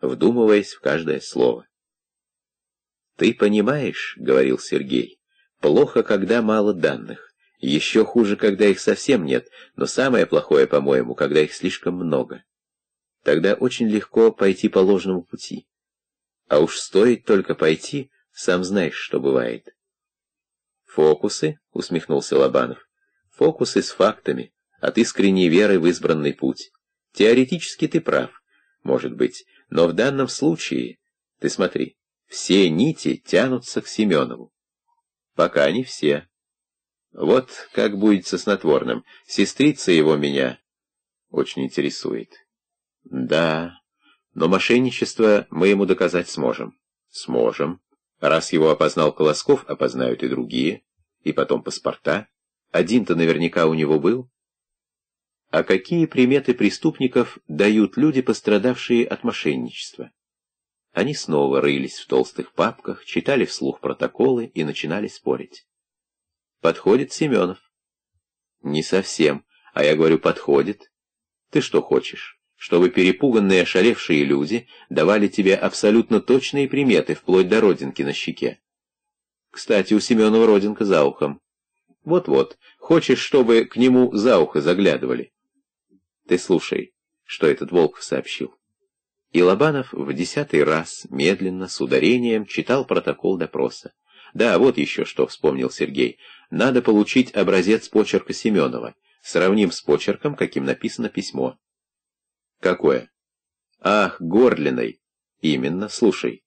вдумываясь в каждое слово. «Ты понимаешь, — говорил Сергей, — плохо, когда мало данных. Еще хуже, когда их совсем нет, но самое плохое, по-моему, когда их слишком много. Тогда очень легко пойти по ложному пути. А уж стоит только пойти, сам знаешь, что бывает. «Фокусы?» — усмехнулся Лобанов. «Фокусы с фактами, от искренней веры в избранный путь. Теоретически ты прав, может быть, но в данном случае, ты смотри, все нити тянутся к Семенову. Пока не все. Вот как будет со снотворным. Сестрица его меня очень интересует. Да, но мошенничество мы ему доказать сможем. Сможем. Раз его опознал Колосков, опознают и другие. И потом паспорта. Один-то наверняка у него был. А какие приметы преступников дают люди, пострадавшие от мошенничества? Они снова рылись в толстых папках, читали вслух протоколы и начинали спорить. Подходит Семенов. Не совсем, а я говорю, подходит. Ты что хочешь? Чтобы перепуганные ошалевшие люди давали тебе абсолютно точные приметы, вплоть до родинки на щеке. Кстати, у Семенова родинка за ухом. Вот-вот, хочешь, чтобы к нему за ухо заглядывали? Ты слушай, что этот Волков сообщил. И Лобанов в десятый раз, медленно, с ударением, читал протокол допроса. Да, вот еще что вспомнил Сергей. Надо получить образец почерка Семенова. Сравним с почерком, каким написано письмо. Какое? Ах, Горлиной. Именно, слушай.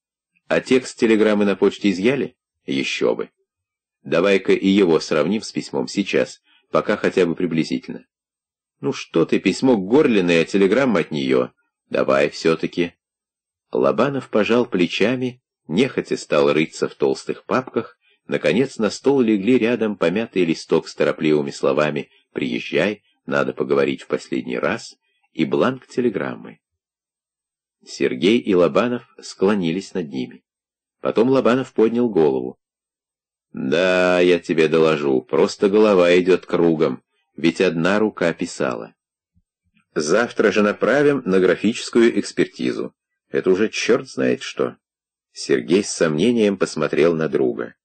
А текст телеграммы на почте изъяли? Еще бы. Давай-ка и его сравним с письмом сейчас, пока хотя бы приблизительно. Ну что ты, письмо Горлиной, а телеграмма от нее. Давай все-таки. Лобанов пожал плечами, нехотя стал рыться в толстых папках, наконец на стол легли рядом помятый листок с торопливыми словами «Приезжай, надо поговорить в последний раз» и бланк телеграммы. Сергей и Лобанов склонились над ними. Потом Лобанов поднял голову. «Да, я тебе доложу, просто голова идет кругом, ведь одна рука писала». Завтра же направим на графическую экспертизу. Это уже черт знает что. Сергей с сомнением посмотрел на друга.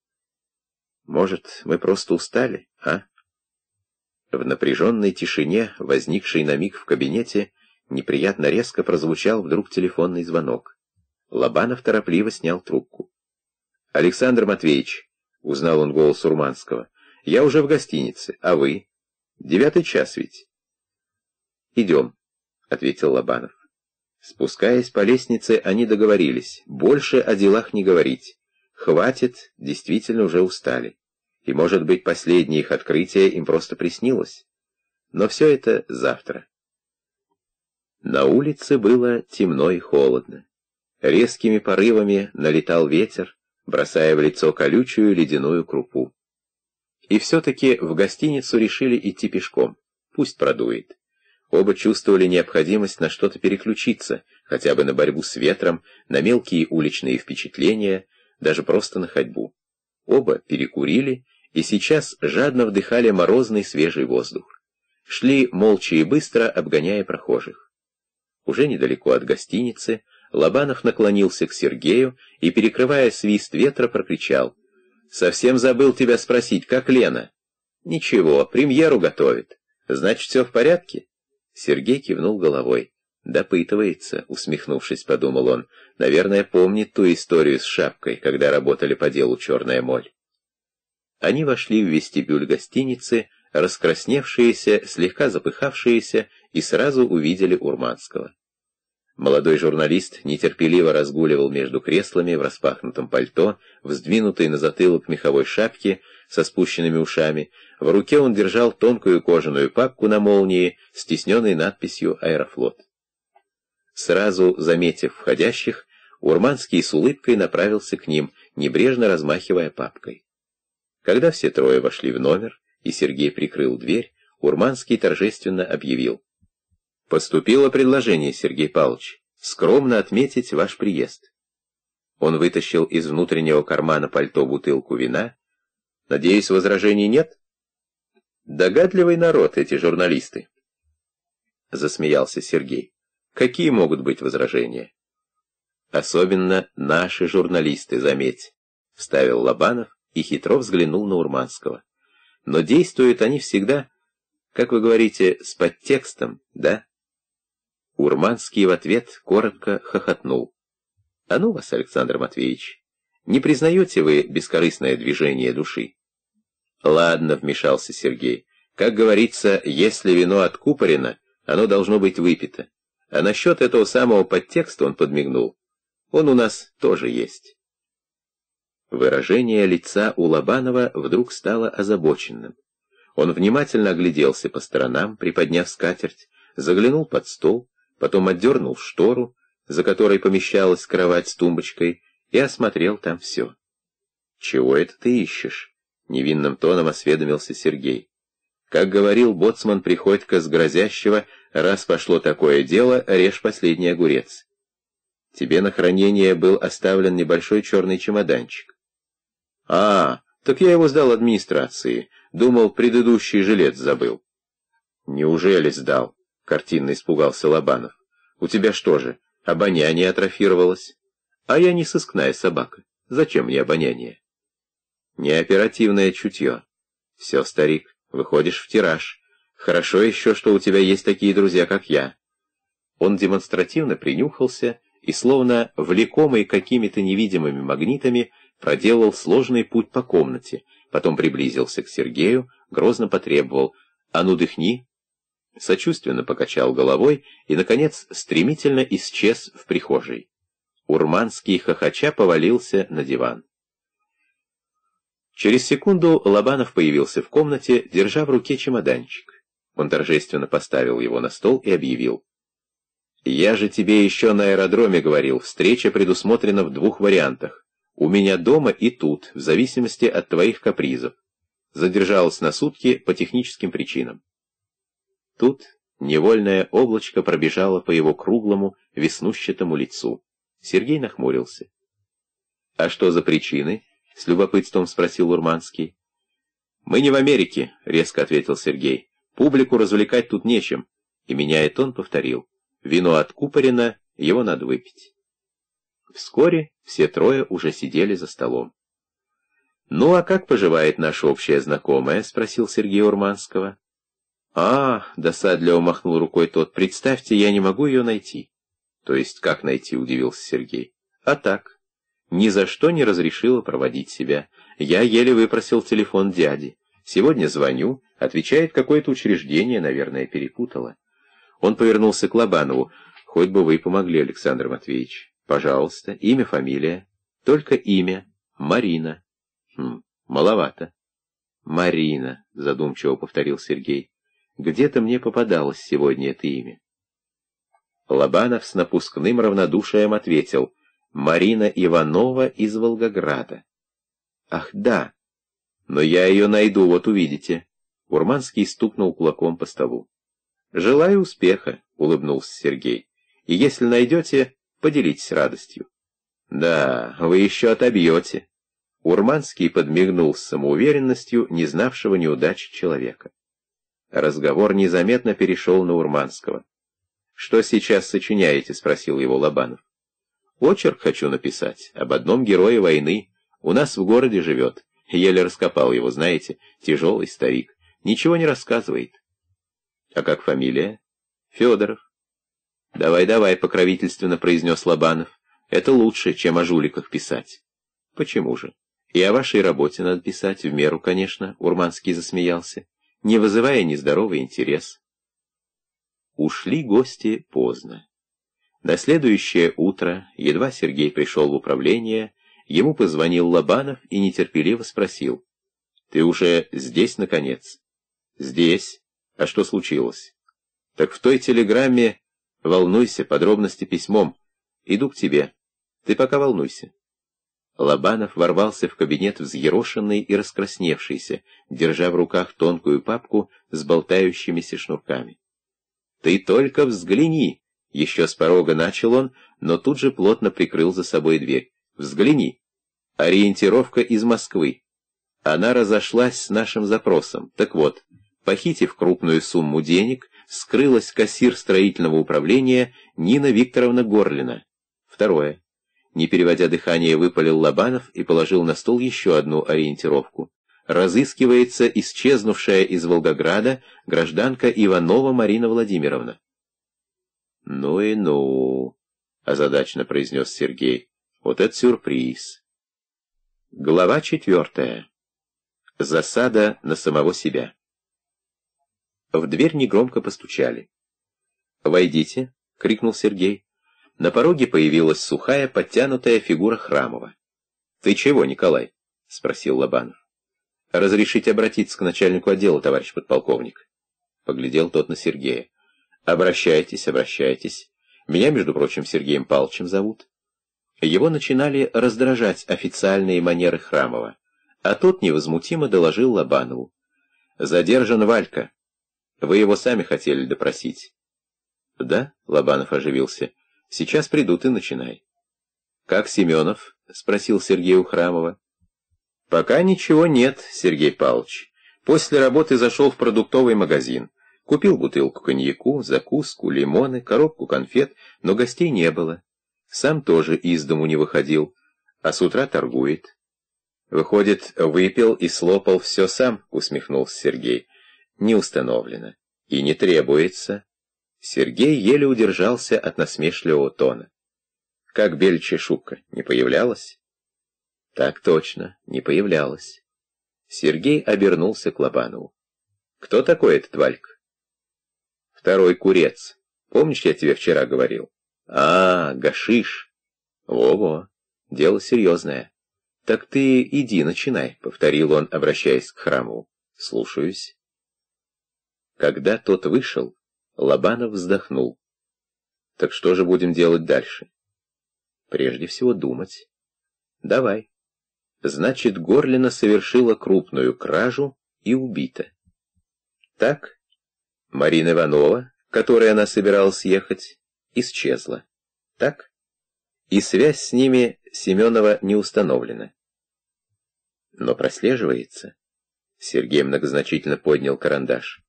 Может, мы просто устали, а? В напряженной тишине, возникшей на миг в кабинете, неприятно резко прозвучал вдруг телефонный звонок. Лобанов торопливо снял трубку. «Александр Матвеевич», — узнал он голос Урманского, — «я уже в гостинице, а вы? Девятый час ведь». «Идем», — ответил Лобанов. Спускаясь по лестнице, они договорились, больше о делах не говорить. Хватит, действительно уже устали. И, может быть, последнее их открытие им просто приснилось. Но все это завтра. На улице было темно и холодно. Резкими порывами налетал ветер, бросая в лицо колючую ледяную крупу. И все-таки в гостиницу решили идти пешком. Пусть продует. Оба чувствовали необходимость на что-то переключиться, хотя бы на борьбу с ветром, на мелкие уличные впечатления, даже просто на ходьбу. Оба перекурили и сейчас жадно вдыхали морозный свежий воздух. Шли молча и быстро, обгоняя прохожих. Уже недалеко от гостиницы Лобанов наклонился к Сергею и, перекрывая свист ветра, прокричал. «Совсем забыл тебя спросить, как Лена?» «Ничего, премьеру готовит. Значит, все в порядке?» Сергей кивнул головой. «Допытывается», — усмехнувшись, подумал он. «Наверное, помнит ту историю с шапкой, когда работали по делу «Черная моль». Они вошли в вестибюль гостиницы, раскрасневшиеся, слегка запыхавшиеся, и сразу увидели Урманского. Молодой журналист нетерпеливо разгуливал между креслами в распахнутом пальто, вздвинутой на затылок меховой шапки со спущенными ушами. В руке он держал тонкую кожаную папку на молнии, стесненной надписью «Аэрофлот». Сразу заметив входящих, Урманский с улыбкой направился к ним, небрежно размахивая папкой. Когда все трое вошли в номер, и Сергей прикрыл дверь, Урманский торжественно объявил. Поступило предложение, Сергей Павлович, скромно отметить ваш приезд. Он вытащил из внутреннего кармана пальто бутылку вина. Надеюсь, возражений нет? Догадливый народ эти журналисты. Засмеялся Сергей. Какие могут быть возражения? Особенно наши журналисты, заметь, — вставил Лобанов и хитро взглянул на Урманского. Но действуют они всегда, как вы говорите, с подтекстом, да? Урманский в ответ коротко хохотнул. А ну вас, Александр Матвеевич, не признаете вы бескорыстное движение души? Ладно, вмешался Сергей. Как говорится, если вино откупорено, оно должно быть выпито. А насчет этого самого подтекста он подмигнул. Он у нас тоже есть. Выражение лица у Лобанова вдруг стало озабоченным. Он внимательно огляделся по сторонам, приподняв скатерть, заглянул под стол, потом отдернул штору, за которой помещалась кровать с тумбочкой, и осмотрел там все. «Чего это ты ищешь?» — невинным тоном осведомился Сергей. Как говорил боцман Приходько с грозящего, раз пошло такое дело, режь последний огурец. Тебе на хранение был оставлен небольшой черный чемоданчик. А, так я его сдал администрации. Думал, предыдущий жилет забыл. Неужели сдал? Картинно испугался Лобанов. У тебя что же, обоняние атрофировалось? А я не сыскная собака. Зачем мне обоняние? Неоперативное чутье. Все, старик, выходишь в тираж. Хорошо еще, что у тебя есть такие друзья, как я. Он демонстративно принюхался и, словно влекомый какими-то невидимыми магнитами, проделал сложный путь по комнате, потом приблизился к Сергею, грозно потребовал «А ну дыхни!» Сочувственно покачал головой и, наконец, стремительно исчез в прихожей. Урманский хохоча повалился на диван. Через секунду Лобанов появился в комнате, держа в руке чемоданчик. Он торжественно поставил его на стол и объявил. «Я же тебе еще на аэродроме говорил, встреча предусмотрена в двух вариантах. У меня дома и тут, в зависимости от твоих капризов. Задержалась на сутки по техническим причинам». Тут невольное облачко пробежало по его круглому, веснущатому лицу. Сергей нахмурился. «А что за причины?» — с любопытством спросил Урманский. «Мы не в Америке», — резко ответил Сергей. «Публику развлекать тут нечем». И, меняя тон, повторил. Вино откупорено, его надо выпить. Вскоре все трое уже сидели за столом. «Ну, а как поживает наша общая знакомая?» — спросил Сергей Урманского. «А, — досадливо махнул рукой тот, — представьте, я не могу ее найти». «То есть как найти?» — удивился Сергей. «А так. Ни за что не разрешила проводить себя. Я еле выпросил телефон дяди. Сегодня звоню, отвечает какое-то учреждение, наверное, перепутала». Он повернулся к Лобанову. «Хоть бы вы помогли, Александр Матвеевич. Пожалуйста, имя, фамилия. Только имя. Марина». «Хм, маловато». «Марина», — задумчиво повторил Сергей. «Где-то мне попадалось сегодня это имя». Лобанов с напускным равнодушием ответил. «Марина Иванова из Волгограда». «Ах, да! Но я ее найду, вот увидите». Урманский стукнул кулаком по столу. «Желаю успеха», — улыбнулся Сергей. «И если найдете, поделитесь радостью». «Да, вы еще отобьете». Урманский подмигнул с самоуверенностью, не знавшего неудачи человека. Разговор незаметно перешел на Урманского. «Что сейчас сочиняете?» — спросил его Лобанов. «Очерк хочу написать, об одном герое войны. У нас в городе живет. Еле раскопал его, знаете, тяжелый старик. Ничего не рассказывает. А как фамилия? Федоров. Давай-давай, покровительственно произнес Лобанов. Это лучше, чем о жуликах писать. Почему же? И о вашей работе надо писать, в меру, конечно, Урманский засмеялся, не вызывая нездоровый интерес. Ушли гости поздно. На следующее утро, едва Сергей пришел в управление, ему позвонил Лобанов и нетерпеливо спросил. «Ты уже здесь, наконец?» «Здесь. А что случилось? Так в той телеграмме волнуйся, подробности письмом. Иду к тебе. Ты пока волнуйся. Лобанов ворвался в кабинет взъерошенный и раскрасневшийся, держа в руках тонкую папку с болтающимися шнурками. «Ты только взгляни!» — еще с порога начал он, но тут же плотно прикрыл за собой дверь. «Взгляни! Ориентировка из Москвы. Она разошлась с нашим запросом. Так вот, Похитив крупную сумму денег, скрылась кассир строительного управления Нина Викторовна Горлина. Второе. Не переводя дыхание, выпалил Лобанов и положил на стол еще одну ориентировку. Разыскивается исчезнувшая из Волгограда гражданка Иванова Марина Владимировна. «Ну и ну», — озадачно произнес Сергей, — «вот это сюрприз». Глава четвертая. Засада на самого себя. В дверь негромко постучали. «Войдите», — крикнул Сергей. На пороге появилась сухая, подтянутая фигура Храмова. «Ты чего, Николай?» — спросил Лобанов. «Разрешите обратиться к начальнику отдела, товарищ подполковник?» Поглядел тот на Сергея. «Обращайтесь, обращайтесь. Меня, между прочим, Сергеем Павловичем зовут». Его начинали раздражать официальные манеры Храмова, а тот невозмутимо доложил Лобанову. «Задержан Валька. Вы его сами хотели допросить». «Да?» — Лобанов оживился. «Сейчас придут и начинай». «Как Семенов?» — спросил Сергей у Храмова. «Пока ничего нет, Сергей Павлович. После работы зашел в продуктовый магазин. Купил бутылку коньяку, закуску, лимоны, коробку конфет, но гостей не было. Сам тоже из дому не выходил, а с утра торгует. Выходит, выпил и слопал все сам, усмехнулся Сергей. Не установлено. И не требуется. Сергей еле удержался от насмешливого тона. Как бельчья шубка, не появлялась? Так точно, не появлялась. Сергей обернулся к Лобанову. Кто такой этот Вальк? Второй курец. Помнишь, я тебе вчера говорил? А, гашиш. Во-во, дело серьезное. Так ты иди, начинай, повторил он, обращаясь к храму. Слушаюсь. Когда тот вышел, Лобанов вздохнул. Так что же будем делать дальше? Прежде всего думать. Давай. Значит, Горлина совершила крупную кражу и убита. Так? Марина Иванова, которой она собиралась ехать, исчезла. Так? И связь с ними Семенова не установлена. Но прослеживается. Сергей многозначительно поднял карандаш.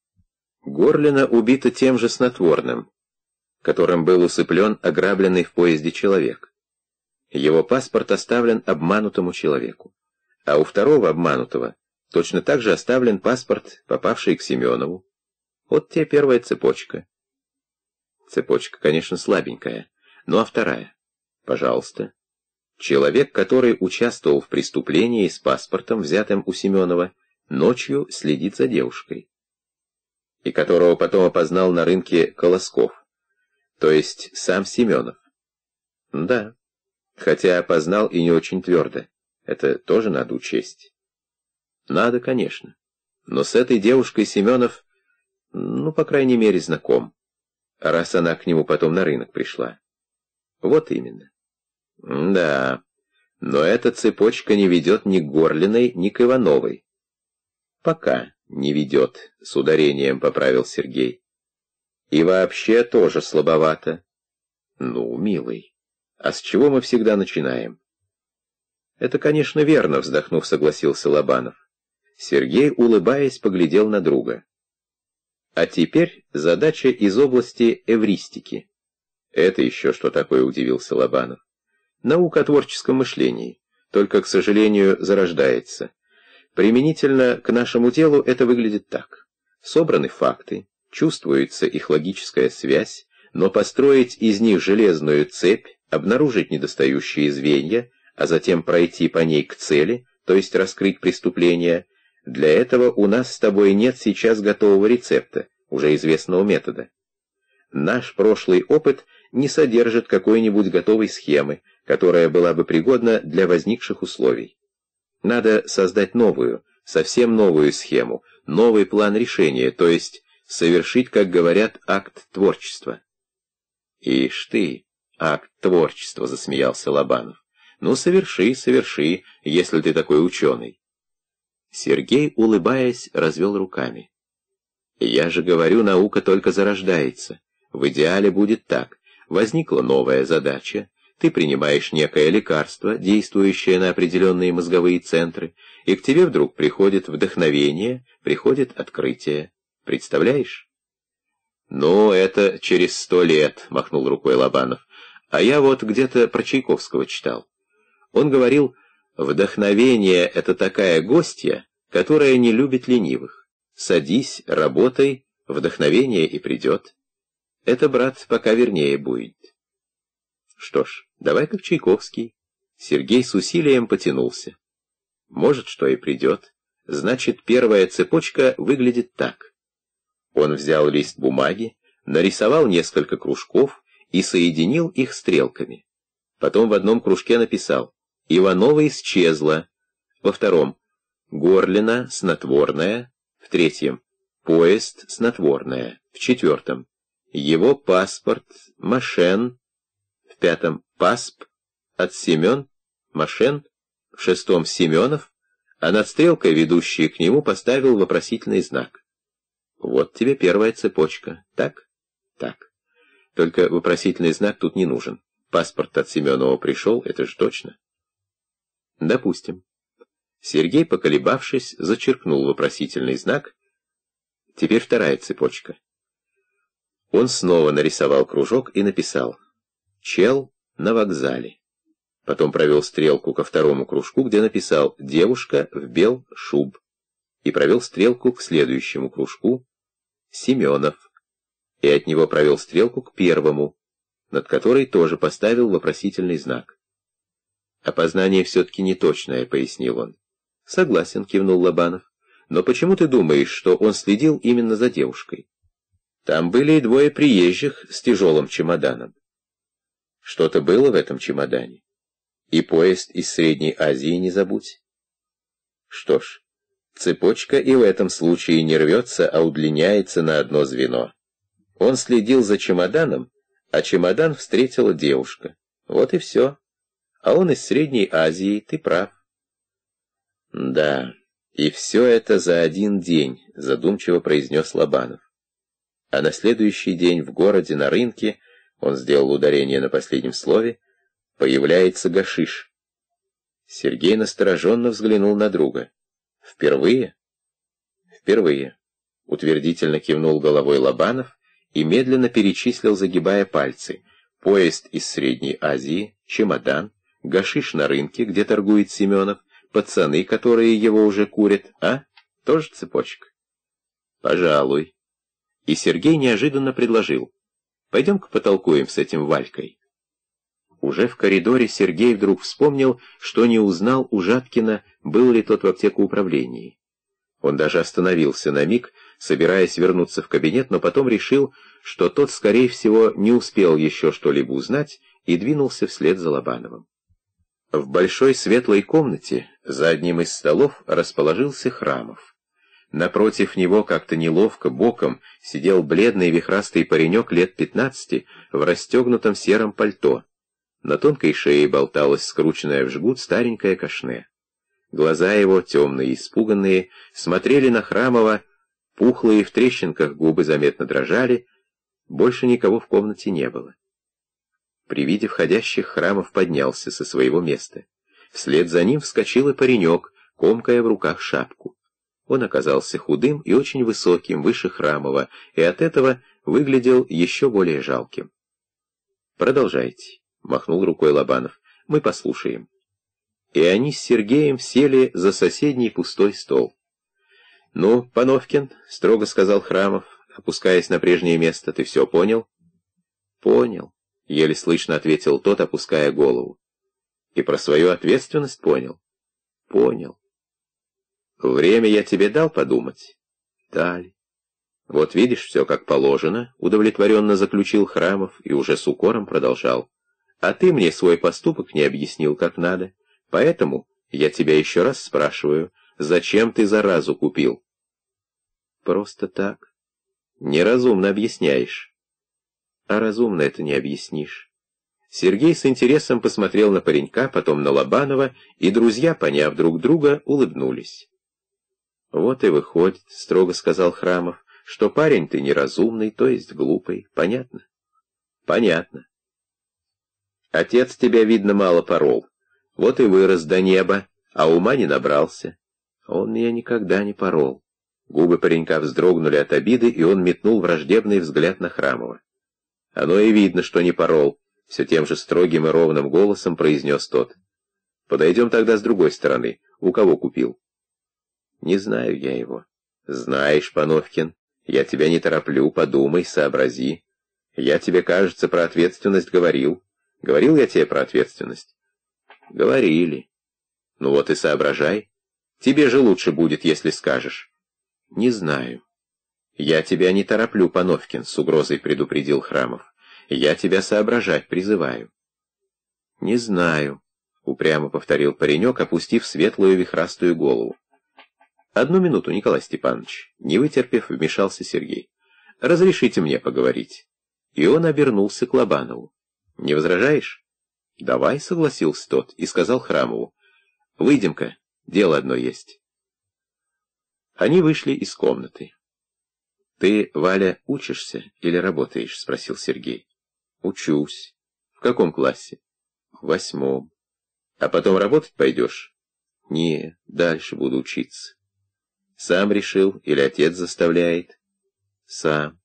Горлина убита тем же снотворным, которым был усыплен ограбленный в поезде человек. Его паспорт оставлен обманутому человеку. А у второго обманутого точно так же оставлен паспорт, попавший к Семенову. Вот тебе первая цепочка. Цепочка, конечно, слабенькая. Ну а вторая? Пожалуйста. Человек, который участвовал в преступлении с паспортом, взятым у Семенова, ночью следит за девушкой. И которого потом опознал на рынке Колосков. То есть сам Семенов. Да. Хотя опознал и не очень твердо. Это тоже надо учесть. Надо, конечно. Но с этой девушкой Семенов, ну, по крайней мере, знаком раз она к нему потом на рынок пришла. Вот именно. Да, но эта цепочка не ведет ни к Горлиной, ни к Ивановой. Пока не ведет, с ударением поправил Сергей. И вообще тоже слабовато. Ну, милый, а с чего мы всегда начинаем? Это, конечно, верно, вздохнув, согласился Лобанов. Сергей, улыбаясь, поглядел на друга. А теперь задача из области эвристики. Это еще что такое, удивился Лобанов. Наука о творческом мышлении, только, к сожалению, зарождается. Применительно к нашему делу это выглядит так. Собраны факты, чувствуется их логическая связь, но построить из них железную цепь, обнаружить недостающие звенья, а затем пройти по ней к цели, то есть раскрыть преступление – для этого у нас с тобой нет сейчас готового рецепта, уже известного метода. Наш прошлый опыт не содержит какой-нибудь готовой схемы, которая была бы пригодна для возникших условий. Надо создать новую, совсем новую схему, новый план решения, то есть совершить, как говорят, акт творчества. «Ишь ты, акт творчества», — засмеялся Лобанов. «Ну, соверши, соверши, если ты такой ученый». Сергей, улыбаясь, развел руками. «Я же говорю, наука только зарождается. В идеале будет так. Возникла новая задача, ты принимаешь некое лекарство, действующее на определенные мозговые центры, и к тебе вдруг приходит вдохновение, приходит открытие. Представляешь? «Ну, это через сто лет», — махнул рукой Лобанов. А я вот где-то про Чайковского читал. Он говорил, вдохновение — это такая гостья, которая не любит ленивых. Садись, работай, вдохновение и придет. Это, брат, пока вернее будет. Что ж, давай как Чайковский. Сергей с усилием потянулся. Может, что и придет. Значит, первая цепочка выглядит так. Он взял лист бумаги, нарисовал несколько кружков и соединил их стрелками. Потом в одном кружке написал «Иванова исчезла», во втором «Горлина снотворная», в третьем «Поезд снотворная», в четвертом «Его паспорт, Машен», в пятом «Пасп», от Семен, Машен, в шестом «Семенов», а над стрелкой, ведущей к нему, поставил вопросительный знак. Вот тебе первая цепочка. Так? Так. Только вопросительный знак тут не нужен. Паспорт от Семенова пришел, это же точно. Допустим. Сергей, поколебавшись, зачеркнул вопросительный знак. Теперь вторая цепочка. Он снова нарисовал кружок и написал «Чел на вокзале». Потом провел стрелку ко второму кружку, где написал «Девушка в бел шуб» и провел стрелку к следующему кружку «Семенов» и от него провел стрелку к первому, над которой тоже поставил вопросительный знак. «Опознание все-таки неточное», — пояснил он. «Согласен», — кивнул Лобанов. «Но почему ты думаешь, что он следил именно за девушкой?» «Там были и двое приезжих с тяжелым чемоданом». «Что-то было в этом чемодане?» И поезд из Средней Азии не забудь. Что ж, цепочка и в этом случае не рвется, а удлиняется на одно звено. Он следил за чемоданом, а чемодан встретила девушка. Вот и все. А он из Средней Азии, ты прав. Да, и все это за один день, задумчиво произнес Лобанов. А на следующий день в городе на рынке, он сделал ударение на последнем слове, Появляется гашиш. Сергей настороженно взглянул на друга. «Впервые?» «Впервые», — утвердительно кивнул головой Лобанов и медленно перечислил, загибая пальцы. «Поезд из Средней Азии, чемодан, гашиш на рынке, где торгует Семенов, пацаны, которые его уже курят, а? Тоже цепочка?» «Пожалуй». И Сергей неожиданно предложил. «Пойдем-ка потолкуем с этим Валькой». Уже в коридоре Сергей вдруг вспомнил, что не узнал у Жаткина, был ли тот в аптекоуправлении. Он даже остановился на миг, собираясь вернуться в кабинет, но потом решил, что тот, скорее всего, не успел еще что-либо узнать, и двинулся вслед за Лобановым. В большой светлой комнате за одним из столов расположился Храмов. Напротив него как-то неловко, боком, сидел бледный вихрастый паренек лет пятнадцати в расстегнутом сером пальто. На тонкой шее болталась скрученная в жгут старенькая кашне. Глаза его, темные и испуганные, смотрели на Храмова, пухлые в трещинках губы заметно дрожали, больше никого в комнате не было. При виде входящих Храмов поднялся со своего места. Вслед за ним вскочил и паренек, комкая в руках шапку. Он оказался худым и очень высоким, выше Храмова, и от этого выглядел еще более жалким. «Продолжайте». — махнул рукой Лобанов. «Мы послушаем». И они с Сергеем сели за соседний пустой стол. «Ну, Пановкин», — строго сказал Храмов, опускаясь на прежнее место, — «ты все понял?» «Понял», — еле слышно ответил тот, опуская голову. «И про свою ответственность понял?» «Понял». «Время я тебе дал подумать?» «Дали». «Вот видишь, все как положено», — удовлетворенно заключил Храмов и уже с укором продолжал. А ты мне свой поступок не объяснил как надо. Поэтому я тебя еще раз спрашиваю, зачем ты заразу купил? Просто так. Неразумно объясняешь. А разумно это не объяснишь. Сергей с интересом посмотрел на паренька, потом на Лобанова, и друзья, поняв друг друга, улыбнулись. «Вот и выходит», — строго сказал Храмов, — «что парень ты неразумный, то есть глупый. Понятно?» «Понятно. Отец тебя, видно, мало порол. Вот и вырос до неба, а ума не набрался. Он меня никогда не порол. Губы паренька вздрогнули от обиды, и он метнул враждебный взгляд на Храмова. Оно и видно, что не порол. Все тем же строгим и ровным голосом произнес тот. Подойдем тогда с другой стороны. У кого купил? Не знаю я его. Знаешь, Пановкин, я тебя не тороплю, подумай, сообрази. Я тебе, кажется, про ответственность говорил. Говорил я тебе про ответственность? Говорили. Ну вот и соображай. Тебе же лучше будет, если скажешь. Не знаю. Я тебя не тороплю, Пановкин, с угрозой предупредил Храмов. Я тебя соображать призываю. Не знаю, упрямо повторил паренек, опустив светлую вихрастую голову. Одну минуту, Николай Степанович, не вытерпев, вмешался Сергей. Разрешите мне поговорить. И он обернулся к Лобанову. Не возражаешь? Давай, согласился тот и сказал Храмову. Выйдем-ка, дело одно есть. Они вышли из комнаты. «Ты, Валя, учишься или работаешь?» — спросил Сергей. «Учусь. В каком классе?» «В восьмом. А потом работать пойдешь?» «Не, дальше буду учиться». «Сам решил или отец заставляет?» «Сам.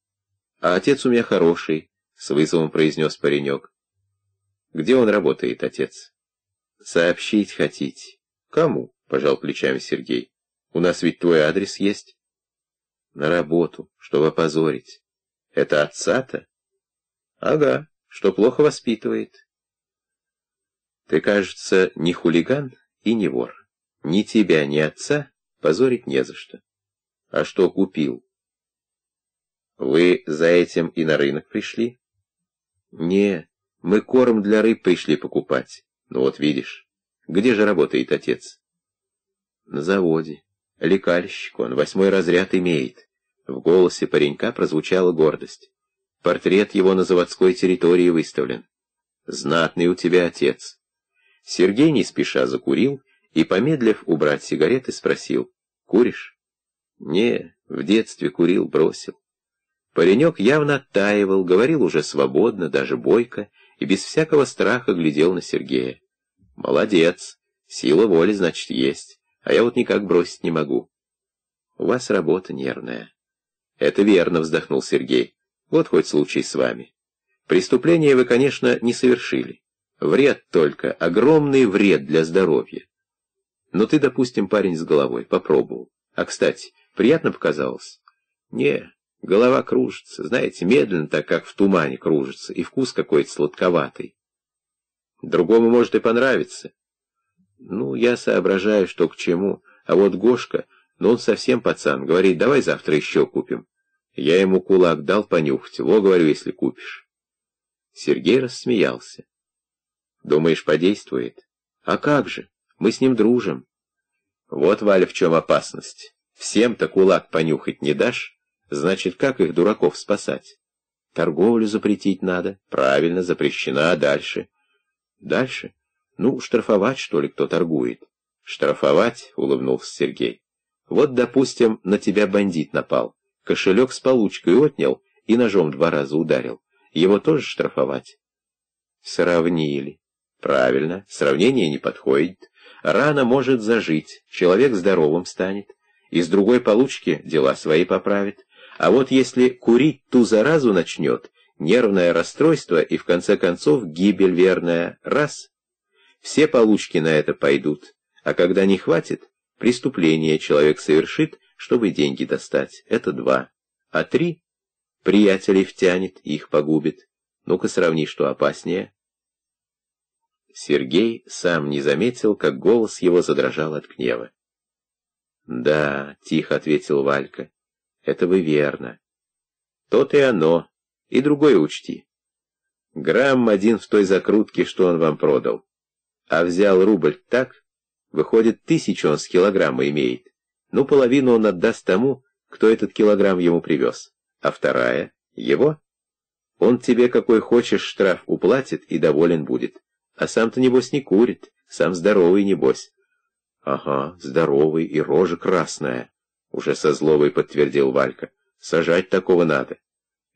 А отец у меня хороший», — с вызовом произнес паренек. «Где он работает, отец?» «Сообщить хотите?» «Кому?» — пожал плечами Сергей. «У нас ведь твой адрес есть». «На работу, чтобы опозорить. Это отца-то?» «Ага, что плохо воспитывает». «Ты, кажется, не хулиган и не вор. Ни тебя, ни отца позорить не за что. А что купил?» «Вы за этим и на рынок пришли?» «Не, мы корм для рыб пришли покупать. Ну вот видишь». Где же работает отец? На заводе. Лекальщик он, восьмой разряд имеет. В голосе паренька прозвучала гордость. Портрет его на заводской территории выставлен. Знатный у тебя отец. Сергей не спеша закурил и, помедлив убрать сигареты, спросил. Куришь? Не, в детстве курил, бросил. Паренек явно оттаивал, говорил уже свободно, даже бойко, и без всякого страха глядел на Сергея. Молодец. Сила воли, значит, есть. А я вот никак бросить не могу. У вас работа нервная. Это верно, вздохнул Сергей. Вот хоть случай с вами. Преступление вы, конечно, не совершили. Вред только, огромный вред для здоровья. Но ты, допустим, парень с головой, попробовал. А, кстати, приятно показалось? Не, голова кружится, знаете, медленно так, как в тумане кружится, и вкус какой-то сладковатый. Другому может и понравиться. Ну, я соображаю, что к чему. А вот Гошка, ну он совсем пацан, говорит, давай завтра еще купим. Я ему кулак дал понюхать, во, говорю, если купишь. Сергей рассмеялся. Думаешь, подействует? А как же, мы с ним дружим. Вот, Валя, в чем опасность. Всем-то кулак понюхать не дашь, значит, как их, дураков, спасать? Торговлю запретить надо, правильно, запрещена, а дальше... Дальше? Ну, штрафовать, что ли, кто торгует. Штрафовать, улыбнулся Сергей. Вот, допустим, на тебя бандит напал. Кошелек с получкой отнял и ножом два раза ударил. Его тоже штрафовать? Сравнили. Правильно, сравнение не подходит. Рана может зажить, человек здоровым станет. Из другой получки дела свои поправит. А вот если курить ту заразу начнет, нервное расстройство и, в конце концов, гибель верная. Раз. Все получки на это пойдут. А когда не хватит, преступление человек совершит, чтобы деньги достать. Это два. А три. Приятелей втянет, их погубит. Ну-ка сравни, что опаснее. Сергей сам не заметил, как голос его задрожал от гнева. «Да», — тихо ответил Валька, — «это вы верно». «То-то и оно», и другое учти. Грамм один в той закрутке, что он вам продал. А взял рубль так, выходит, тысячу он с килограмма имеет. Ну, половину он отдаст тому, кто этот килограмм ему привез. А вторая — его. Он тебе какой хочешь штраф уплатит и доволен будет. А сам-то, небось, не курит, сам здоровый, небось. Ага, здоровый и рожа красная, уже со зловой подтвердил Валька. Сажать такого надо.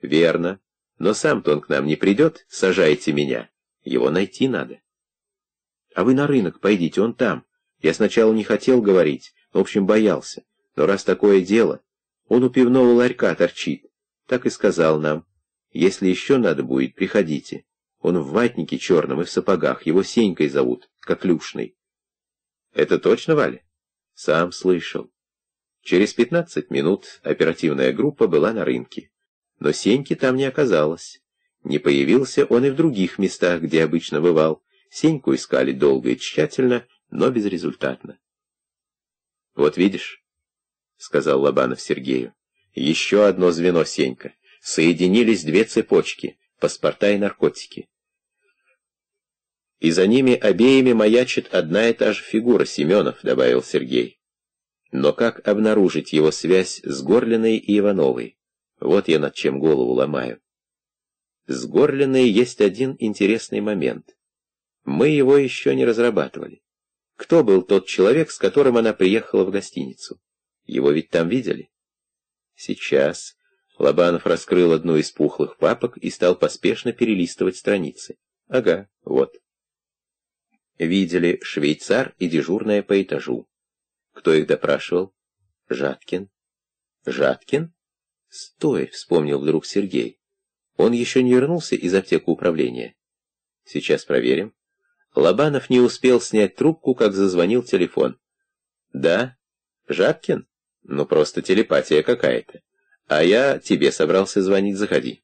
Верно, но сам-то он к нам не придет, сажайте меня. Его найти надо. А вы на рынок пойдите, он там. Я сначала не хотел говорить, в общем, боялся. Но раз такое дело, он у пивного ларька торчит. Так и сказал нам. Если еще надо будет, приходите. Он в ватнике черном и в сапогах. Его Сенькой зовут, как Люшный. Это точно, Валя? Сам слышал. Через пятнадцать минут оперативная группа была на рынке. Но Сеньки там не оказалось. Не появился он и в других местах, где обычно бывал. Сеньку искали долго и тщательно, но безрезультатно. «Вот видишь», — сказал Лобанов Сергею, — «еще одно звено, Сенька. Соединились две цепочки, паспорта и наркотики. И за ними обеими маячит одна и та же фигура Семенов», — добавил Сергей. «Но как обнаружить его связь с Горлиной и Ивановой? Вот я над чем голову ломаю. С Горлиной есть один интересный момент. Мы его еще не разрабатывали. Кто был тот человек, с которым она приехала в гостиницу? Его ведь там видели? Сейчас. Лобанов раскрыл одну из пухлых папок и стал поспешно перелистывать страницы. Ага, вот. Видели швейцар и дежурная по этажу. Кто их допрашивал? Жаткин. Жаткин? Стой, вспомнил вдруг Сергей. Он еще не вернулся из аптеки управления. Сейчас проверим. Лобанов не успел снять трубку, как зазвонил телефон. «Да? Жаткин? Ну, просто телепатия какая-то. А я тебе собрался звонить, заходи».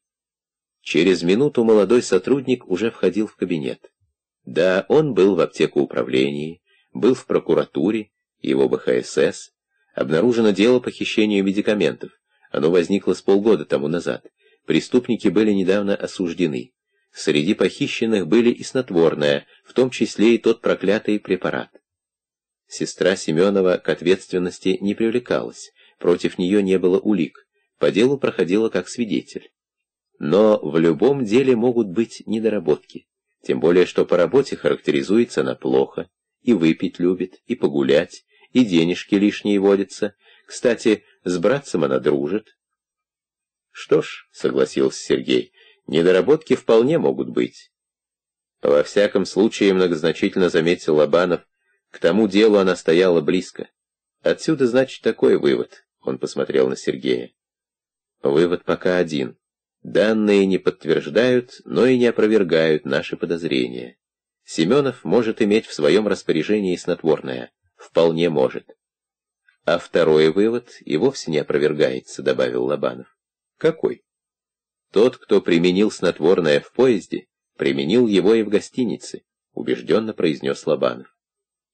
Через минуту молодой сотрудник уже входил в кабинет. Да, он был в аптеку управлении, был в прокуратуре, его БХСС. Обнаружено дело похищения медикаментов. Оно возникло с полгода тому назад. Преступники были недавно осуждены. Среди похищенных были и снотворное, в том числе и тот проклятый препарат. Сестра Семенова к ответственности не привлекалась, против нее не было улик, по делу проходила как свидетель. Но в любом деле могут быть недоработки, тем более что по работе характеризуется она плохо, и выпить любит, и погулять, и денежки лишние водятся. Кстати, с братцем она дружит. Что ж, согласился Сергей, Недоработки вполне могут быть. Во всяком случае, многозначительно заметил Лобанов, к тому делу она стояла близко. Отсюда, значит, такой вывод, он посмотрел на Сергея. Вывод пока один. Данные не подтверждают, но и не опровергают наши подозрения. Семенов может иметь в своем распоряжении снотворное. Вполне может. А второй вывод и вовсе не опровергается, добавил Лобанов. Какой? Тот, кто применил снотворное в поезде, применил его и в гостинице, убежденно произнес Лобанов.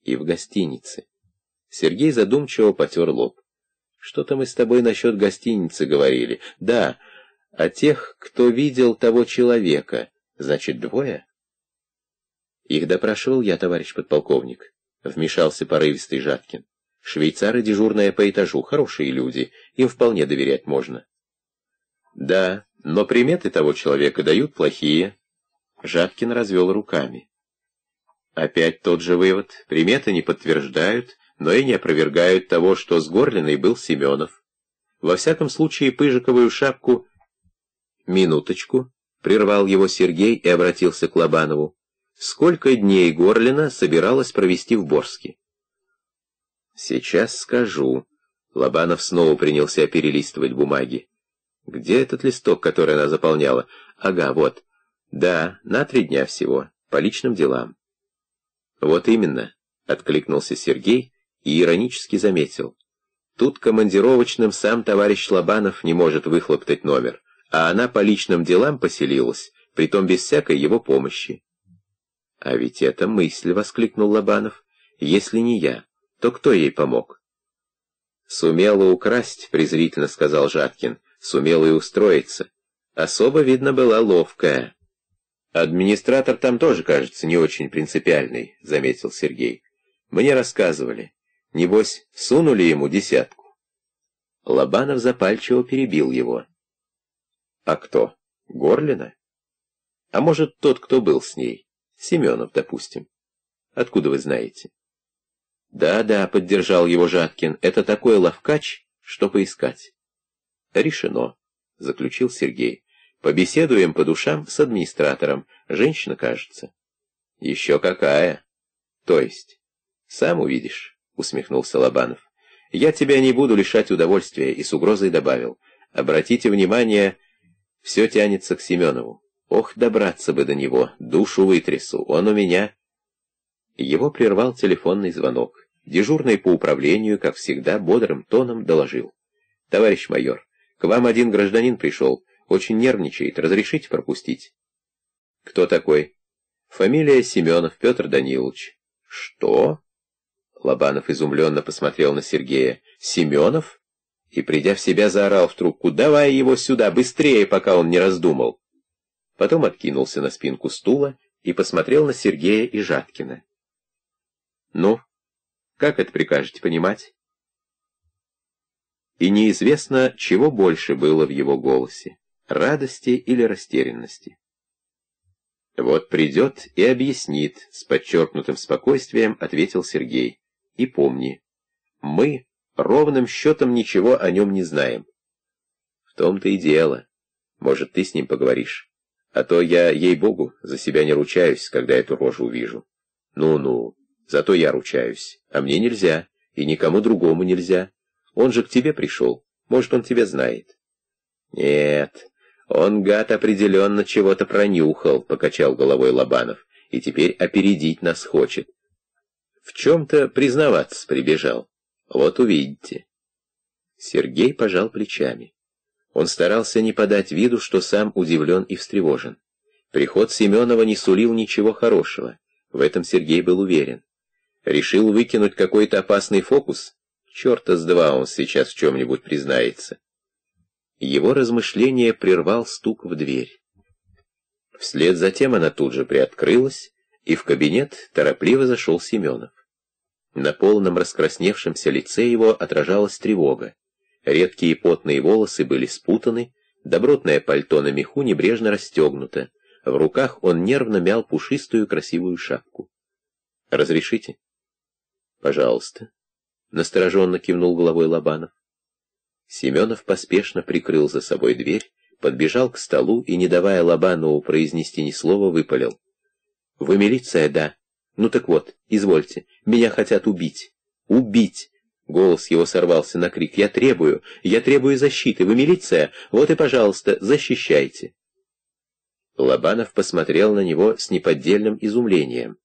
И в гостинице. Сергей задумчиво потер лоб. Что-то мы с тобой насчет гостиницы говорили. Да, о тех, кто видел того человека. Значит, двое? Их допрашивал я, товарищ подполковник. Вмешался порывистый Жаткин. Швейцары дежурная по этажу, хорошие люди, им вполне доверять можно. Да, но приметы того человека дают плохие. Жаткин развел руками. Опять тот же вывод. Приметы не подтверждают, но и не опровергают того, что с Горлиной был Семенов. Во всяком случае, пыжиковую шапку... Минуточку, прервал его Сергей и обратился к Лобанову. Сколько дней Горлина собиралась провести в Борске? Сейчас скажу. Лобанов снова принялся перелистывать бумаги. Где этот листок, который она заполняла? Ага, вот. Да, на три дня всего, по личным делам. Вот именно, откликнулся Сергей и иронически заметил. Тут командировочным сам товарищ Лобанов не может выхлоптать номер, а она по личным делам поселилась, притом без всякой его помощи. «А ведь это мысль!» — воскликнул Лобанов. «Если не я, то кто ей помог?» «Сумела украсть», — презрительно сказал Жаткин сумела и устроиться. Особо, видно, была ловкая. «Администратор там тоже, кажется, не очень принципиальный», — заметил Сергей. «Мне рассказывали. Небось, сунули ему десятку». Лобанов запальчиво перебил его. «А кто? Горлина? А может, тот, кто был с ней? Семенов, допустим. Откуда вы знаете?» «Да-да», — поддержал его Жаткин, — «это такой ловкач, что поискать». «Решено», — заключил Сергей. «Побеседуем по душам с администратором. Женщина, кажется». «Еще какая?» «То есть?» «Сам увидишь», — усмехнулся Лобанов. «Я тебя не буду лишать удовольствия», и с угрозой добавил. «Обратите внимание, все тянется к Семенову. Ох, добраться бы до него, душу вытрясу, он у меня... Его прервал телефонный звонок. Дежурный по управлению, как всегда, бодрым тоном доложил. «Товарищ майор, к вам один гражданин пришел, очень нервничает, разрешите пропустить?» «Кто такой?» «Фамилия Семенов Петр Данилович». «Что?» Лобанов изумленно посмотрел на Сергея. «Семенов?» И, придя в себя, заорал в трубку. «Давай его сюда, быстрее, пока он не раздумал!» Потом откинулся на спинку стула и посмотрел на Сергея и Жаткина. «Ну, как это прикажете понимать?» И неизвестно, чего больше было в его голосе — радости или растерянности. «Вот придет и объяснит», — с подчеркнутым спокойствием ответил Сергей. «И помни, мы ровным счетом ничего о нем не знаем». «В том-то и дело. Может, ты с ним поговоришь? А то я, ей-богу, за себя не ручаюсь, когда эту рожу увижу. Ну-ну, зато я ручаюсь, а мне нельзя, и никому другому нельзя. Он же к тебе пришел, может, он тебя знает». «Нет». «Он, гад, определенно чего-то пронюхал», — покачал головой Лобанов, «и теперь опередить нас хочет. В чем-то признаваться прибежал. Вот увидите». Сергей пожал плечами. Он старался не подать виду, что сам удивлен и встревожен. Приход Семенова не сулил ничего хорошего. В этом Сергей был уверен. Решил выкинуть какой-то опасный фокус? Черта с два он сейчас в чем-нибудь признается. Его размышление прервал стук в дверь. Вслед за тем она тут же приоткрылась, и в кабинет торопливо зашел Семенов. На полном раскрасневшемся лице его отражалась тревога. Редкие потные волосы были спутаны, добротное пальто на меху небрежно расстегнуто. В руках он нервно мял пушистую красивую шапку. «Разрешите?» «Пожалуйста», — настороженно кивнул головой Лобанов. Семенов поспешно прикрыл за собой дверь, подбежал к столу и, не давая Лобанову произнести ни слова, выпалил. «Вы милиция, да? Ну так вот, извольте, меня хотят убить. Убить!» Голос его сорвался на крик. «Я требую! Я требую защиты! Вы милиция? Вот и, пожалуйста, защищайте!» Лобанов посмотрел на него с неподдельным изумлением.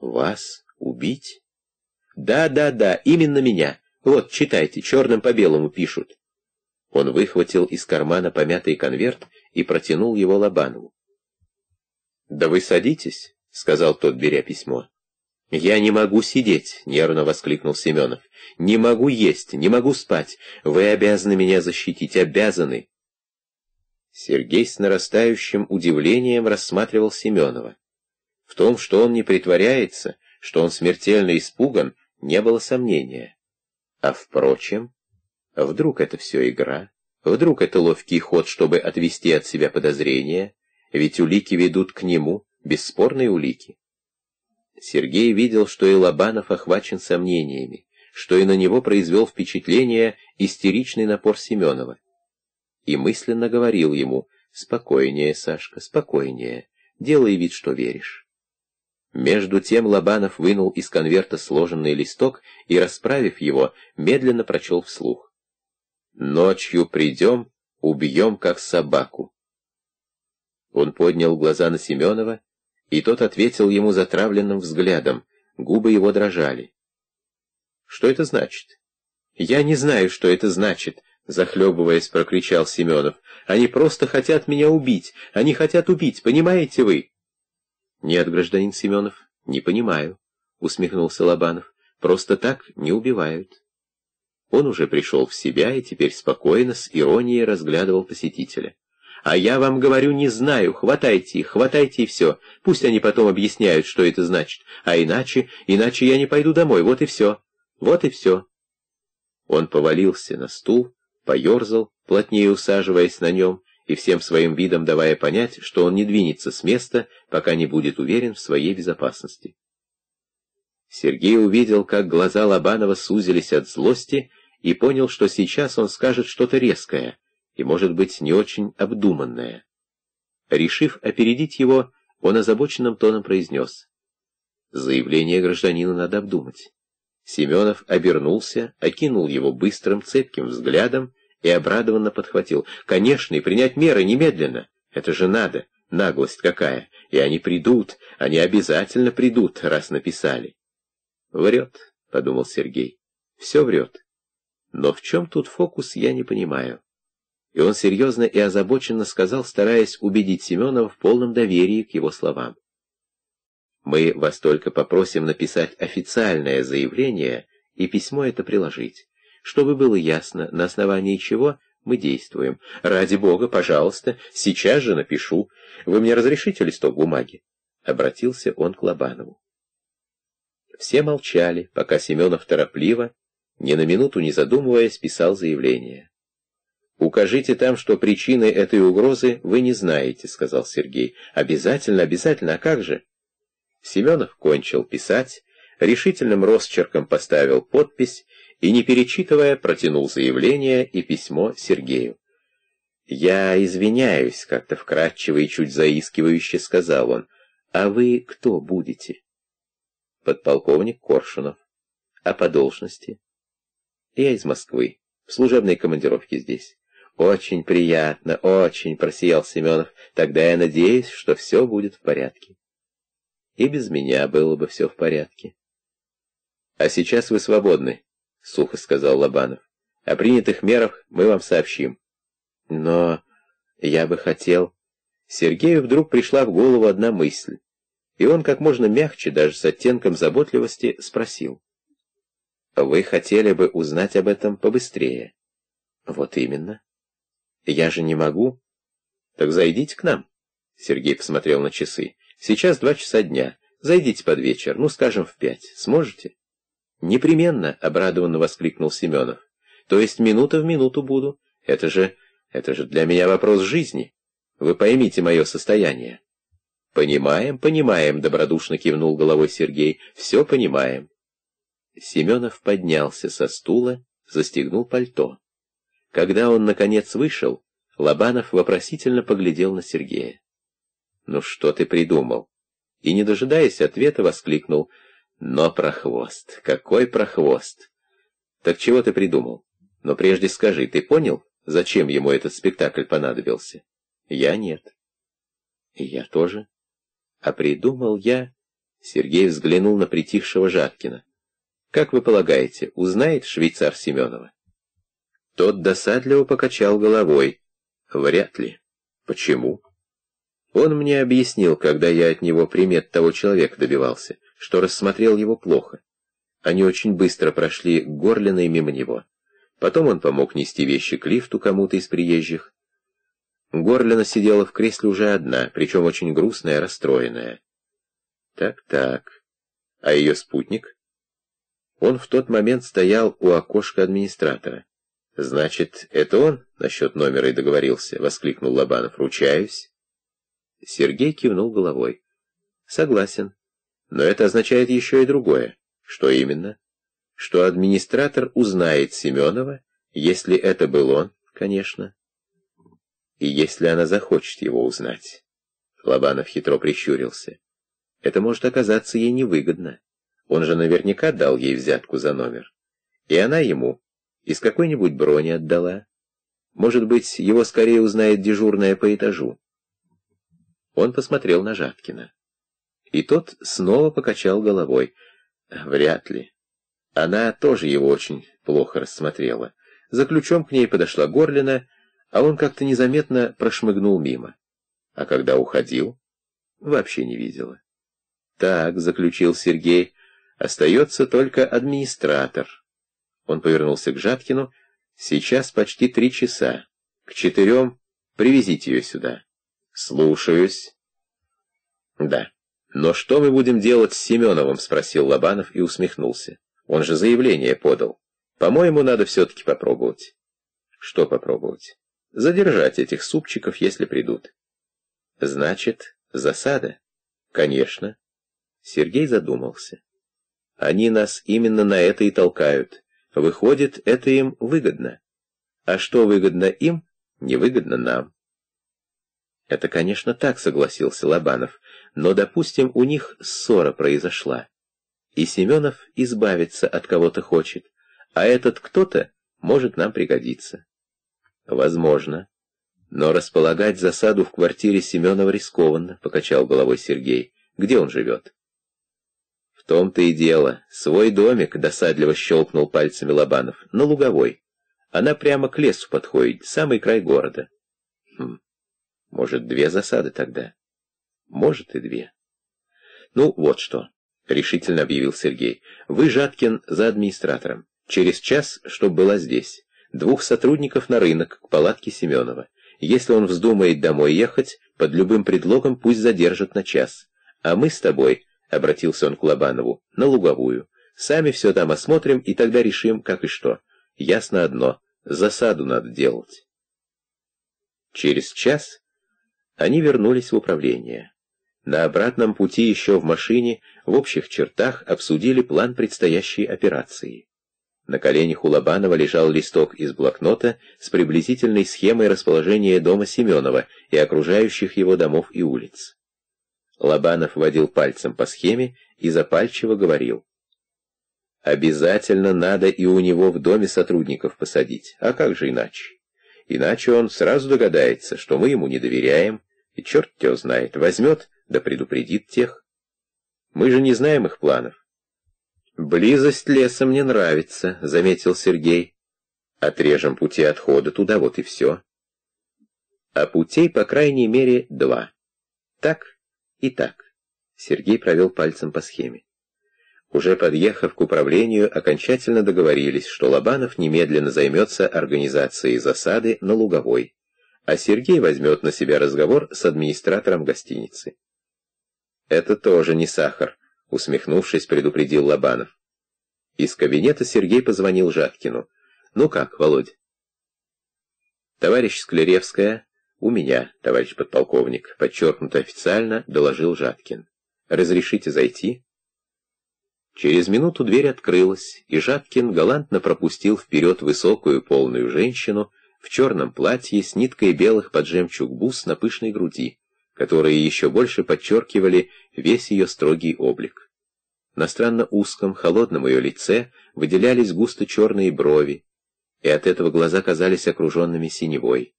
«Вас убить?» «Да, да, да, именно меня. Вот, читайте, черным по белому пишут». Он выхватил из кармана помятый конверт и протянул его Лобанову. «Да вы садитесь», — сказал тот, беря письмо. «Я не могу сидеть», — нервно воскликнул Семенов. «Не могу есть, не могу спать. Вы обязаны меня защитить, обязаны». Сергей с нарастающим удивлением рассматривал Семенова. В том, что он не притворяется, что он смертельно испуган, не было сомнения. А впрочем... Вдруг это все игра? Вдруг это ловкий ход, чтобы отвести от себя подозрения? Ведь улики ведут к нему, бесспорные улики. Сергей видел, что и Лобанов охвачен сомнениями, что и на него произвел впечатление истеричный напор Семенова. И мысленно говорил ему «Спокойнее, Сашка, спокойнее, делай вид, что веришь». Между тем Лобанов вынул из конверта сложенный листок и, расправив его, медленно прочел вслух. Ночью придем, убьем, как собаку. Он поднял глаза на Семенова, и тот ответил ему затравленным взглядом, губы его дрожали. «Что это значит?» «Я не знаю, что это значит», — захлебываясь, прокричал Семенов. «Они просто хотят меня убить. Они хотят убить, понимаете вы?» «Нет, гражданин Семенов, не понимаю», — усмехнулся Лобанов. «Просто так не убивают». Он уже пришел в себя и теперь спокойно, с иронией разглядывал посетителя. «А я вам говорю, не знаю, хватайте их, хватайте и все. Пусть они потом объясняют, что это значит. А иначе, иначе я не пойду домой, вот и все. Вот и все». Он повалился на стул, поерзал, плотнее усаживаясь на нем, и всем своим видом давая понять, что он не двинется с места, пока не будет уверен в своей безопасности. Сергей увидел, как глаза Лобанова сузились от злости, и понял, что сейчас он скажет что-то резкое и, может быть, не очень обдуманное. Решив опередить его, он озабоченным тоном произнес. Заявление гражданина надо обдумать. Семенов обернулся, окинул его быстрым, цепким взглядом и обрадованно подхватил. «Конечно, и принять меры немедленно. Это же надо. Наглость какая! И они придут, они обязательно придут, раз написали. Врет, — подумал Сергей. Все врет. Но в чем тут фокус, я не понимаю. И он серьезно и озабоченно сказал, стараясь убедить Семенова в полном доверии к его словам. Мы вас только попросим написать официальное заявление и письмо это приложить, чтобы было ясно, на основании чего мы действуем. Ради бога, пожалуйста, сейчас же напишу. Вы мне разрешите листок бумаги?» Обратился он к Лобанову. Все молчали, пока Семенов торопливо, ни на минуту не задумываясь, писал заявление. «Укажите там, что причины этой угрозы вы не знаете», — сказал Сергей. «Обязательно, обязательно, а как же?» Семенов кончил писать, решительным росчерком поставил подпись и, не перечитывая, протянул заявление и письмо Сергею. «Я извиняюсь», — как-то вкратчиво и чуть заискивающе сказал он. «А вы кто будете?» «Подполковник Коршунов. А по должности?» «Я из Москвы, в служебной командировке здесь». «Очень приятно, очень», — просиял Семенов. «Тогда я надеюсь, что все будет в порядке». «И без меня было бы все в порядке». «А сейчас вы свободны», — сухо сказал Лобанов. «О принятых мерах мы вам сообщим». «Но я бы хотел...» Сергею вдруг пришла в голову одна мысль, и он как можно мягче, даже с оттенком заботливости, спросил. «Вы хотели бы узнать об этом побыстрее?» «Вот именно. Я же не могу». «Так зайдите к нам», — Сергей посмотрел на часы. «Сейчас два часа дня. Зайдите под вечер, ну, скажем, в пять. Сможете?» «Непременно!» — обрадованно воскликнул Семенов. «То есть минута в минуту буду? Это же... это же для меня вопрос жизни. Вы поймите мое состояние». «Понимаем, понимаем», — добродушно кивнул головой Сергей. «Все понимаем». Семенов поднялся со стула, застегнул пальто. Когда он, наконец, вышел, Лобанов вопросительно поглядел на Сергея. «Ну что ты придумал?» И, не дожидаясь ответа, воскликнул — но прохвост, какой прохвост! Так чего ты придумал? Но прежде скажи, ты понял, зачем ему этот спектакль понадобился? Я нет. И я тоже. А придумал я... Сергей взглянул на притихшего Жаткина. Как вы полагаете, узнает швейцар Семенова? Тот досадливо покачал головой. Вряд ли. Почему? Он мне объяснил, когда я от него примет того человека добивался что рассмотрел его плохо. Они очень быстро прошли Горлиной мимо него. Потом он помог нести вещи к лифту кому-то из приезжих. Горлина сидела в кресле уже одна, причем очень грустная, расстроенная. Так-так. А ее спутник? Он в тот момент стоял у окошка администратора. «Значит, это он насчет номера и договорился?» — воскликнул Лобанов. «Ручаюсь». Сергей кивнул головой. «Согласен. Но это означает еще и другое. Что именно? Что администратор узнает Семенова, если это был он, конечно. И если она захочет его узнать. Лобанов хитро прищурился. Это может оказаться ей невыгодно. Он же наверняка дал ей взятку за номер. И она ему из какой-нибудь брони отдала. Может быть, его скорее узнает дежурная по этажу. Он посмотрел на Жаткина. И тот снова покачал головой. Вряд ли. Она тоже его очень плохо рассмотрела. За ключом к ней подошла Горлина, а он как-то незаметно прошмыгнул мимо. А когда уходил, вообще не видела. «Так», — заключил Сергей, — «остается только администратор». Он повернулся к Жаткину. «Сейчас почти три часа. К четырем привезите ее сюда». «Слушаюсь». «Да». «Но что мы будем делать с Семеновым?» — спросил Лобанов и усмехнулся. «Он же заявление подал. По-моему, надо все-таки попробовать». «Что попробовать?» «Задержать этих супчиков, если придут». «Значит, засада?» «Конечно». Сергей задумался. «Они нас именно на это и толкают. Выходит, это им выгодно. А что выгодно им, невыгодно нам». «Это, конечно, так», — согласился Лобанов. «Но, допустим, у них ссора произошла, и Семенов избавиться от кого-то хочет, а этот кто-то может нам пригодиться». «Возможно. Но располагать засаду в квартире Семенова рискованно, — покачал головой Сергей. Где он живет? Том-то и дело. Свой домик, — досадливо щелкнул пальцами Лобанов, — на Луговой. Она прямо к лесу подходит, самый край города. Хм, может, две засады тогда? Может, и две. Ну, вот что, — решительно объявил Сергей. Вы, Жаткин, за администратором. Через час, чтоб была здесь. Двух сотрудников на рынок, к палатке Семенова. Если он вздумает домой ехать, под любым предлогом пусть задержат на час. А мы с тобой, — обратился он к Лобанову, — на луговую. Сами все там осмотрим, и тогда решим, как и что. Ясно одно — засаду надо делать. Через час они вернулись в управление. На обратном пути еще в машине в общих чертах обсудили план предстоящей операции. На коленях у Лобанова лежал листок из блокнота с приблизительной схемой расположения дома Семенова и окружающих его домов и улиц. Лобанов водил пальцем по схеме и запальчиво говорил. «Обязательно надо и у него в доме сотрудников посадить, а как же иначе? Иначе он сразу догадается, что мы ему не доверяем, и черт его знает, возьмет да предупредит тех. Мы же не знаем их планов. «Близость леса мне нравится», — заметил Сергей. «Отрежем пути отхода туда, вот и все». А путей, по крайней мере, два. Так и так. Сергей провел пальцем по схеме. Уже подъехав к управлению, окончательно договорились, что Лобанов немедленно займется организацией засады на Луговой, а Сергей возьмет на себя разговор с администратором гостиницы. «Это тоже не сахар», — усмехнувшись, предупредил Лобанов. Из кабинета Сергей позвонил Жаткину. «Ну как, Володя?» «Товарищ Склеревская, у меня, товарищ подполковник», — подчеркнуто официально доложил Жаткин. «Разрешите зайти?» Через минуту дверь открылась, и Жаткин галантно пропустил вперед высокую полную женщину в черном платье с ниткой белых под жемчуг бус на пышной груди которые еще больше подчеркивали весь ее строгий облик. На странно узком, холодном ее лице выделялись густо черные брови, и от этого глаза казались окруженными синевой.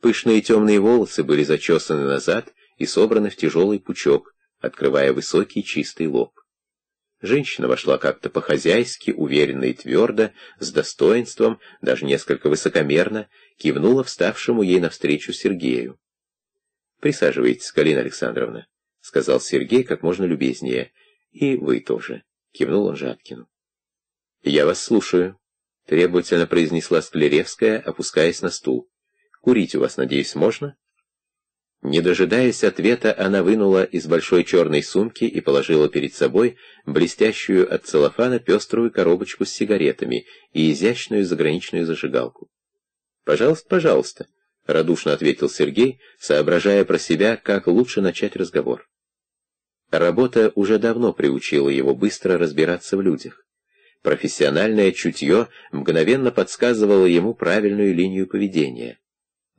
Пышные темные волосы были зачесаны назад и собраны в тяжелый пучок, открывая высокий чистый лоб. Женщина вошла как-то по-хозяйски, уверенно и твердо, с достоинством, даже несколько высокомерно, кивнула вставшему ей навстречу Сергею. «Присаживайтесь, Галина Александровна», — сказал Сергей как можно любезнее. «И вы тоже», — кивнул он Жаткину. «Я вас слушаю», — требовательно произнесла Склеревская, опускаясь на стул. «Курить у вас, надеюсь, можно?» Не дожидаясь ответа, она вынула из большой черной сумки и положила перед собой блестящую от целлофана пеструю коробочку с сигаретами и изящную заграничную зажигалку. «Пожалуйста, пожалуйста», — радушно ответил Сергей, соображая про себя, как лучше начать разговор. Работа уже давно приучила его быстро разбираться в людях. Профессиональное чутье мгновенно подсказывало ему правильную линию поведения.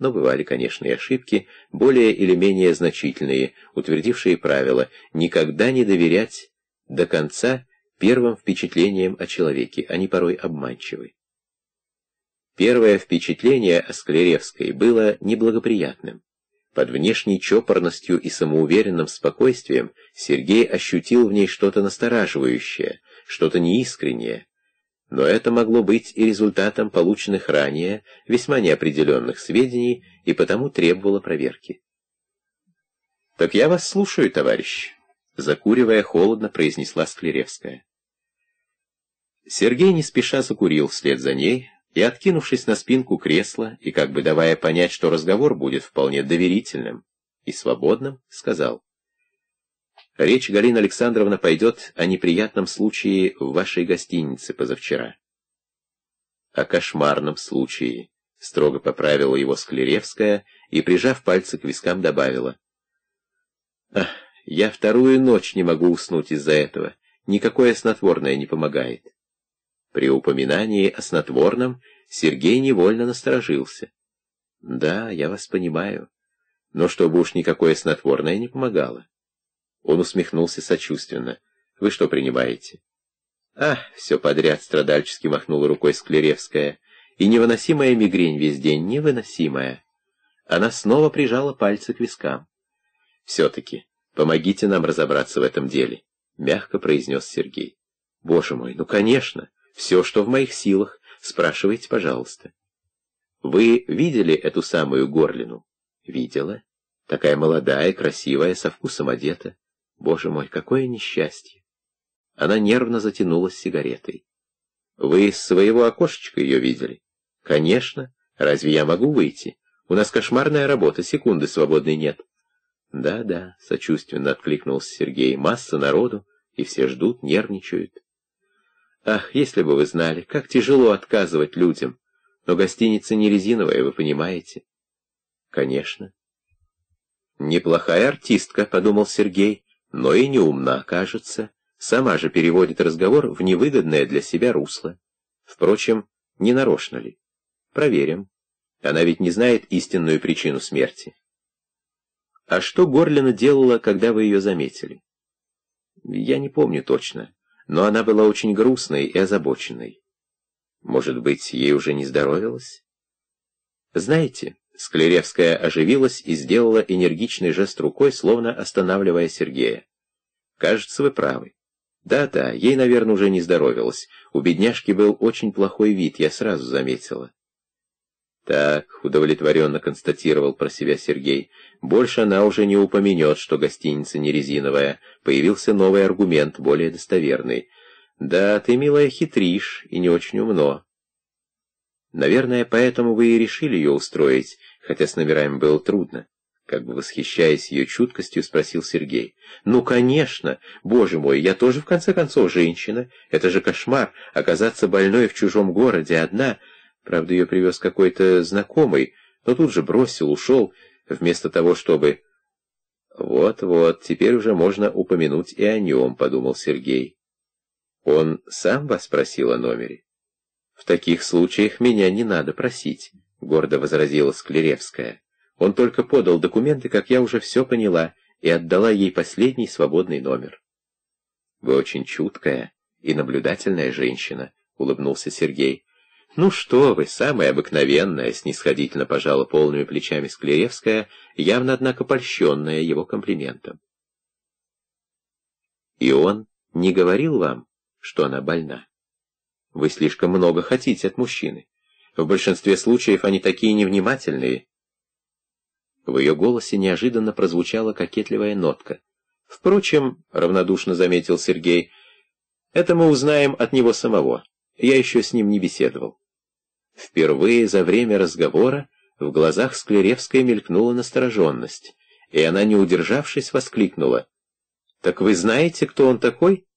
Но бывали, конечно, и ошибки, более или менее значительные, утвердившие правило никогда не доверять до конца первым впечатлениям о человеке, они порой обманчивы. Первое впечатление о Склеревской было неблагоприятным. Под внешней чопорностью и самоуверенным спокойствием Сергей ощутил в ней что-то настораживающее, что-то неискреннее. Но это могло быть и результатом полученных ранее весьма неопределенных сведений и потому требовало проверки. «Так я вас слушаю, товарищ», — закуривая холодно, произнесла Склеревская. Сергей не спеша закурил вслед за ней, и, откинувшись на спинку кресла и как бы давая понять, что разговор будет вполне доверительным и свободным, сказал. «Речь, Галина Александровна, пойдет о неприятном случае в вашей гостинице позавчера». «О кошмарном случае», — строго поправила его Склеревская и, прижав пальцы к вискам, добавила. «Ах, я вторую ночь не могу уснуть из-за этого. Никакое снотворное не помогает». При упоминании о снотворном Сергей невольно насторожился. «Да, я вас понимаю. Но чтобы уж никакое снотворное не помогало». Он усмехнулся сочувственно. «Вы что принимаете?» «А, все подряд», — страдальчески махнула рукой Склеревская. «И невыносимая мигрень весь день, невыносимая. Она снова прижала пальцы к вискам. «Все-таки, помогите нам разобраться в этом деле», — мягко произнес Сергей. «Боже мой, ну, конечно, все, что в моих силах. Спрашивайте, пожалуйста». «Вы видели эту самую Горлину?» «Видела. Такая молодая, красивая, со вкусом одета. Боже мой, какое несчастье!» Она нервно затянулась сигаретой. «Вы из своего окошечка ее видели?» «Конечно. Разве я могу выйти? У нас кошмарная работа, секунды свободной нет». «Да-да», — сочувственно откликнулся Сергей, — «масса народу, и все ждут, нервничают». «Ах, если бы вы знали, как тяжело отказывать людям, но гостиница не резиновая, вы понимаете?» «Конечно». «Неплохая артистка», — подумал Сергей, — «но и не умна, кажется. Сама же переводит разговор в невыгодное для себя русло. Впрочем, не нарочно ли? Проверим. Она ведь не знает истинную причину смерти. А что Горлина делала, когда вы ее заметили? Я не помню точно, но она была очень грустной и озабоченной. Может быть, ей уже не здоровилось? Знаете, Склеревская оживилась и сделала энергичный жест рукой, словно останавливая Сергея. Кажется, вы правы. Да-да, ей, наверное, уже не здоровилось. У бедняжки был очень плохой вид, я сразу заметила. Так, удовлетворенно констатировал про себя Сергей. Больше она уже не упомянет, что гостиница не резиновая. Появился новый аргумент, более достоверный. Да, ты, милая, хитришь и не очень умно. Наверное, поэтому вы и решили ее устроить, хотя с номерами было трудно. Как бы восхищаясь ее чуткостью, спросил Сергей. «Ну, конечно! Боже мой, я тоже, в конце концов, женщина. Это же кошмар, оказаться больной в чужом городе одна. Правда, ее привез какой-то знакомый, но тут же бросил, ушел, вместо того, чтобы...» «Вот-вот, теперь уже можно упомянуть и о нем», — подумал Сергей. «Он сам вас просил о номере?» «В таких случаях меня не надо просить», — гордо возразила Склеревская. Он только подал документы, как я уже все поняла, и отдала ей последний свободный номер. «Вы очень чуткая и наблюдательная женщина», — улыбнулся Сергей. «Ну что вы, самая обыкновенная», — снисходительно пожала полными плечами Склеевская, явно, однако, польщенная его комплиментом. «И он не говорил вам, что она больна? Вы слишком много хотите от мужчины. В большинстве случаев они такие невнимательные, в ее голосе неожиданно прозвучала кокетливая нотка. «Впрочем», — равнодушно заметил Сергей, — «это мы узнаем от него самого. Я еще с ним не беседовал». Впервые за время разговора в глазах Склеревской мелькнула настороженность, и она, не удержавшись, воскликнула. «Так вы знаете, кто он такой?»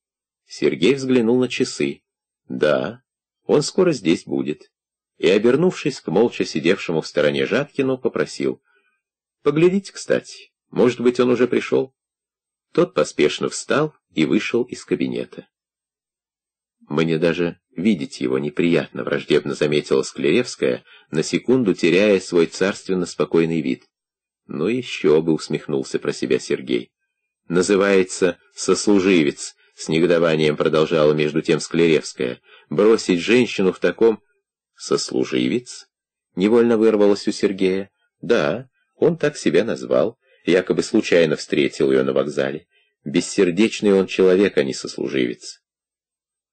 Сергей взглянул на часы. «Да, он скоро здесь будет». И, обернувшись к молча сидевшему в стороне Жаткину, попросил — Поглядите, кстати, может быть, он уже пришел. Тот поспешно встал и вышел из кабинета. Мне даже видеть его неприятно, враждебно заметила Склеревская, на секунду теряя свой царственно спокойный вид. Ну еще бы, усмехнулся про себя Сергей. Называется «сослуживец», с негодованием продолжала между тем Склеревская. Бросить женщину в таком... «Сослуживец?» — невольно вырвалось у Сергея. «Да, он так себя назвал, якобы случайно встретил ее на вокзале. Бессердечный он человек, а не сослуживец.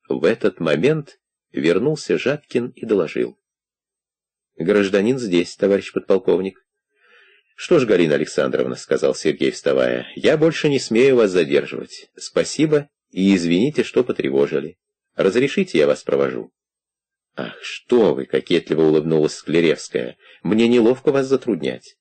В этот момент вернулся Жаткин и доложил. «Гражданин здесь, товарищ подполковник». «Что ж, Галина Александровна», — сказал Сергей, вставая, — «я больше не смею вас задерживать. Спасибо и извините, что потревожили. Разрешите, я вас провожу». «Ах, что вы!» — кокетливо улыбнулась Склеревская. «Мне неловко вас затруднять».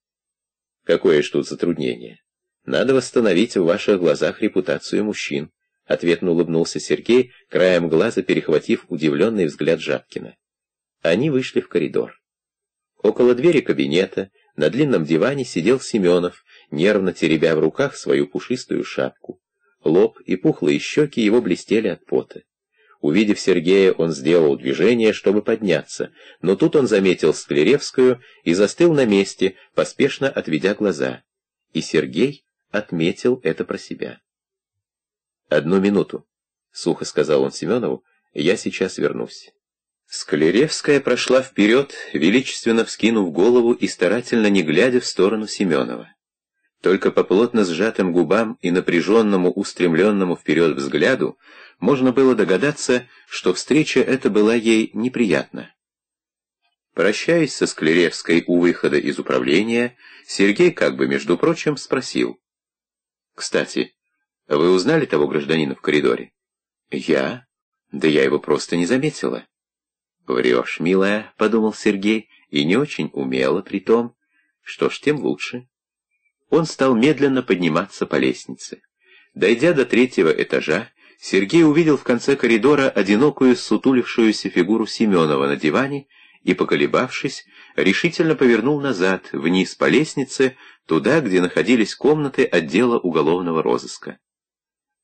Какое ж тут затруднение? Надо восстановить в ваших глазах репутацию мужчин, ответно улыбнулся Сергей, краем глаза перехватив удивленный взгляд Жабкина. Они вышли в коридор. Около двери кабинета на длинном диване сидел Семенов, нервно теребя в руках свою пушистую шапку. Лоб и пухлые щеки его блестели от пота. Увидев Сергея, он сделал движение, чтобы подняться, но тут он заметил Склеревскую и застыл на месте, поспешно отведя глаза. И Сергей отметил это про себя. «Одну минуту», — сухо сказал он Семенову, — «я сейчас вернусь». Склеревская прошла вперед, величественно вскинув голову и старательно не глядя в сторону Семенова. Только по плотно сжатым губам и напряженному, устремленному вперед взгляду можно было догадаться, что встреча эта была ей неприятна. Прощаясь со Склеревской у выхода из управления, Сергей как бы, между прочим, спросил. «Кстати, вы узнали того гражданина в коридоре?» «Я? Да я его просто не заметила». «Врешь, милая», — подумал Сергей, и не очень умело при том. Что ж, тем лучше. Он стал медленно подниматься по лестнице. Дойдя до третьего этажа, Сергей увидел в конце коридора одинокую сутулившуюся фигуру Семенова на диване и, поколебавшись, решительно повернул назад, вниз по лестнице, туда, где находились комнаты отдела уголовного розыска.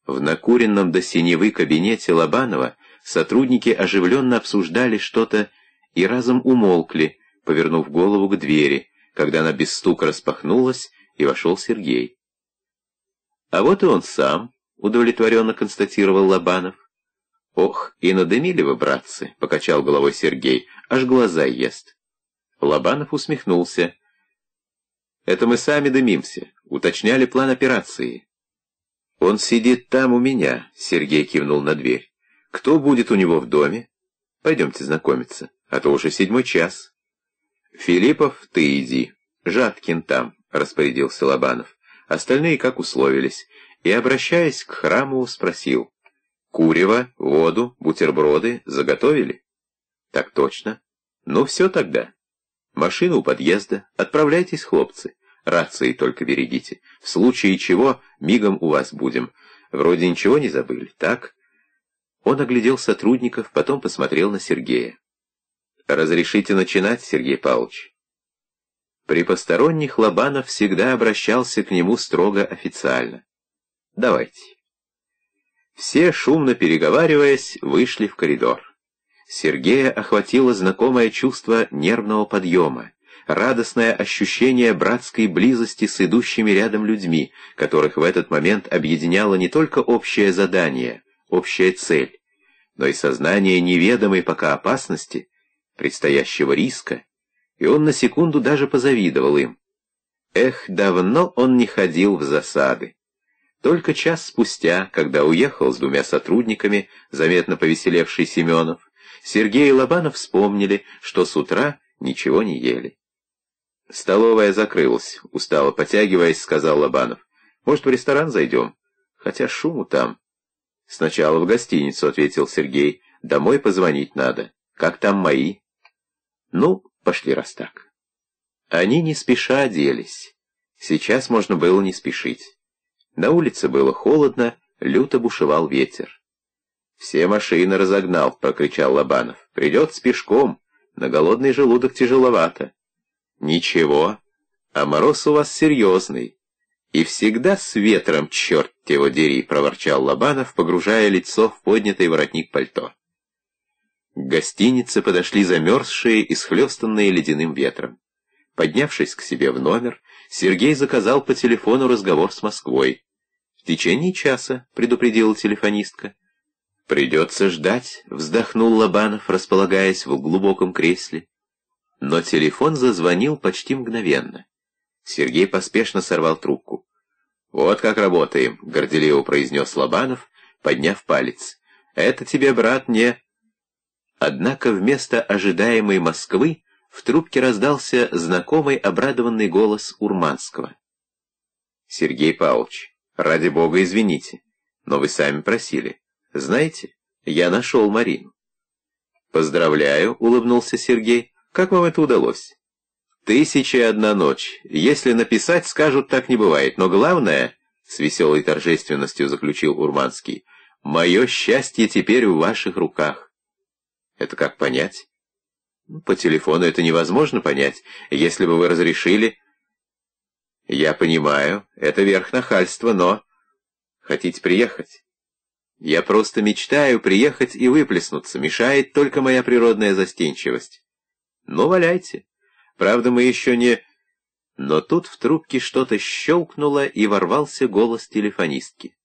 В накуренном до синевы кабинете Лобанова сотрудники оживленно обсуждали что-то и разом умолкли, повернув голову к двери, когда она без стука распахнулась, и вошел Сергей. «А вот и он сам», — удовлетворенно констатировал Лобанов. «Ох, и надымили вы, братцы», — покачал головой Сергей, — «аж глаза ест». Лобанов усмехнулся. «Это мы сами дымимся, уточняли план операции». «Он сидит там у меня», — Сергей кивнул на дверь. «Кто будет у него в доме? Пойдемте знакомиться, а то уже седьмой час». «Филиппов, ты иди, Жаткин там». — распорядился Лобанов. Остальные как условились, и, обращаясь к храму, спросил. «Курево, воду, бутерброды заготовили?» «Так точно. Ну все тогда. Машину у подъезда. Отправляйтесь, хлопцы. Рации только берегите. В случае чего мигом у вас будем. Вроде ничего не забыли, так?» Он оглядел сотрудников, потом посмотрел на Сергея. «Разрешите начинать, Сергей Павлович?» При посторонних Лобанов всегда обращался к нему строго официально. «Давайте». Все, шумно переговариваясь, вышли в коридор. Сергея охватило знакомое чувство нервного подъема, радостное ощущение братской близости с идущими рядом людьми, которых в этот момент объединяло не только общее задание, общая цель, но и сознание неведомой пока опасности, предстоящего риска, и он на секунду даже позавидовал им. Эх, давно он не ходил в засады. Только час спустя, когда уехал с двумя сотрудниками, заметно повеселевший Семенов, Сергей и Лобанов вспомнили, что с утра ничего не ели. «Столовая закрылась», — устало потягиваясь, сказал Лобанов. «Может, в ресторан зайдем? Хотя шуму там». «Сначала в гостиницу», — ответил Сергей. «Домой позвонить надо. Как там мои?» «Ну, Пошли, раз так. Они не спеша оделись. Сейчас можно было не спешить. На улице было холодно, люто бушевал ветер. «Все машины разогнал», — прокричал Лобанов. «Придется пешком. На голодный желудок тяжеловато». «Ничего. А мороз у вас серьезный. И всегда с ветром, черт его дери», — проворчал Лобанов, погружая лицо в поднятый воротник пальто. К гостинице подошли замерзшие и схлестанные ледяным ветром. Поднявшись к себе в номер, Сергей заказал по телефону разговор с Москвой. «В течение часа», — предупредила телефонистка. «Придется ждать», — вздохнул Лобанов, располагаясь в глубоком кресле. Но телефон зазвонил почти мгновенно. Сергей поспешно сорвал трубку. «Вот как работаем», — горделиво произнес Лобанов, подняв палец. «Это тебе, брат, не...» Однако вместо ожидаемой Москвы в трубке раздался знакомый обрадованный голос Урманского. «Сергей Павлович, ради бога извините, но вы сами просили. Знаете, я нашел Марину». «Поздравляю», — улыбнулся Сергей. «Как вам это удалось?» «Тысяча и одна ночь. Если написать, скажут, так не бывает. Но главное, — с веселой торжественностью заключил Урманский, — мое счастье теперь в ваших руках. Это как понять? По телефону это невозможно понять. Если бы вы разрешили... Я понимаю, это верх нахальства, но... Хотите приехать? Я просто мечтаю приехать и выплеснуться. Мешает только моя природная застенчивость. Ну, валяйте. Правда, мы еще не... Но тут в трубке что-то щелкнуло, и ворвался голос телефонистки.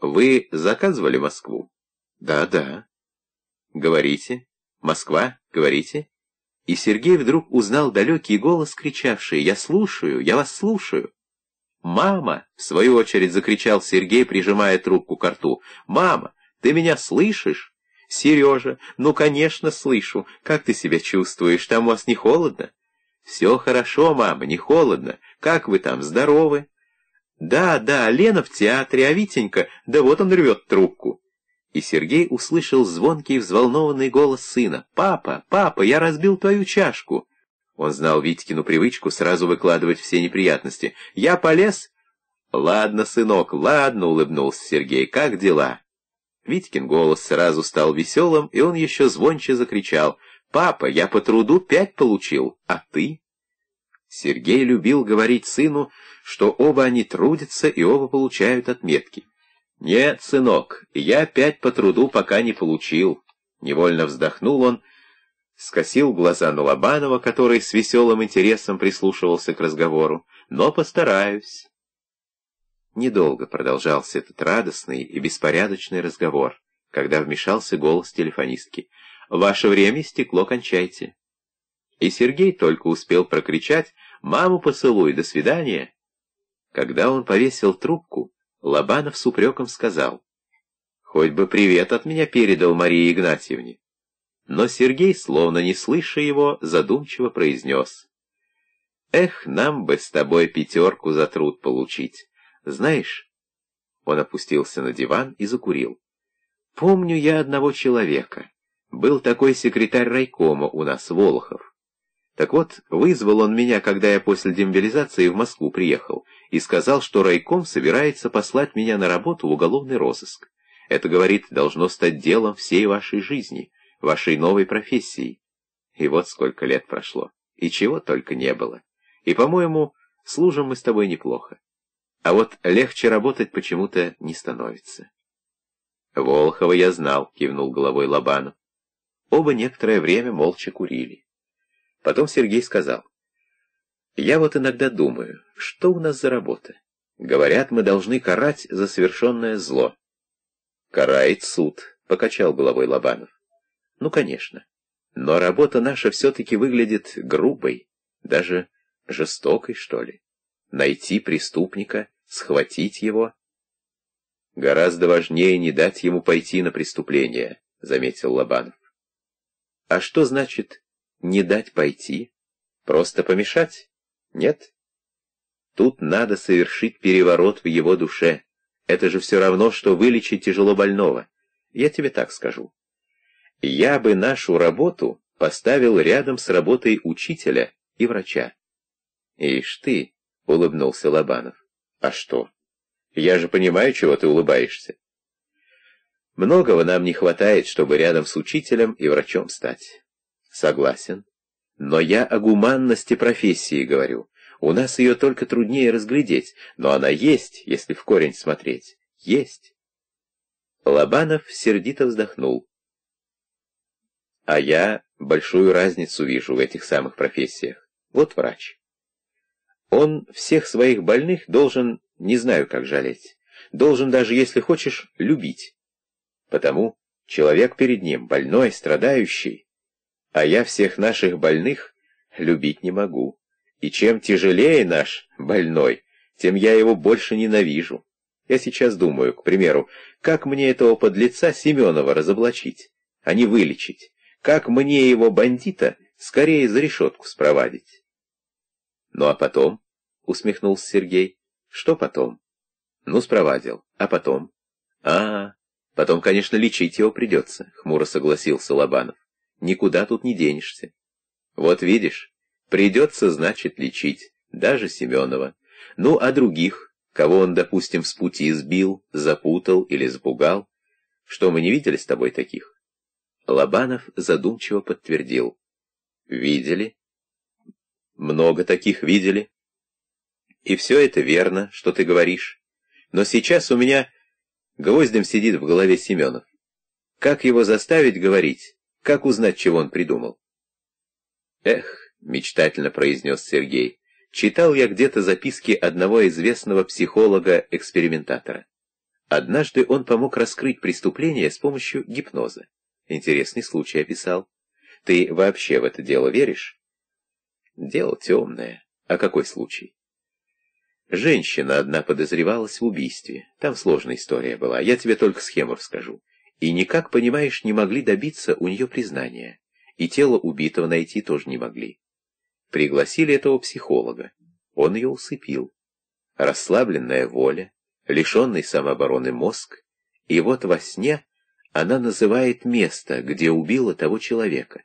«Вы заказывали Москву?» «Да, да». «Говорите». Москва, говорите?» И Сергей вдруг узнал далекий голос, кричавший «Я слушаю, я вас слушаю». «Мама!» — в свою очередь закричал Сергей, прижимая трубку к рту. «Мама, ты меня слышишь?» «Сережа, ну, конечно, слышу. Как ты себя чувствуешь? Там у вас не холодно?» «Все хорошо, мама, не холодно. Как вы там, здоровы?» «Да, да, Лена в театре, а Витенька, да вот он рвет трубку». И Сергей услышал звонкий взволнованный голос сына. «Папа, папа, я разбил твою чашку!» Он знал Витькину привычку сразу выкладывать все неприятности. «Я полез?» «Ладно, сынок, ладно», — улыбнулся Сергей, — «как дела?» Витькин голос сразу стал веселым, и он еще звонче закричал. «Папа, я по труду пять получил, а ты?» Сергей любил говорить сыну, что оба они трудятся и оба получают отметки. «Нет, сынок, я пять по труду пока не получил». Невольно вздохнул он, скосил глаза на Лобанова, который с веселым интересом прислушивался к разговору. «Но постараюсь». Недолго продолжался этот радостный и беспорядочный разговор, когда вмешался голос телефонистки. «Ваше время стекло, кончайте». И Сергей только успел прокричать «Маму поцелуй, до свидания!» Когда он повесил трубку, Лобанов с упреком сказал «Хоть бы привет от меня передал Марии Игнатьевне». Но Сергей, словно не слыша его, задумчиво произнес «Эх, нам бы с тобой пятерку за труд получить. Знаешь...» Он опустился на диван и закурил. «Помню я одного человека. Был такой секретарь райкома у нас, Волохов. Так вот, вызвал он меня, когда я после демобилизации в Москву приехал, и сказал, что райком собирается послать меня на работу в уголовный розыск. Это, говорит, должно стать делом всей вашей жизни, вашей новой профессии. И вот сколько лет прошло, и чего только не было. И, по-моему, служим мы с тобой неплохо. А вот легче работать почему-то не становится. Волхова я знал, кивнул головой Лобанов. Оба некоторое время молча курили. Потом Сергей сказал, «Я вот иногда думаю, что у нас за работа? Говорят, мы должны карать за совершенное зло». «Карает суд», — покачал головой Лобанов. «Ну, конечно. Но работа наша все-таки выглядит грубой, даже жестокой, что ли. Найти преступника, схватить его...» «Гораздо важнее не дать ему пойти на преступление», — заметил Лобанов. «А что значит не дать пойти? Просто помешать? Нет? Тут надо совершить переворот в его душе. Это же все равно, что вылечить тяжело больного. Я тебе так скажу. Я бы нашу работу поставил рядом с работой учителя и врача. Ишь ты, — улыбнулся Лобанов. А что? Я же понимаю, чего ты улыбаешься. Многого нам не хватает, чтобы рядом с учителем и врачом стать. Согласен. Но я о гуманности профессии говорю. У нас ее только труднее разглядеть, но она есть, если в корень смотреть. Есть. Лобанов сердито вздохнул. А я большую разницу вижу в этих самых профессиях. Вот врач. Он всех своих больных должен, не знаю как жалеть, должен даже, если хочешь, любить. Потому человек перед ним, больной, страдающий, а я всех наших больных любить не могу. И чем тяжелее наш больной, тем я его больше ненавижу. Я сейчас думаю, к примеру, как мне этого подлеца Семенова разоблачить, а не вылечить? Как мне его бандита скорее за решетку спровадить? Ну а потом, — усмехнулся Сергей, — что потом? Ну, спровадил, а потом? А, потом, конечно, лечить его придется, — хмуро согласился Лобанов. Никуда тут не денешься. Вот видишь, придется, значит, лечить, даже Семенова. Ну, а других, кого он, допустим, с пути сбил, запутал или запугал? Что, мы не видели с тобой таких? Лобанов задумчиво подтвердил. Видели? Много таких видели. И все это верно, что ты говоришь. Но сейчас у меня гвоздем сидит в голове Семенов. Как его заставить говорить? Как узнать, чего он придумал? Эх, мечтательно произнес Сергей, читал я где-то записки одного известного психолога-экспериментатора. Однажды он помог раскрыть преступление с помощью гипноза. Интересный случай описал. Ты вообще в это дело веришь? Дело темное. А какой случай? Женщина одна подозревалась в убийстве. Там сложная история была. Я тебе только схему расскажу. И никак, понимаешь, не могли добиться у нее признания. И тело убитого найти тоже не могли. Пригласили этого психолога. Он ее усыпил. Расслабленная воля, лишенный самообороны мозг, и вот во сне она называет место, где убила того человека.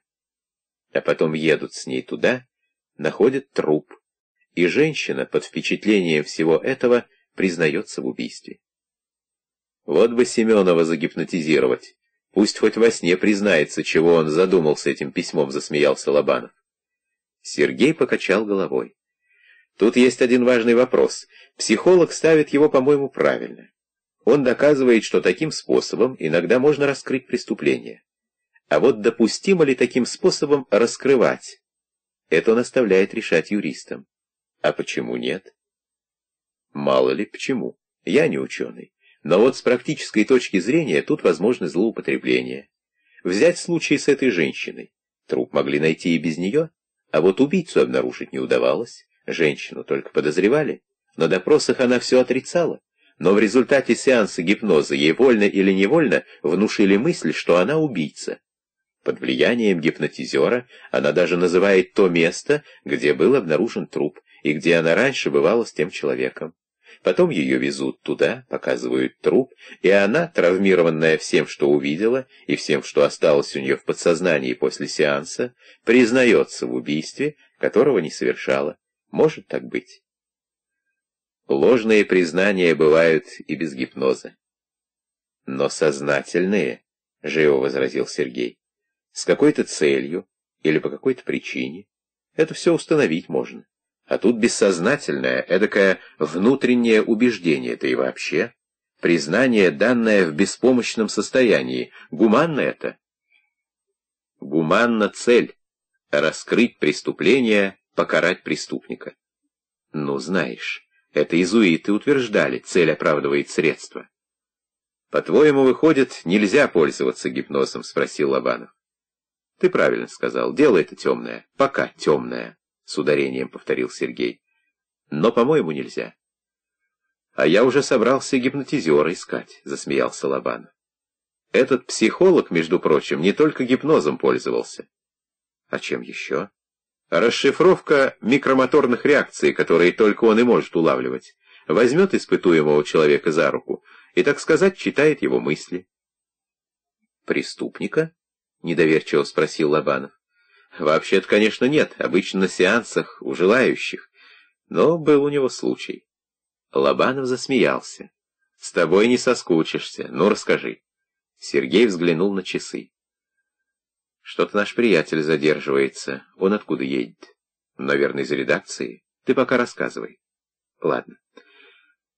А потом едут с ней туда, находят труп, и женщина под впечатлением всего этого признается в убийстве. Вот бы Семенова загипнотизировать. Пусть хоть во сне признается, чего он задумал с этим письмом, засмеялся Лобанов. Сергей покачал головой. Тут есть один важный вопрос. Психолог ставит его, по-моему, правильно. Он доказывает, что таким способом иногда можно раскрыть преступление. А вот допустимо ли таким способом раскрывать? Это он оставляет решать юристам. А почему нет? Мало ли почему. Я не ученый. Но вот с практической точки зрения тут возможно злоупотребление. Взять случай с этой женщиной. Труп могли найти и без нее, а вот убийцу обнаружить не удавалось. Женщину только подозревали. На допросах она все отрицала. Но в результате сеанса гипноза ей вольно или невольно внушили мысль, что она убийца. Под влиянием гипнотизера она даже называет то место, где был обнаружен труп, и где она раньше бывала с тем человеком. Потом ее везут туда, показывают труп, и она, травмированная всем, что увидела, и всем, что осталось у нее в подсознании после сеанса, признается в убийстве, которого не совершала. Может так быть. Ложные признания бывают и без гипноза. Но сознательные, — живо возразил Сергей, — с какой-то целью или по какой-то причине, это все установить можно. А тут бессознательное, эдакое внутреннее убеждение, да и вообще, признание, данное в беспомощном состоянии. Гуманно это? Гуманна цель — раскрыть преступление, покарать преступника. Ну, знаешь, это изуиты утверждали, цель оправдывает средства. «По-твоему, выходит, нельзя пользоваться гипнозом?» — спросил Лобанов. «Ты правильно сказал, дело это темное, пока темное». — с ударением повторил Сергей. «Но, по-моему, нельзя». «А я уже собрался гипнотизера искать», — засмеялся Лобанов. «Этот психолог, между прочим, не только гипнозом пользовался». «А чем еще?» «Расшифровка микромоторных реакций, которые только он и может улавливать. Возьмет испытуемого человека за руку и, так сказать, читает его мысли». «Преступника?» — недоверчиво спросил Лобанов. Вообще-то, конечно, нет, обычно на сеансах у желающих, но был у него случай. Лобанов засмеялся. «С тобой не соскучишься, ну расскажи». Сергей взглянул на часы. «Что-то наш приятель задерживается. Он откуда едет?» «Наверное, из редакции. Ты пока рассказывай». «Ладно.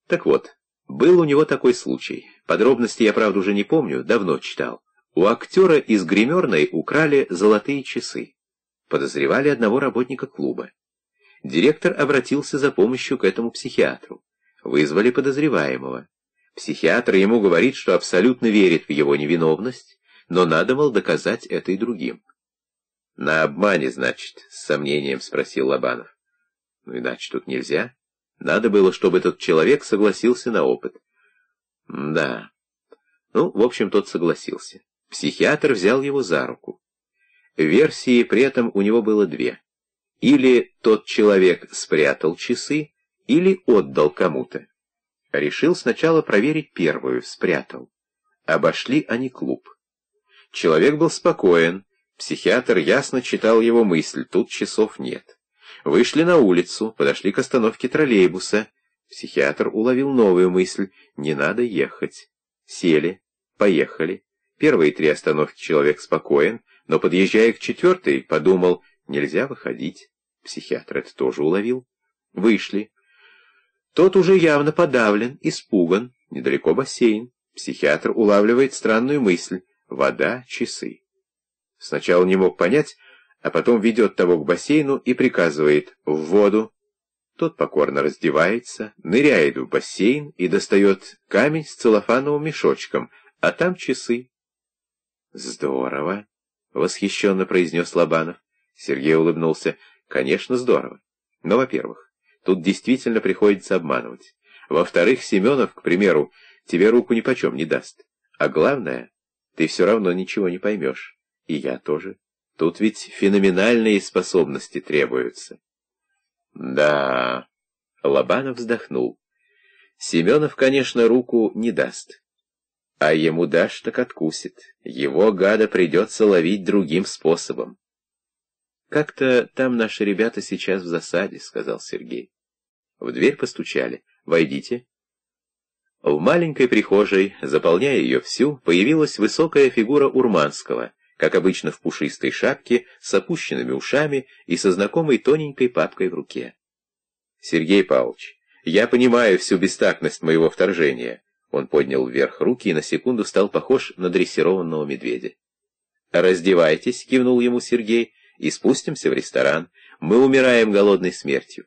Так вот, был у него такой случай. Подробности я, правда, уже не помню, давно читал. У актера из гримерной украли золотые часы подозревали одного работника клуба. Директор обратился за помощью к этому психиатру. Вызвали подозреваемого. Психиатр ему говорит, что абсолютно верит в его невиновность, но надо, мол, доказать это и другим. «На обмане, значит?» — с сомнением спросил Лобанов. «Ну, иначе тут нельзя. Надо было, чтобы этот человек согласился на опыт». «Да». Ну, в общем, тот согласился. Психиатр взял его за руку. Версии при этом у него было две. Или тот человек спрятал часы, или отдал кому-то. Решил сначала проверить первую, спрятал. Обошли они клуб. Человек был спокоен, психиатр ясно читал его мысль, тут часов нет. Вышли на улицу, подошли к остановке троллейбуса. Психиатр уловил новую мысль, не надо ехать. Сели, поехали. Первые три остановки человек спокоен, но, подъезжая к четвертой, подумал, нельзя выходить. Психиатр это тоже уловил. Вышли. Тот уже явно подавлен, испуган, недалеко бассейн. Психиатр улавливает странную мысль — вода, часы. Сначала не мог понять, а потом ведет того к бассейну и приказывает «в воду». Тот покорно раздевается, ныряет в бассейн и достает камень с целлофановым мешочком, а там часы. Здорово. Восхищенно произнес Лобанов. Сергей улыбнулся. Конечно, здорово. Но, во-первых, тут действительно приходится обманывать. Во-вторых, Семенов, к примеру, тебе руку нипочем не даст. А главное, ты все равно ничего не поймешь. И я тоже. Тут ведь феноменальные способности требуются. Да, Лобанов вздохнул. Семенов, конечно, руку не даст. А ему дашь, так откусит. Его, гада, придется ловить другим способом. «Как-то там наши ребята сейчас в засаде», — сказал Сергей. В дверь постучали. «Войдите». В маленькой прихожей, заполняя ее всю, появилась высокая фигура Урманского, как обычно в пушистой шапке, с опущенными ушами и со знакомой тоненькой папкой в руке. «Сергей Павлович, я понимаю всю бестактность моего вторжения». Он поднял вверх руки и на секунду стал похож на дрессированного медведя. «Раздевайтесь», — кивнул ему Сергей, — «и спустимся в ресторан. Мы умираем голодной смертью».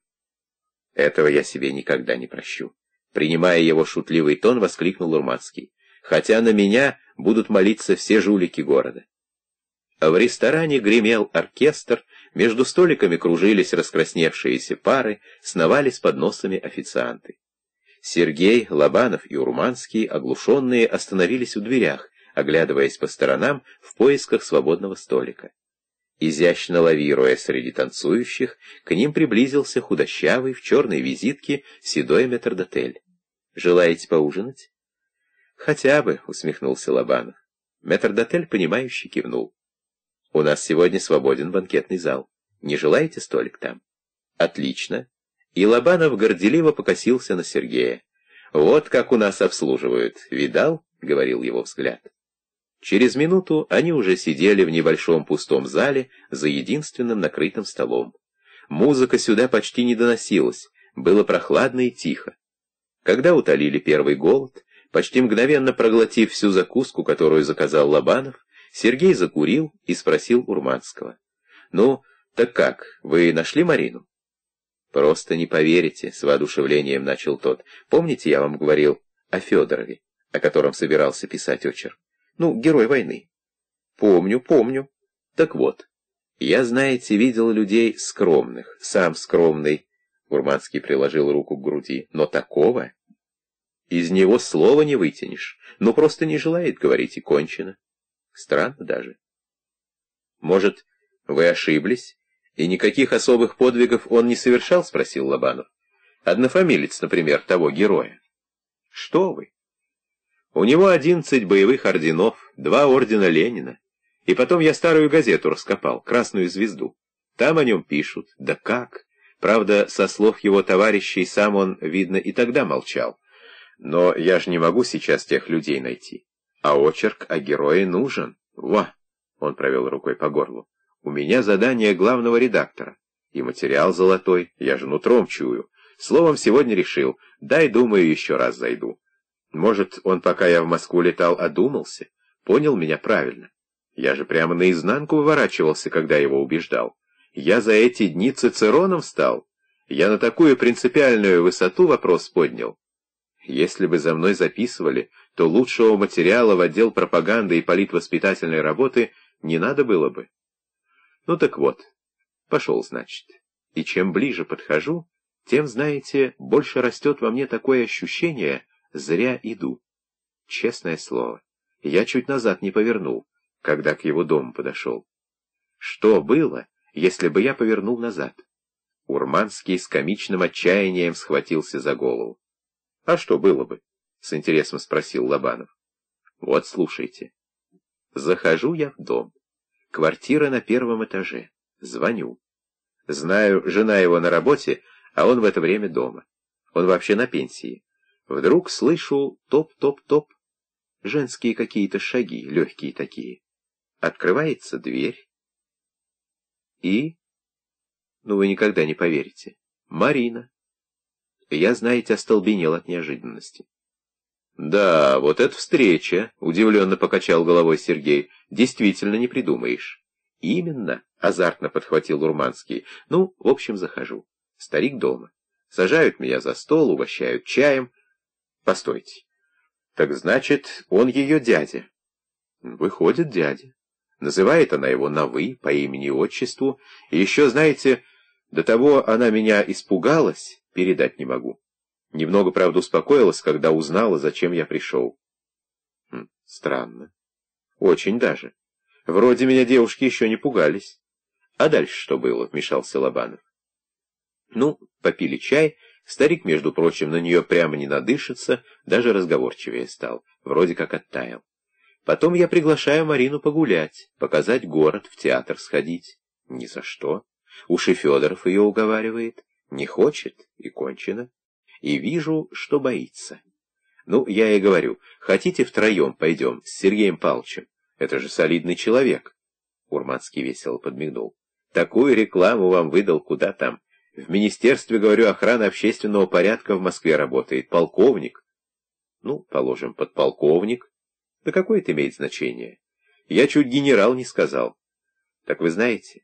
Этого я себе никогда не прощу. Принимая его шутливый тон, воскликнул Урманский. Хотя на меня будут молиться все жулики города. В ресторане гремел оркестр, между столиками кружились раскрасневшиеся пары, сновали с подносами официанты. Сергей, Лобанов и Урманский, оглушенные, остановились у дверях, оглядываясь по сторонам в поисках свободного столика. Изящно лавируя среди танцующих, к ним приблизился худощавый в черной визитке седой метрдотель. «Желаете поужинать?» «Хотя бы», — усмехнулся Лобанов. Метрдотель, понимающе кивнул. У нас сегодня свободен банкетный зал. Не желаете столик там? Отлично. И Лобанов горделиво покосился на Сергея. Вот как у нас обслуживают. Видал? — говорил его взгляд. Через минуту они уже сидели в небольшом пустом зале за единственным накрытым столом. Музыка сюда почти не доносилась, было прохладно и тихо. Когда утолили первый голод, почти мгновенно проглотив всю закуску, которую заказал Лобанов, Сергей закурил и спросил Урманского. «Ну, так как, вы нашли Марину?» «Просто не поверите», — с воодушевлением начал тот. «Помните, я вам говорил о Федорове, о котором собирался писать очерк? Ну, герой войны». «Помню, помню. Так вот, я, знаете, видел людей скромных, сам скромный». Урманский приложил руку к груди. «Но такого...» Из него слова не вытянешь. Ну, просто не желает говорить и кончено. Странно даже. Может, вы ошиблись, и никаких особых подвигов он не совершал, спросил Лобанов. Однофамилец, например, того героя. Что вы? У него одиннадцать боевых орденов, два ордена Ленина. И потом я старую газету раскопал, «Красную звезду». Там о нем пишут. Да как? Правда, со слов его товарищей сам он, видно, и тогда молчал. Но я же не могу сейчас тех людей найти. А очерк о герое нужен. Во! Он провел рукой по горлу. У меня задание главного редактора. И материал золотой, я же нутром чую. Словом, сегодня решил. Дай, думаю, еще раз зайду. Может, он, пока я в Москву летал, одумался? Понял меня правильно. Я же прямо наизнанку выворачивался, когда его убеждал. Я за эти дни цицероном стал. Я на такую принципиальную высоту вопрос поднял. Если бы за мной записывали, то лучшего материала в отдел пропаганды и политвоспитательной работы не надо было бы. Ну так вот, пошел, значит. И чем ближе подхожу, тем, знаете, больше растет во мне такое ощущение «зря иду». Честное слово, я чуть назад не повернул, когда к его дому подошел. Что было, если бы я повернул назад? Урманский с комичным отчаянием схватился за голову. А что было бы? — с интересом спросил Лобанов. «Вот слушайте. Захожу я в дом. Квартира на первом этаже. Звоню. Знаю, жена его на работе, а он в это время дома. Он вообще на пенсии. Вдруг слышу топ-топ-топ. Женские какие-то шаги, легкие такие. Открывается дверь. И... Ну, вы никогда не поверите. Марина. Я, знаете, остолбенел от неожиданности. «Да, вот эта встреча», — удивленно покачал головой Сергей, — «действительно не придумаешь». «Именно», — азартно подхватил Урманский. «Ну, в общем, захожу. Старик дома. Сажают меня за стол, угощают чаем. Постойте. Так значит, он ее дядя?» «Выходит, дядя. Называет она его на «вы» по имени и отчеству. И еще, знаете, до того она меня испугалась, передать не могу. Немного, правда, успокоилась, когда узнала, зачем я пришел. Хм, странно. Очень даже. Вроде меня девушки еще не пугались. А дальше что было, вмешался Лобанов. Ну, попили чай, старик, между прочим, на нее прямо не надышится, даже разговорчивее стал, вроде как оттаял. Потом я приглашаю Марину погулять, показать город, в театр сходить. Ни за что. Уж и Федоров ее уговаривает. Не хочет, и кончено. И вижу, что боится. Ну, я и говорю, хотите втроем пойдем с Сергеем Павловичем? Это же солидный человек. Урманский весело подмигнул. Такую рекламу вам выдал куда там. В Министерстве, говорю, охраны общественного порядка в Москве работает. Полковник. Ну, положим, подполковник. Да какое это имеет значение? Я чуть генерал не сказал. Так вы знаете,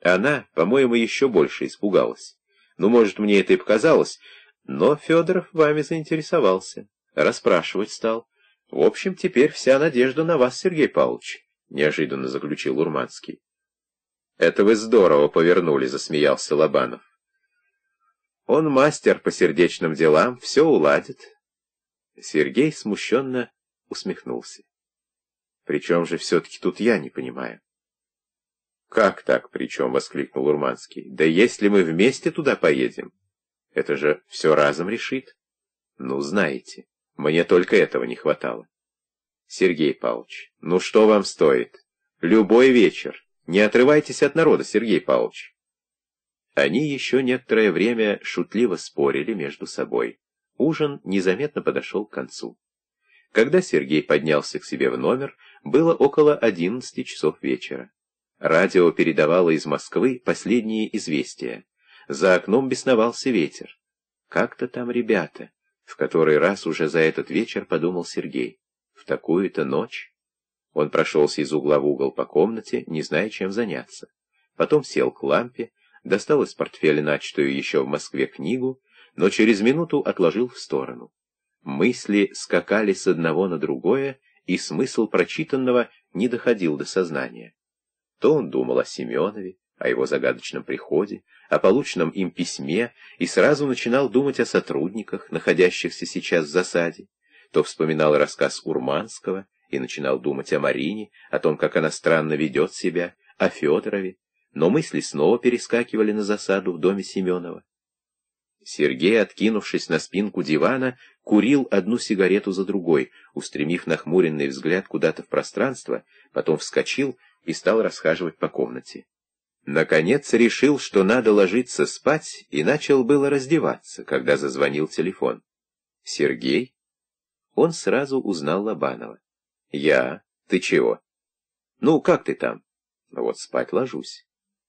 она, по-моему, еще больше испугалась. Ну, может, мне это и показалось, но Федоров вами заинтересовался, расспрашивать стал. В общем, теперь вся надежда на вас, Сергей Павлович, — неожиданно заключил Урманский. Это вы здорово повернули, — засмеялся Лобанов. Он мастер по сердечным делам, все уладит. Сергей смущенно усмехнулся. Причем же все-таки тут я не понимаю. «Как так причем?» — воскликнул Урманский. «Да если мы вместе туда поедем, это же все разом решит». «Ну, знаете, мне только этого не хватало». «Сергей Павлович, ну что вам стоит? Любой вечер. Не отрывайтесь от народа, Сергей Павлович». Они еще некоторое время шутливо спорили между собой. Ужин незаметно подошел к концу. Когда Сергей поднялся к себе в номер, было около одиннадцати часов вечера. Радио передавало из Москвы последние известия. За окном бесновался ветер. Как-то там ребята, в который раз уже за этот вечер подумал Сергей. В такую-то ночь. Он прошелся из угла в угол по комнате, не зная, чем заняться. Потом сел к лампе, достал из портфеля начатую еще в Москве книгу, но через минуту отложил в сторону. Мысли скакали с одного на другое, и смысл прочитанного не доходил до сознания. То он думал о Семенове, о его загадочном приходе, о полученном им письме, и сразу начинал думать о сотрудниках, находящихся сейчас в засаде, то вспоминал рассказ Урманского и начинал думать о Марине, о том, как она странно ведет себя, о Федорове, но мысли снова перескакивали на засаду в доме Семенова. Сергей, откинувшись на спинку дивана, курил одну сигарету за другой, устремив нахмуренный взгляд куда-то в пространство, потом вскочил и стал расхаживать по комнате. Наконец решил, что надо ложиться спать, и начал было раздеваться, когда зазвонил телефон. «Сергей?» Он сразу узнал Лобанова. «Я? Ты чего?» «Ну, как ты там?» «Вот спать ложусь».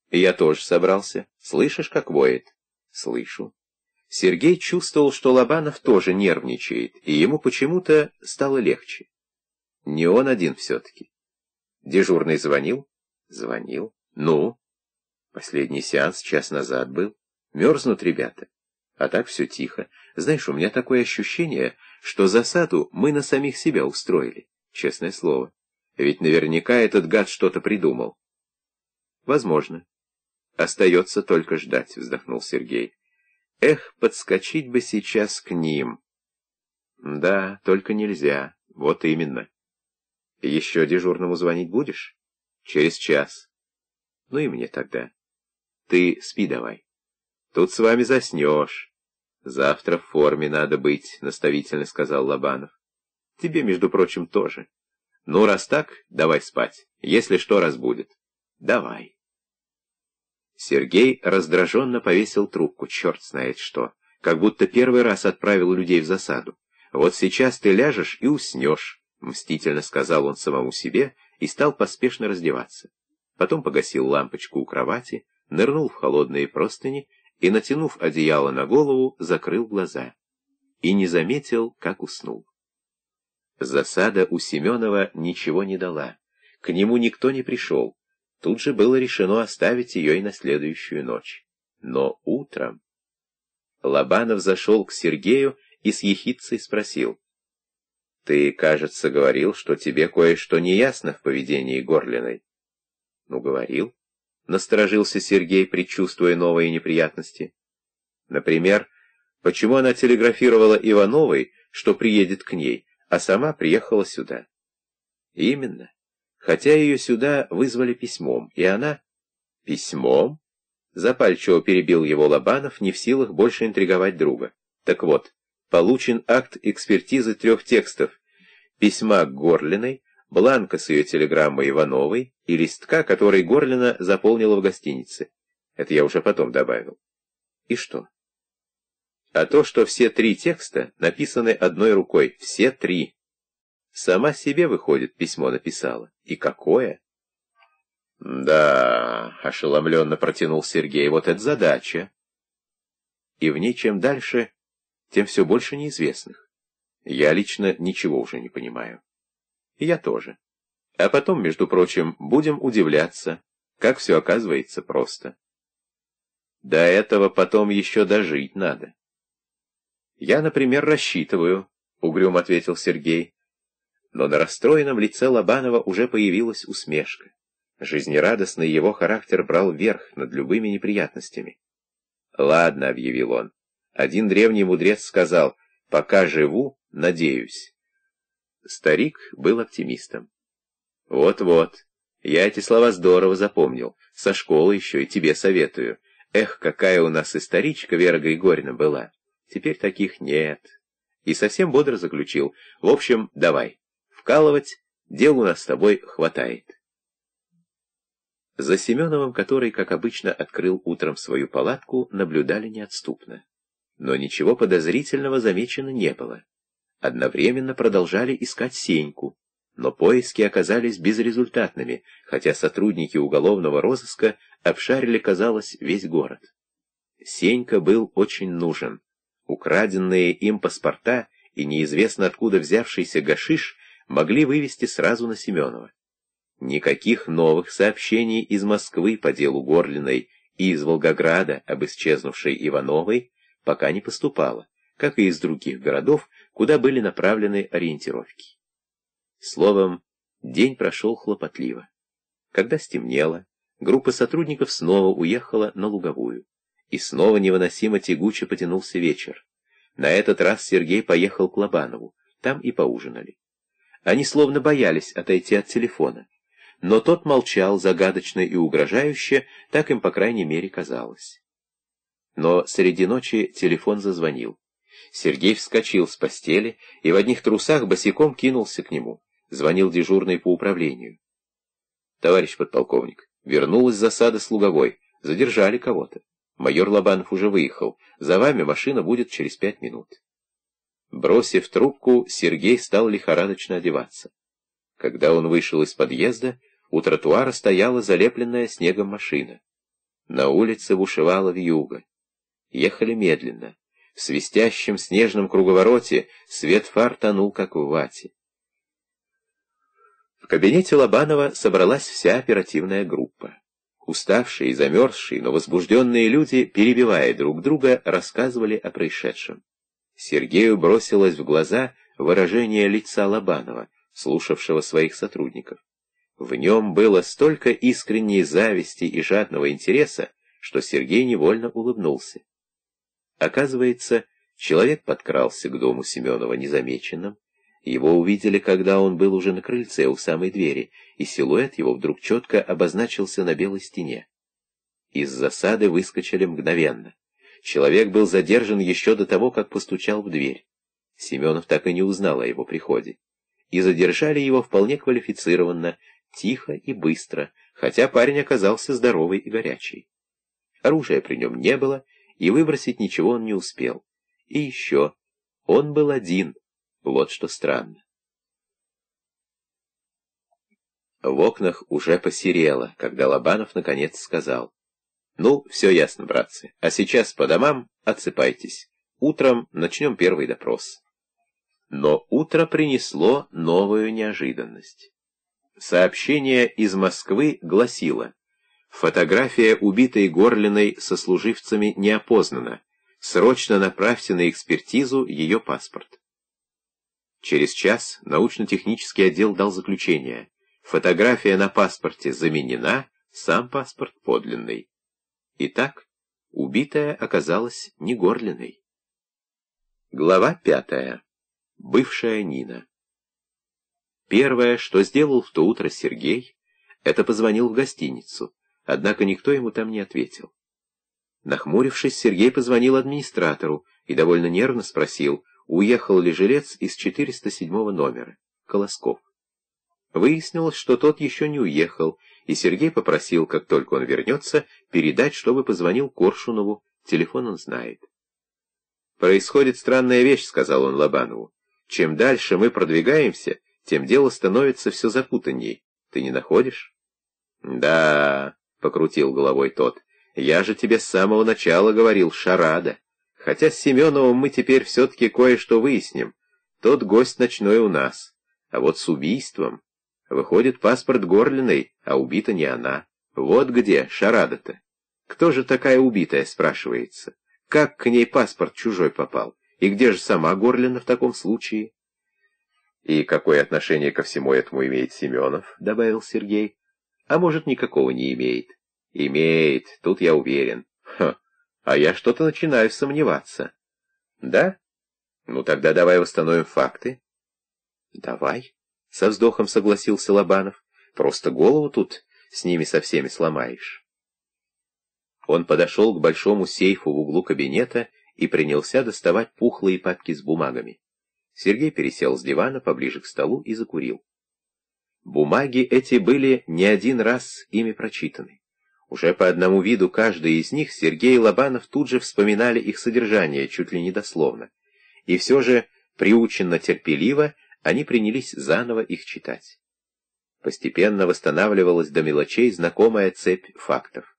«Я тоже собрался. Слышишь, как воет?» «Слышу». Сергей чувствовал, что Лобанов тоже нервничает, и ему почему-то стало легче. Не он один все-таки. Дежурный звонил? Звонил. Ну? Последний сеанс час назад был. Мерзнут ребята. А так все тихо. Знаешь, у меня такое ощущение, что засаду мы на самих себя устроили. Честное слово. Ведь наверняка этот гад что-то придумал. Возможно. Остается только ждать, вздохнул Сергей. Эх, подскочить бы сейчас к ним. Да, только нельзя. Вот именно. Еще дежурному звонить будешь? Через час. Ну и мне тогда. Ты спи давай. Тут с вами заснешь. Завтра в форме надо быть, наставительно сказал Лобанов. Тебе, между прочим, тоже. Ну, раз так, давай спать. Если что, разбудит. Давай. Сергей раздраженно повесил трубку, черт знает что, как будто первый раз отправил людей в засаду. «Вот сейчас ты ляжешь и уснешь», — мстительно сказал он самому себе и стал поспешно раздеваться. Потом погасил лампочку у кровати, нырнул в холодные простыни и, натянув одеяло на голову, закрыл глаза. И не заметил, как уснул. Засада у Семенова ничего не дала. К нему никто не пришел. Тут же было решено оставить ее и на следующую ночь. Но утром... Лобанов зашел к Сергею и с ехидцей спросил. «Ты, кажется, говорил, что тебе кое-что неясно в поведении Горлиной. Ну, говорил. Насторожился Сергей, предчувствуя новые неприятности. Например, почему она телеграфировала Ивановой, что приедет к ней, а сама приехала сюда? Именно. Хотя ее сюда вызвали письмом, и она... Письмом? Запальчиво перебил его Лобанов, не в силах больше интриговать друга. Так вот, получен акт экспертизы трех текстов. Письма Горлиной, бланка с ее телеграммой Ивановой и листка, который Горлина заполнила в гостинице. Это я уже потом добавил. И что? А то, что все три текста написаны одной рукой, все три. Сама себе, выходит, письмо написала. И какое? Да, ошеломленно протянул Сергей, вот это задача. И в ней чем дальше, тем все больше неизвестных. Я лично ничего уже не понимаю. И я тоже. А потом, между прочим, будем удивляться, как все оказывается просто. До этого потом еще дожить надо. Я, например, рассчитываю, — угрюм ответил Сергей. Но на расстроенном лице Лобанова уже появилась усмешка. Жизнерадостный его характер брал верх над любыми неприятностями. «Ладно», — объявил он. Один древний мудрец сказал, «Пока живу, надеюсь». Старик был оптимистом. «Вот-вот, я эти слова здорово запомнил, со школы еще и тебе советую. Эх, какая у нас историчка Вера Григорьевна была. Теперь таких нет». И совсем бодро заключил, «В общем, давай, вкалывать, дел у нас с тобой хватает». За Семеновым, который, как обычно, открыл утром свою палатку, наблюдали неотступно. Но ничего подозрительного замечено не было. Одновременно продолжали искать Сеньку, но поиски оказались безрезультатными, хотя сотрудники уголовного розыска обшарили, казалось, весь город. Сенька был очень нужен. Украденные им паспорта и неизвестно откуда взявшийся гашиш могли вывести сразу на Семенова. Никаких новых сообщений из Москвы по делу Горлиной и из Волгограда об исчезнувшей Ивановой пока не поступало, как и из других городов, куда были направлены ориентировки. Словом, день прошел хлопотливо. Когда стемнело, группа сотрудников снова уехала на Луговую. И снова невыносимо тягуче потянулся вечер. На этот раз Сергей поехал к Лобанову, там и поужинали. Они словно боялись отойти от телефона. Но тот молчал загадочно и угрожающе, так им, по крайней мере, казалось. Но среди ночи телефон зазвонил. Сергей вскочил с постели и в одних трусах босиком кинулся к нему. Звонил дежурный по управлению. «Товарищ подполковник, вернулась засада с Луговой. Задержали кого-то. Майор Лобанов уже выехал. За вами машина будет через пять минут». Бросив трубку, Сергей стал лихорадочно одеваться. Когда он вышел из подъезда, у тротуара стояла залепленная снегом машина. На улице бушевала вьюга. Ехали медленно. В свистящем снежном круговороте свет фар тонул, как в вате. В кабинете Лобанова собралась вся оперативная группа. Уставшие замерзшие, но возбужденные люди, перебивая друг друга, рассказывали о происшедшем. Сергею бросилось в глаза выражение лица Лобанова, слушавшего своих сотрудников. В нем было столько искренней зависти и жадного интереса, что Сергей невольно улыбнулся. Оказывается, человек подкрался к дому Семенова незамеченным. Его увидели, когда он был уже на крыльце у самой двери, и силуэт его вдруг четко обозначился на белой стене. Из засады выскочили мгновенно. Человек был задержан еще до того, как постучал в дверь. Семенов так и не узнал о его приходе. И задержали его вполне квалифицированно, тихо и быстро, хотя парень оказался здоровый и горячий. Оружия при нем не было, и выбросить ничего он не успел. И еще, он был один, вот что странно. В окнах уже посерело, когда Лобанов наконец сказал. «Ну, все ясно, братцы, а сейчас по домам отсыпайтесь. Утром начнем первый допрос». Но утро принесло новую неожиданность. Сообщение из Москвы гласило Фотография убитой Горлиной со служивцами не опознана. Срочно направьте на экспертизу ее паспорт. Через час научно-технический отдел дал заключение. Фотография на паспорте заменена, сам паспорт подлинный. Итак, убитая оказалась не Горлиной. Глава пятая. Бывшая Нина. Первое, что сделал в то утро Сергей, это позвонил в гостиницу, однако никто ему там не ответил. Нахмурившись, Сергей позвонил администратору и довольно нервно спросил, уехал ли жилец из 407 номера, Колосков. Выяснилось, что тот еще не уехал, и Сергей попросил, как только он вернется, передать, чтобы позвонил Коршунову, телефон он знает. «Происходит странная вещь», — сказал он Лобанову. «Чем дальше мы продвигаемся, тем дело становится все запутанней. Ты не находишь?» «Да», — покрутил головой тот, — «я же тебе с самого начала говорил, шарада. Хотя с Семеновым мы теперь все-таки кое-что выясним. Тот гость ночной у нас. А вот с убийством...» Выходит, паспорт Горлиной, а убита не она. Вот где шарада-то. Кто же такая убитая, спрашивается? Как к ней паспорт чужой попал? И где же сама Горлина в таком случае? И какое отношение ко всему этому имеет Семенов, добавил Сергей. А может, никакого не имеет? Имеет, тут я уверен. Ха, а я что-то начинаю сомневаться. Да? Ну тогда давай восстановим факты. Давай. Со вздохом согласился Лобанов. Просто голову тут с ними со всеми сломаешь. Он подошел к большому сейфу в углу кабинета и принялся доставать пухлые папки с бумагами. Сергей пересел с дивана поближе к столу и закурил. Бумаги эти были не один раз ими прочитаны. Уже по одному виду каждой из них Сергей и Лобанов тут же вспоминали их содержание, чуть ли не дословно. И все же, приученно терпеливо, они принялись заново их читать. Постепенно восстанавливалась до мелочей знакомая цепь фактов.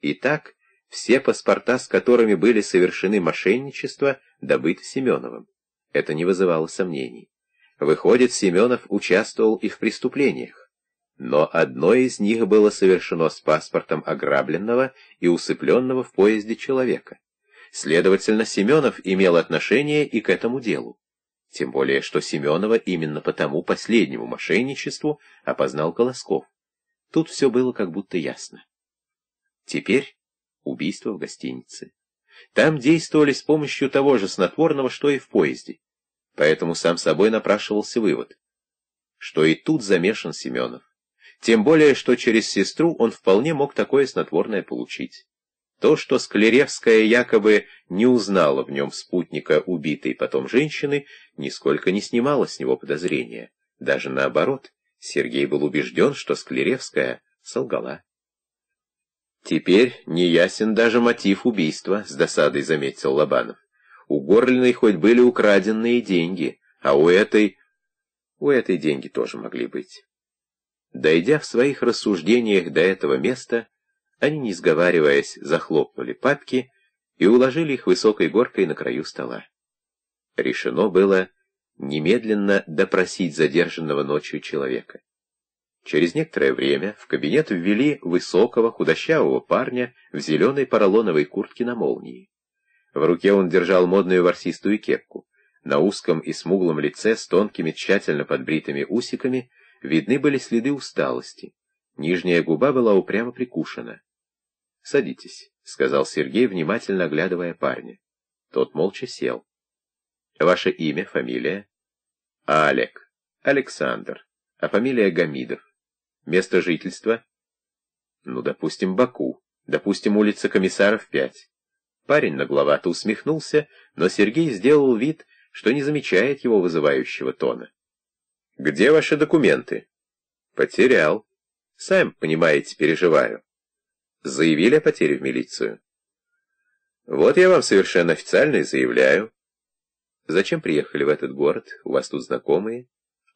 Итак, все паспорта, с которыми были совершены мошенничества, добыты Семеновым. Это не вызывало сомнений. Выходит, Семенов участвовал и в преступлениях. Но одно из них было совершено с паспортом ограбленного и усыпленного в поезде человека. Следовательно, Семенов имел отношение и к этому делу. Тем более, что Семенова именно по тому последнему мошенничеству опознал Колосков. Тут все было как будто ясно. Теперь убийство в гостинице. Там действовали с помощью того же снотворного, что и в поезде. Поэтому сам собой напрашивался вывод, что и тут замешан Семенов. Тем более, что через сестру он вполне мог такое снотворное получить. То, что Склеревская якобы не узнала в нем спутника убитой потом женщины, нисколько не снимало с него подозрения. Даже наоборот, Сергей был убежден, что Склеревская солгала. «Теперь не ясен даже мотив убийства», — с досадой заметил Лобанов. «У Горлиной хоть были украденные деньги, а у этой...» «У этой деньги тоже могли быть». Дойдя в своих рассуждениях до этого места, они, не сговариваясь, захлопнули папки и уложили их высокой горкой на краю стола. Решено было немедленно допросить задержанного ночью человека. Через некоторое время в кабинет ввели высокого худощавого парня в зеленой поролоновой куртке на молнии. В руке он держал модную ворсистую кепку. На узком и смуглом лице с тонкими тщательно подбритыми усиками видны были следы усталости. Нижняя губа была упрямо прикушена. «Садитесь», — сказал Сергей, внимательно оглядывая парня. Тот молча сел. «Ваше имя, фамилия?» «Алек. Александр. А фамилия Гамидов. Место жительства?» «Ну, допустим, Баку. Допустим, улица Комиссаров, 5». Парень нагловато усмехнулся, но Сергей сделал вид, что не замечает его вызывающего тона. «Где ваши документы?» «Потерял. Сам, понимаете, переживаю». Заявили о потере в милицию. Вот я вам совершенно официально и заявляю. Зачем приехали в этот город? У вас тут знакомые?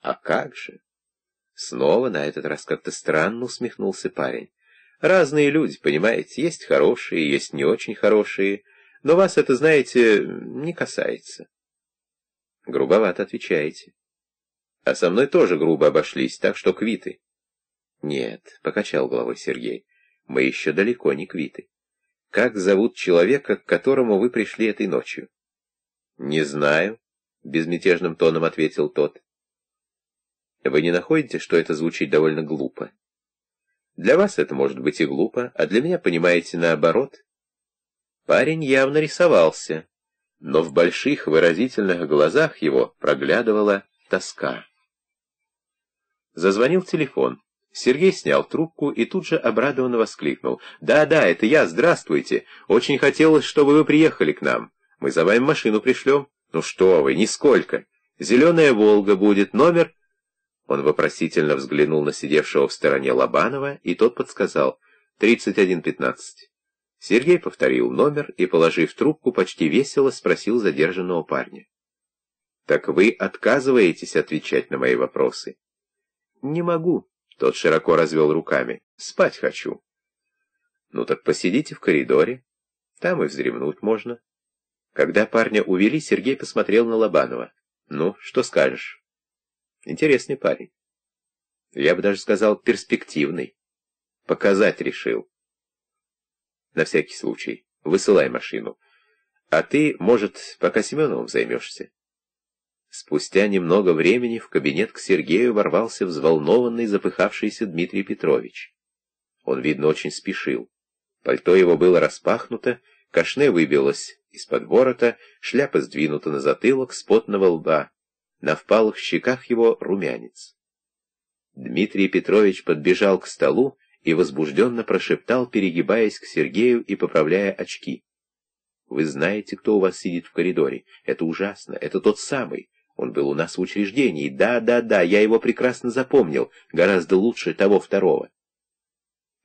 А как же? Снова на этот раз как-то странно усмехнулся парень. Разные люди, понимаете, есть хорошие, есть не очень хорошие, но вас это, знаете, не касается. Грубовато отвечаете. А со мной тоже грубо обошлись, так что квиты. Нет, покачал головой Сергей мы еще далеко не квиты. Как зовут человека, к которому вы пришли этой ночью? Не знаю, безмятежным тоном ответил тот. Вы не находите, что это звучит довольно глупо? Для вас это может быть и глупо, а для меня, понимаете, наоборот. Парень явно рисовался, но в больших выразительных глазах его проглядывала тоска. Зазвонил телефон. Сергей снял трубку и тут же обрадованно воскликнул. «Да-да, это я, здравствуйте. Очень хотелось, чтобы вы приехали к нам. Мы за вами машину пришлем». «Ну что вы, нисколько. Зеленая «Волга» будет, номер...» Он вопросительно взглянул на сидевшего в стороне Лобанова, и тот подсказал. «3115». Сергей повторил номер и, положив трубку, почти весело спросил задержанного парня. «Так вы отказываетесь отвечать на мои вопросы?» «Не могу», — тот широко развел руками. «Спать хочу». «Ну так посидите в коридоре. Там и вздремнуть можно». Когда парня увели, Сергей посмотрел на Лобанова. «Ну, что скажешь?» «Интересный парень. Я бы даже сказал, перспективный. Показать решил». «На всякий случай. Высылай машину. А ты, может, пока Семеновым займешься?» Спустя немного времени в кабинет к Сергею ворвался взволнованный, запыхавшийся Дмитрий Петрович. Он, видно, очень спешил. Пальто его было распахнуто, кашне выбилось из-под ворота, шляпа сдвинута на затылок с потного лба, на впалых щеках его румянец. Дмитрий Петрович подбежал к столу и возбужденно прошептал, перегибаясь к Сергею и поправляя очки. «Вы знаете, кто у вас сидит в коридоре? Это ужасно, это тот самый. Он был у нас в учреждении. Да, да, да, я его прекрасно запомнил. Гораздо лучше того второго.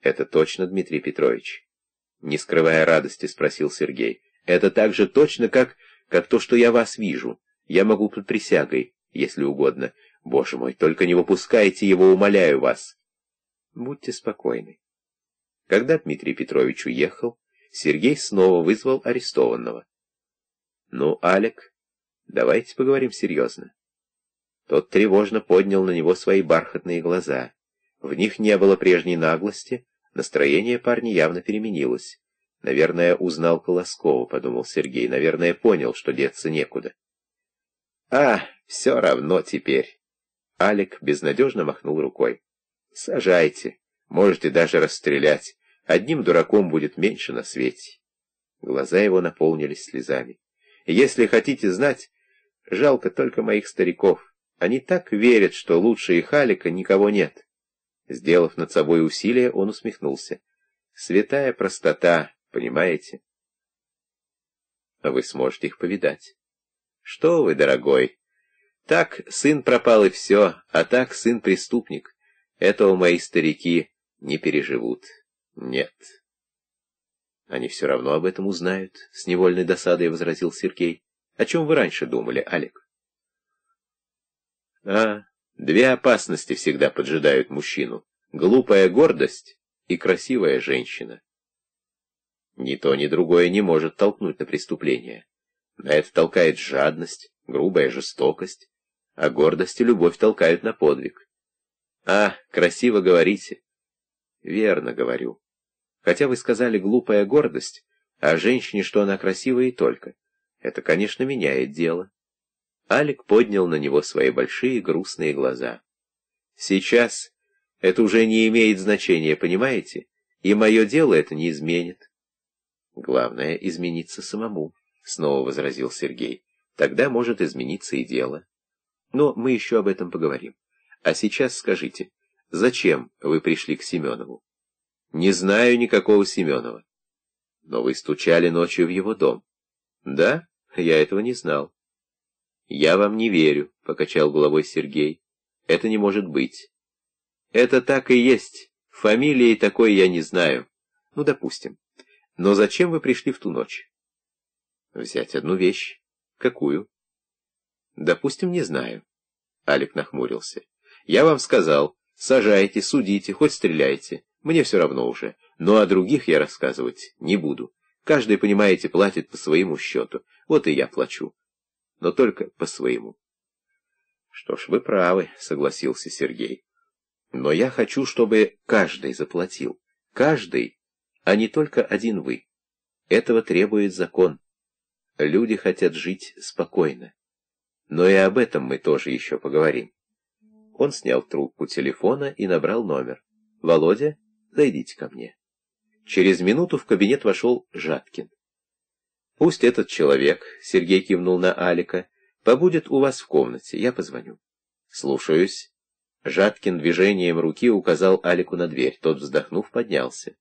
Это точно, Дмитрий Петрович? Не скрывая радости, спросил Сергей. Это так же точно, как, как то, что я вас вижу. Я могу под присягой, если угодно. Боже мой, только не выпускайте его, умоляю вас. Будьте спокойны. Когда Дмитрий Петрович уехал, Сергей снова вызвал арестованного. Ну, Алек, Давайте поговорим серьезно. Тот тревожно поднял на него свои бархатные глаза. В них не было прежней наглости, настроение парня явно переменилось. Наверное, узнал Колоскова, подумал Сергей, наверное, понял, что деться некуда. А, все равно теперь. Алик безнадежно махнул рукой. Сажайте, можете даже расстрелять. Одним дураком будет меньше на свете. Глаза его наполнились слезами. Если хотите знать, Жалко только моих стариков. Они так верят, что лучше их Алика никого нет. Сделав над собой усилие, он усмехнулся. Святая простота, понимаете? Вы сможете их повидать. Что вы, дорогой? Так сын пропал и все, а так сын преступник. Этого мои старики не переживут. Нет. Они все равно об этом узнают, — с невольной досадой возразил Сергей. О чем вы раньше думали, Алик? А, две опасности всегда поджидают мужчину. Глупая гордость и красивая женщина. Ни то, ни другое не может толкнуть на преступление. На это толкает жадность, грубая жестокость, а гордость и любовь толкают на подвиг. А, красиво говорите. Верно говорю. Хотя вы сказали глупая гордость, а женщине, что она красивая и только. Это, конечно, меняет дело. Алик поднял на него свои большие грустные глаза. Сейчас это уже не имеет значения, понимаете? И мое дело это не изменит. Главное — измениться самому, — снова возразил Сергей. Тогда может измениться и дело. Но мы еще об этом поговорим. А сейчас скажите, зачем вы пришли к Семенову? Не знаю никакого Семенова. Но вы стучали ночью в его дом. Да? Я этого не знал. «Я вам не верю», — покачал головой Сергей. «Это не может быть». «Это так и есть. Фамилии такой я не знаю. Ну, допустим. Но зачем вы пришли в ту ночь?» «Взять одну вещь. Какую?» «Допустим, не знаю». Алик нахмурился. «Я вам сказал, сажайте, судите, хоть стреляйте. Мне все равно уже. Но о других я рассказывать не буду. Каждый, понимаете, платит по своему счету. Вот и я плачу. Но только по своему. Что ж, вы правы, согласился Сергей. Но я хочу, чтобы каждый заплатил. Каждый, а не только один вы. Этого требует закон. Люди хотят жить спокойно. Но и об этом мы тоже еще поговорим. Он снял трубку телефона и набрал номер. «Володя?» Зайдите ко мне. Через минуту в кабинет вошел Жаткин. «Пусть этот человек», — Сергей кивнул на Алика, — «побудет у вас в комнате, я позвоню». «Слушаюсь». Жаткин движением руки указал Алику на дверь, тот, вздохнув, поднялся.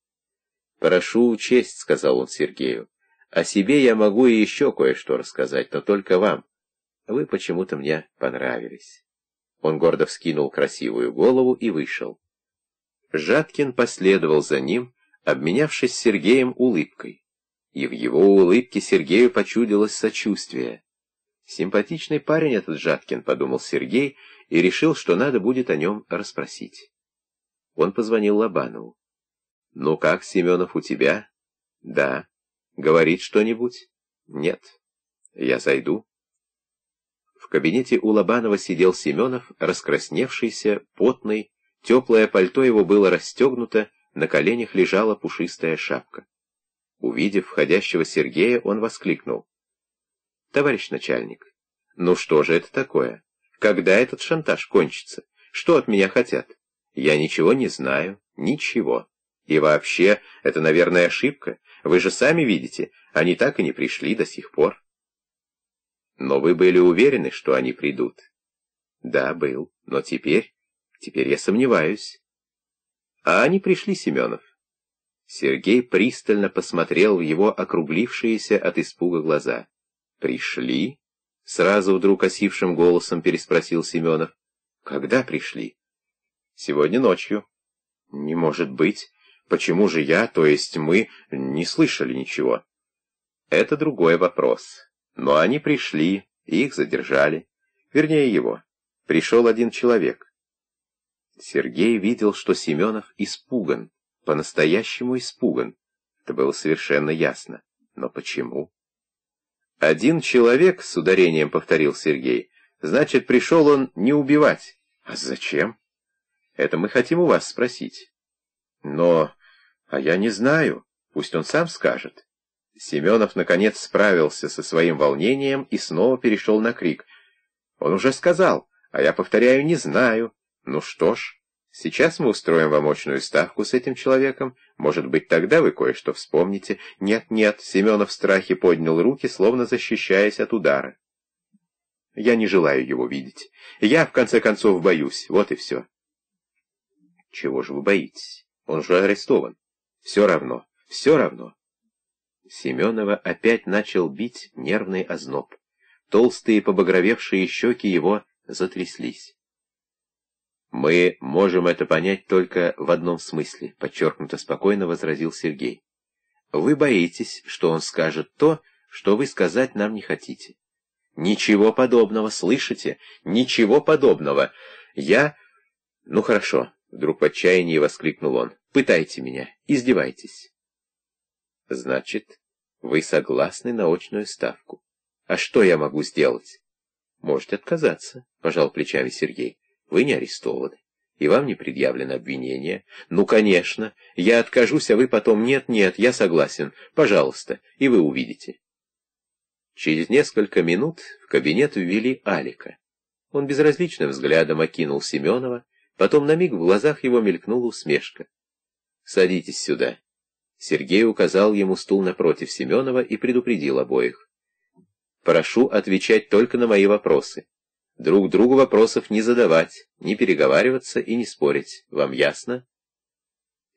«Прошу учесть», — сказал он Сергею. «О себе я могу и еще кое-что рассказать, но только вам. Вы почему-то мне понравились». Он гордо вскинул красивую голову и вышел. Жаткин последовал за ним, обменявшись с Сергеем улыбкой. И в его улыбке Сергею почудилось сочувствие. «Симпатичный парень этот Жаткин», — подумал Сергей, и решил, что надо будет о нем расспросить. Он позвонил Лобанову. «Ну как, Семенов, у тебя?» «Да». «Говорит что-нибудь?» «Нет». «Я зайду». В кабинете у Лобанова сидел Семенов, раскрасневшийся, потный, теплое пальто его было расстегнуто, на коленях лежала пушистая шапка. Увидев входящего Сергея, он воскликнул. «Товарищ начальник, ну что же это такое? Когда этот шантаж кончится? Что от меня хотят? Я ничего не знаю, ничего. И вообще, это, наверное, ошибка. Вы же сами видите, они так и не пришли до сих пор». «Но вы были уверены, что они придут?» «Да, был. Но теперь... Теперь я сомневаюсь». «А они пришли, Семенов?» Сергей пристально посмотрел в его округлившиеся от испуга глаза. «Пришли?» — сразу вдруг осившим голосом переспросил Семенов. «Когда пришли?» «Сегодня ночью». «Не может быть. Почему же я, то есть мы, не слышали ничего?» «Это другой вопрос. Но они пришли, их задержали. Вернее, его. Пришел один человек». Сергей видел, что Семенов испуган по-настоящему испуган. Это было совершенно ясно. Но почему? «Один человек», — с ударением повторил Сергей, — «значит, пришел он не убивать». «А зачем?» «Это мы хотим у вас спросить». «Но... А я не знаю. Пусть он сам скажет». Семенов, наконец, справился со своим волнением и снова перешел на крик. «Он уже сказал, а я повторяю, не знаю. Ну что ж...» Сейчас мы устроим вам очную ставку с этим человеком. Может быть, тогда вы кое-что вспомните. Нет, нет, Семенов в страхе поднял руки, словно защищаясь от удара. Я не желаю его видеть. Я, в конце концов, боюсь. Вот и все. Чего же вы боитесь? Он же арестован. Все равно, все равно. Семенова опять начал бить нервный озноб. Толстые побагровевшие щеки его затряслись. «Мы можем это понять только в одном смысле», — подчеркнуто спокойно возразил Сергей. «Вы боитесь, что он скажет то, что вы сказать нам не хотите». «Ничего подобного, слышите? Ничего подобного! Я...» «Ну хорошо», — вдруг в отчаянии воскликнул он. «Пытайте меня, издевайтесь». «Значит, вы согласны на очную ставку. А что я могу сделать?» «Можете отказаться», — пожал плечами Сергей. Вы не арестованы, и вам не предъявлено обвинение. Ну, конечно, я откажусь, а вы потом «нет-нет, я согласен, пожалуйста», и вы увидите. Через несколько минут в кабинет ввели Алика. Он безразличным взглядом окинул Семенова, потом на миг в глазах его мелькнула усмешка. «Садитесь сюда». Сергей указал ему стул напротив Семенова и предупредил обоих. «Прошу отвечать только на мои вопросы. Друг другу вопросов не задавать, не переговариваться и не спорить. Вам ясно?»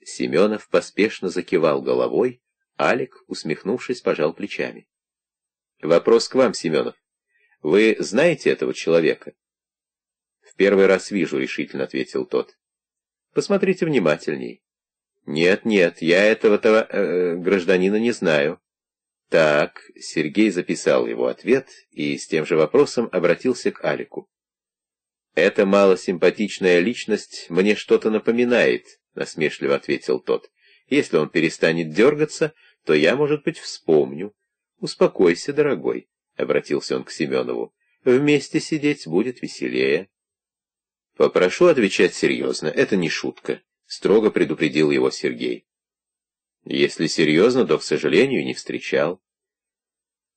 Семенов поспешно закивал головой, Алик, усмехнувшись, пожал плечами. «Вопрос к вам, Семенов. Вы знаете этого человека?» «В первый раз вижу», — решительно ответил тот. «Посмотрите внимательней». «Нет, нет, я этого-то э, гражданина не знаю». Так, Сергей записал его ответ и с тем же вопросом обратился к Алику. «Эта малосимпатичная личность мне что-то напоминает», — насмешливо ответил тот. «Если он перестанет дергаться, то я, может быть, вспомню. Успокойся, дорогой», — обратился он к Семенову. «Вместе сидеть будет веселее». «Попрошу отвечать серьезно, это не шутка», — строго предупредил его Сергей. Если серьезно, то, к сожалению, не встречал.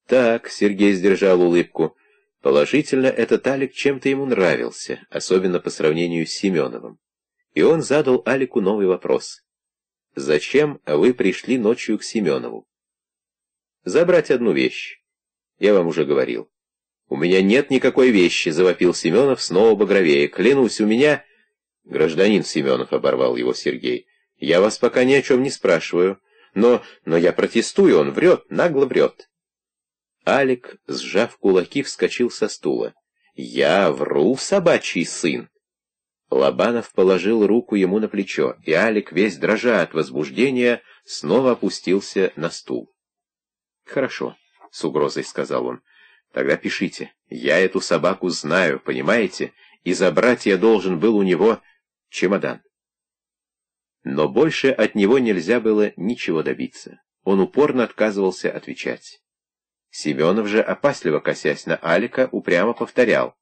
Так, Сергей сдержал улыбку. Положительно, этот Алик чем-то ему нравился, особенно по сравнению с Семеновым. И он задал Алику новый вопрос. зачем вы пришли ночью к Семенову. Забрать одну вещь. Я вам уже говорил. У меня нет никакой вещи, завопил Семенов снова багровее. Клянусь, у меня... Гражданин Семенов, оборвал его Сергей. Я вас пока ни о чем не спрашиваю. Но, но я протестую, он врет, нагло врет. Алик, сжав кулаки, вскочил со стула. «Я вру, собачий сын!» Лобанов положил руку ему на плечо, и Алик, весь дрожа от возбуждения, снова опустился на стул. «Хорошо», — с угрозой сказал он. «Тогда пишите. Я эту собаку знаю, понимаете? И забрать я должен был у него чемодан». Но больше от него нельзя было ничего добиться. Он упорно отказывался отвечать. Семенов же, опасливо косясь на Алика, упрямо повторял.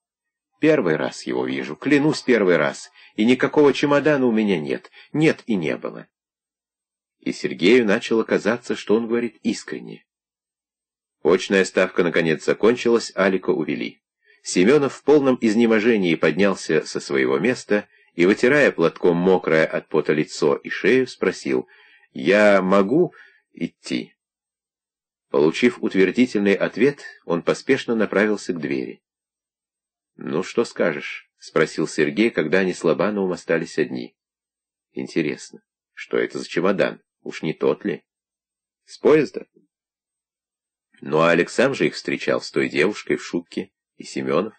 «Первый раз его вижу, клянусь первый раз, и никакого чемодана у меня нет, нет и не было». И Сергею начало казаться, что он говорит искренне. Очная ставка наконец закончилась, Алика увели. Семенов в полном изнеможении поднялся со своего места и, вытирая платком мокрое от пота лицо и шею, спросил, «Я могу идти?» Получив утвердительный ответ, он поспешно направился к двери. «Ну, что скажешь?» — спросил Сергей, когда они с Лобановым остались одни. «Интересно, что это за чемодан? Уж не тот ли?» «С поезда?» Ну, а Александр же их встречал с той девушкой в шубке и Семенов.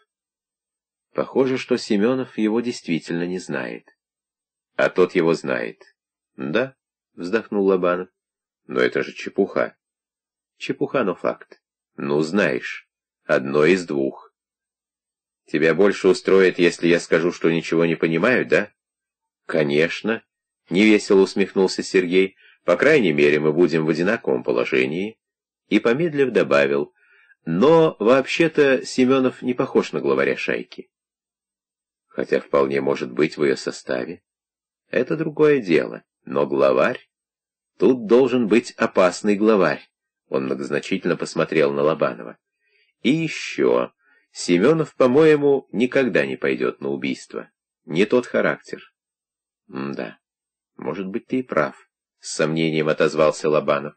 Похоже, что Семенов его действительно не знает. А тот его знает. «Да», — вздохнул Лобанов, — «но это же чепуха». Чепуха, но факт. Ну, знаешь, одно из двух. Тебя больше устроит, если я скажу, что ничего не понимаю, да? Конечно, невесело усмехнулся Сергей. По крайней мере, мы будем в одинаковом положении. И, помедлив, добавил, но, вообще-то, Семенов не похож на главаря шайки. Хотя вполне может быть в ее составе. Это другое дело, но главарь... Тут должен быть опасный главарь. Он многозначительно посмотрел на Лобанова. И еще. Семенов, по-моему, никогда не пойдет на убийство. Не тот характер. Да, может быть, ты и прав, с сомнением отозвался Лобанов.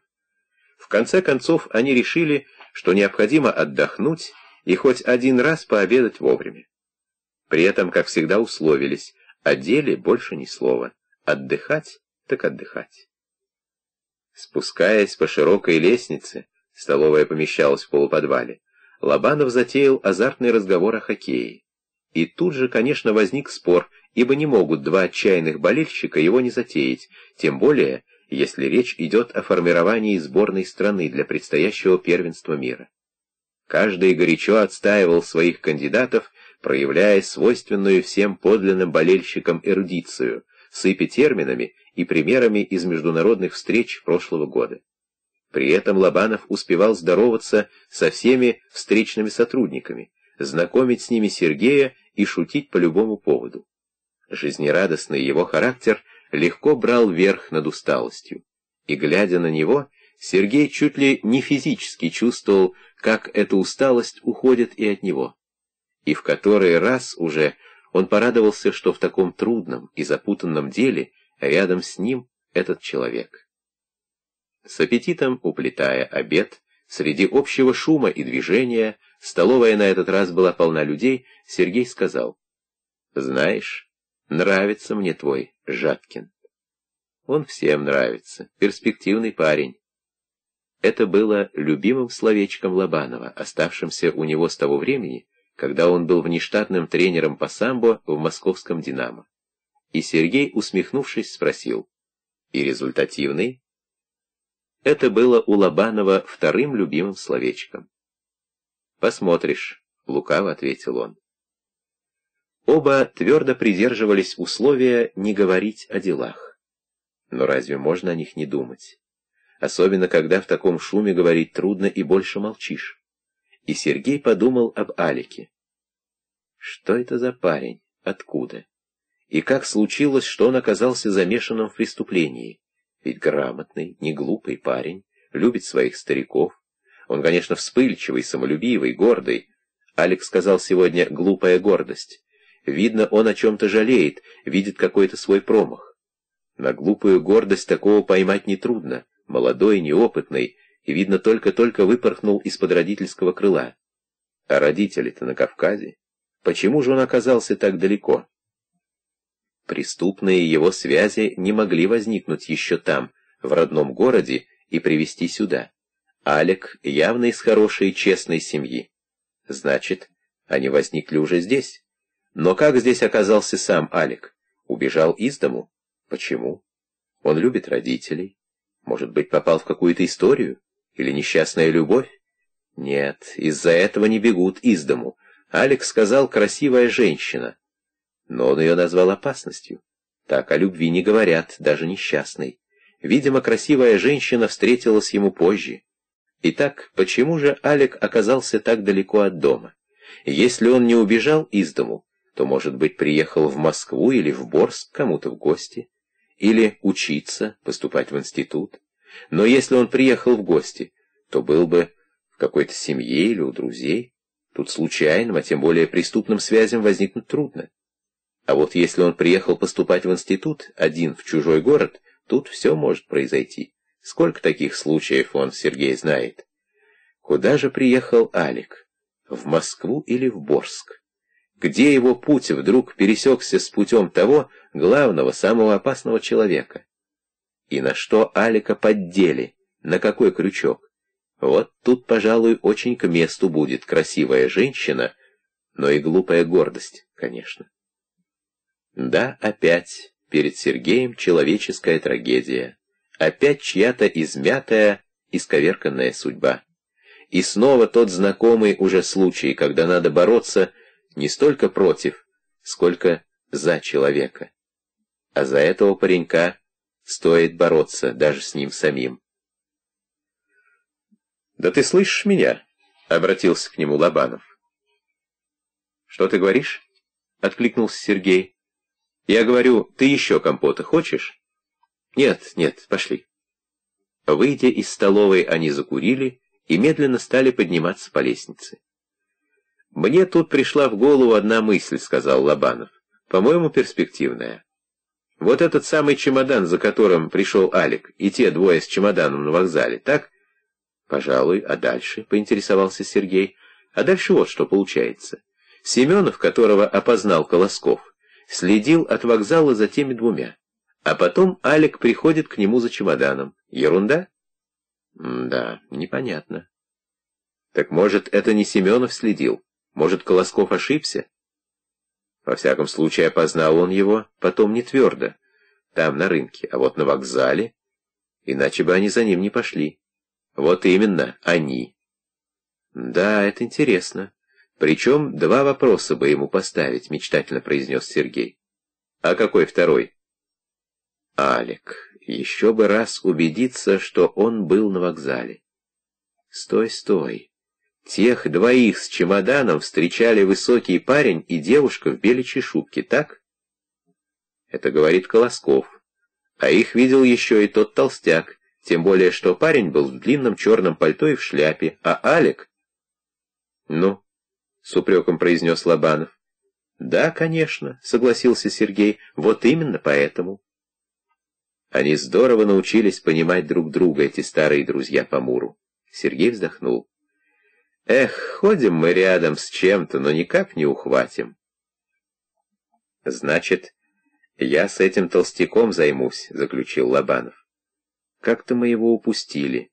В конце концов, они решили, что необходимо отдохнуть и хоть один раз пообедать вовремя. При этом, как всегда, условились, о деле больше ни слова. Отдыхать, так отдыхать. Спускаясь по широкой лестнице, столовая помещалась в полуподвале, Лобанов затеял азартный разговор о хоккее. И тут же, конечно, возник спор, ибо не могут два отчаянных болельщика его не затеять, тем более, если речь идет о формировании сборной страны для предстоящего первенства мира. Каждый горячо отстаивал своих кандидатов, проявляя свойственную всем подлинным болельщикам эрудицию, сыпя терминами и примерами из международных встреч прошлого года. При этом Лобанов успевал здороваться со всеми встречными сотрудниками, знакомить с ними Сергея и шутить по любому поводу. Жизнерадостный его характер легко брал верх над усталостью, и, глядя на него, Сергей чуть ли не физически чувствовал, как эта усталость уходит и от него. И в который раз уже он порадовался, что в таком трудном и запутанном деле Рядом с ним этот человек. С аппетитом уплетая обед, среди общего шума и движения, столовая на этот раз была полна людей, Сергей сказал, «Знаешь, нравится мне твой Жаткин. Он всем нравится, перспективный парень». Это было любимым словечком Лобанова, оставшимся у него с того времени, когда он был внештатным тренером по самбо в московском «Динамо». И Сергей, усмехнувшись, спросил, «И результативный?» Это было у Лобанова вторым любимым словечком. «Посмотришь», — лукаво ответил он. Оба твердо придерживались условия не говорить о делах. Но разве можно о них не думать? Особенно, когда в таком шуме говорить трудно и больше молчишь. И Сергей подумал об Алике. Что это за парень? Откуда? и как случилось, что он оказался замешанным в преступлении. Ведь грамотный, не глупый парень, любит своих стариков. Он, конечно, вспыльчивый, самолюбивый, гордый. Алекс сказал сегодня «глупая гордость». Видно, он о чем-то жалеет, видит какой-то свой промах. На глупую гордость такого поймать нетрудно. Молодой, неопытный, и, видно, только-только выпорхнул из-под родительского крыла. А родители-то на Кавказе. Почему же он оказался так далеко? Преступные его связи не могли возникнуть еще там, в родном городе, и привести сюда. Алек явно из хорошей честной семьи. Значит, они возникли уже здесь. Но как здесь оказался сам Алек? Убежал из дому? Почему? Он любит родителей. Может быть, попал в какую-то историю? Или несчастная любовь? Нет, из-за этого не бегут из дому. Алекс сказал «красивая женщина» но он ее назвал опасностью. Так о любви не говорят, даже несчастной. Видимо, красивая женщина встретилась ему позже. Итак, почему же Алек оказался так далеко от дома? Если он не убежал из дому, то, может быть, приехал в Москву или в Борск кому-то в гости, или учиться, поступать в институт. Но если он приехал в гости, то был бы в какой-то семье или у друзей. Тут случайным, а тем более преступным связям возникнуть трудно. А вот если он приехал поступать в институт, один в чужой город, тут все может произойти. Сколько таких случаев он, Сергей, знает? Куда же приехал Алик? В Москву или в Борск? Где его путь вдруг пересекся с путем того главного, самого опасного человека? И на что Алика поддели? На какой крючок? Вот тут, пожалуй, очень к месту будет красивая женщина, но и глупая гордость, конечно. Да, опять перед Сергеем человеческая трагедия. Опять чья-то измятая, исковерканная судьба. И снова тот знакомый уже случай, когда надо бороться не столько против, сколько за человека. А за этого паренька стоит бороться даже с ним самим. «Да ты слышишь меня?» — обратился к нему Лобанов. «Что ты говоришь?» — откликнулся Сергей. Я говорю, ты еще компота хочешь? Нет, нет, пошли. Выйдя из столовой, они закурили и медленно стали подниматься по лестнице. «Мне тут пришла в голову одна мысль», — сказал Лобанов. «По-моему, перспективная. Вот этот самый чемодан, за которым пришел Алик, и те двое с чемоданом на вокзале, так?» «Пожалуй, а дальше?» — поинтересовался Сергей. «А дальше вот что получается. Семенов, которого опознал Колосков, следил от вокзала за теми двумя. А потом Алик приходит к нему за чемоданом. Ерунда? да, непонятно. Так может, это не Семенов следил? Может, Колосков ошибся? Во всяком случае, опознал он его, потом не твердо. Там, на рынке, а вот на вокзале. Иначе бы они за ним не пошли. Вот именно, они. Да, это интересно. Причем два вопроса бы ему поставить, мечтательно произнес Сергей. А какой второй? Алик, еще бы раз убедиться, что он был на вокзале. Стой, стой. Тех двоих с чемоданом встречали высокий парень и девушка в беличьей шубке, так? Это говорит Колосков. А их видел еще и тот толстяк, тем более, что парень был в длинном черном пальто и в шляпе, а Алик... Ну, с упреком произнес Лобанов. «Да, конечно», — согласился Сергей, — «вот именно поэтому». Они здорово научились понимать друг друга, эти старые друзья по Муру. Сергей вздохнул. «Эх, ходим мы рядом с чем-то, но никак не ухватим». «Значит, я с этим толстяком займусь», — заключил Лобанов. «Как-то мы его упустили».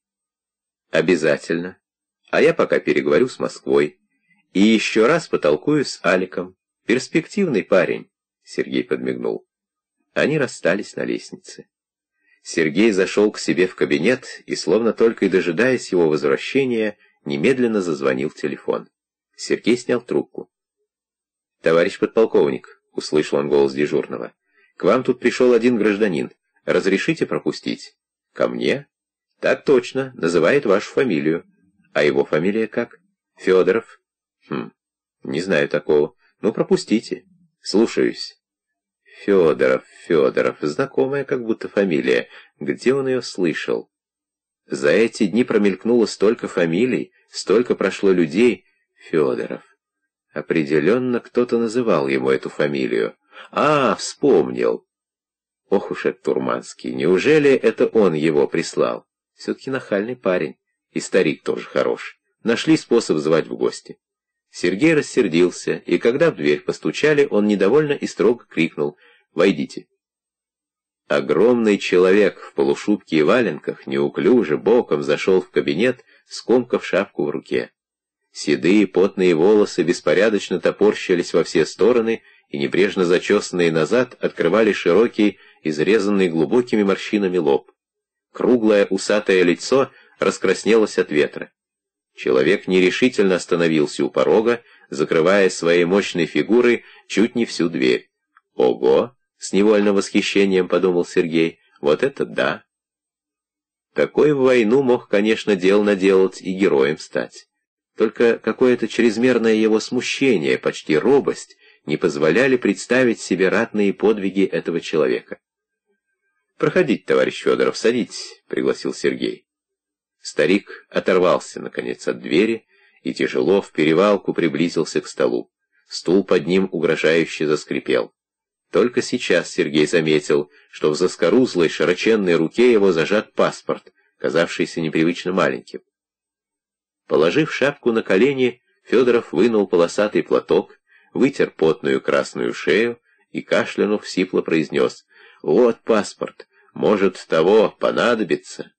«Обязательно. А я пока переговорю с Москвой». И еще раз потолкую с Аликом. Перспективный парень, Сергей подмигнул. Они расстались на лестнице. Сергей зашел к себе в кабинет и, словно только и дожидаясь его возвращения, немедленно зазвонил телефон. Сергей снял трубку. «Товарищ подполковник», — услышал он голос дежурного, — «к вам тут пришел один гражданин. Разрешите пропустить?» «Ко мне?» «Так точно, называет вашу фамилию». «А его фамилия как?» «Федоров». Хм, не знаю такого. Ну, пропустите. Слушаюсь. Федоров, Федоров, знакомая как будто фамилия. Где он ее слышал? За эти дни промелькнуло столько фамилий, столько прошло людей. Федоров. Определенно кто-то называл ему эту фамилию. А, вспомнил. Ох уж этот Турманский, неужели это он его прислал? Все-таки нахальный парень, и старик тоже хорош. Нашли способ звать в гости. Сергей рассердился, и когда в дверь постучали, он недовольно и строго крикнул «Войдите». Огромный человек в полушубке и валенках неуклюже боком зашел в кабинет, скомкав шапку в руке. Седые потные волосы беспорядочно топорщились во все стороны и, небрежно зачесанные назад, открывали широкий, изрезанный глубокими морщинами лоб. Круглое усатое лицо раскраснелось от ветра. Человек нерешительно остановился у порога, закрывая своей мощной фигурой чуть не всю дверь. «Ого!» — с невольным восхищением подумал Сергей. «Вот это да!» Такой в войну мог, конечно, дел наделать и героем стать. Только какое-то чрезмерное его смущение, почти робость, не позволяли представить себе ратные подвиги этого человека. «Проходите, товарищ Федоров, садитесь», — пригласил Сергей. Старик оторвался, наконец, от двери и тяжело в перевалку приблизился к столу. Стул под ним угрожающе заскрипел. Только сейчас Сергей заметил, что в заскорузлой широченной руке его зажат паспорт, казавшийся непривычно маленьким. Положив шапку на колени, Федоров вынул полосатый платок, вытер потную красную шею и, кашлянув, сипло произнес «Вот паспорт, может, того понадобится».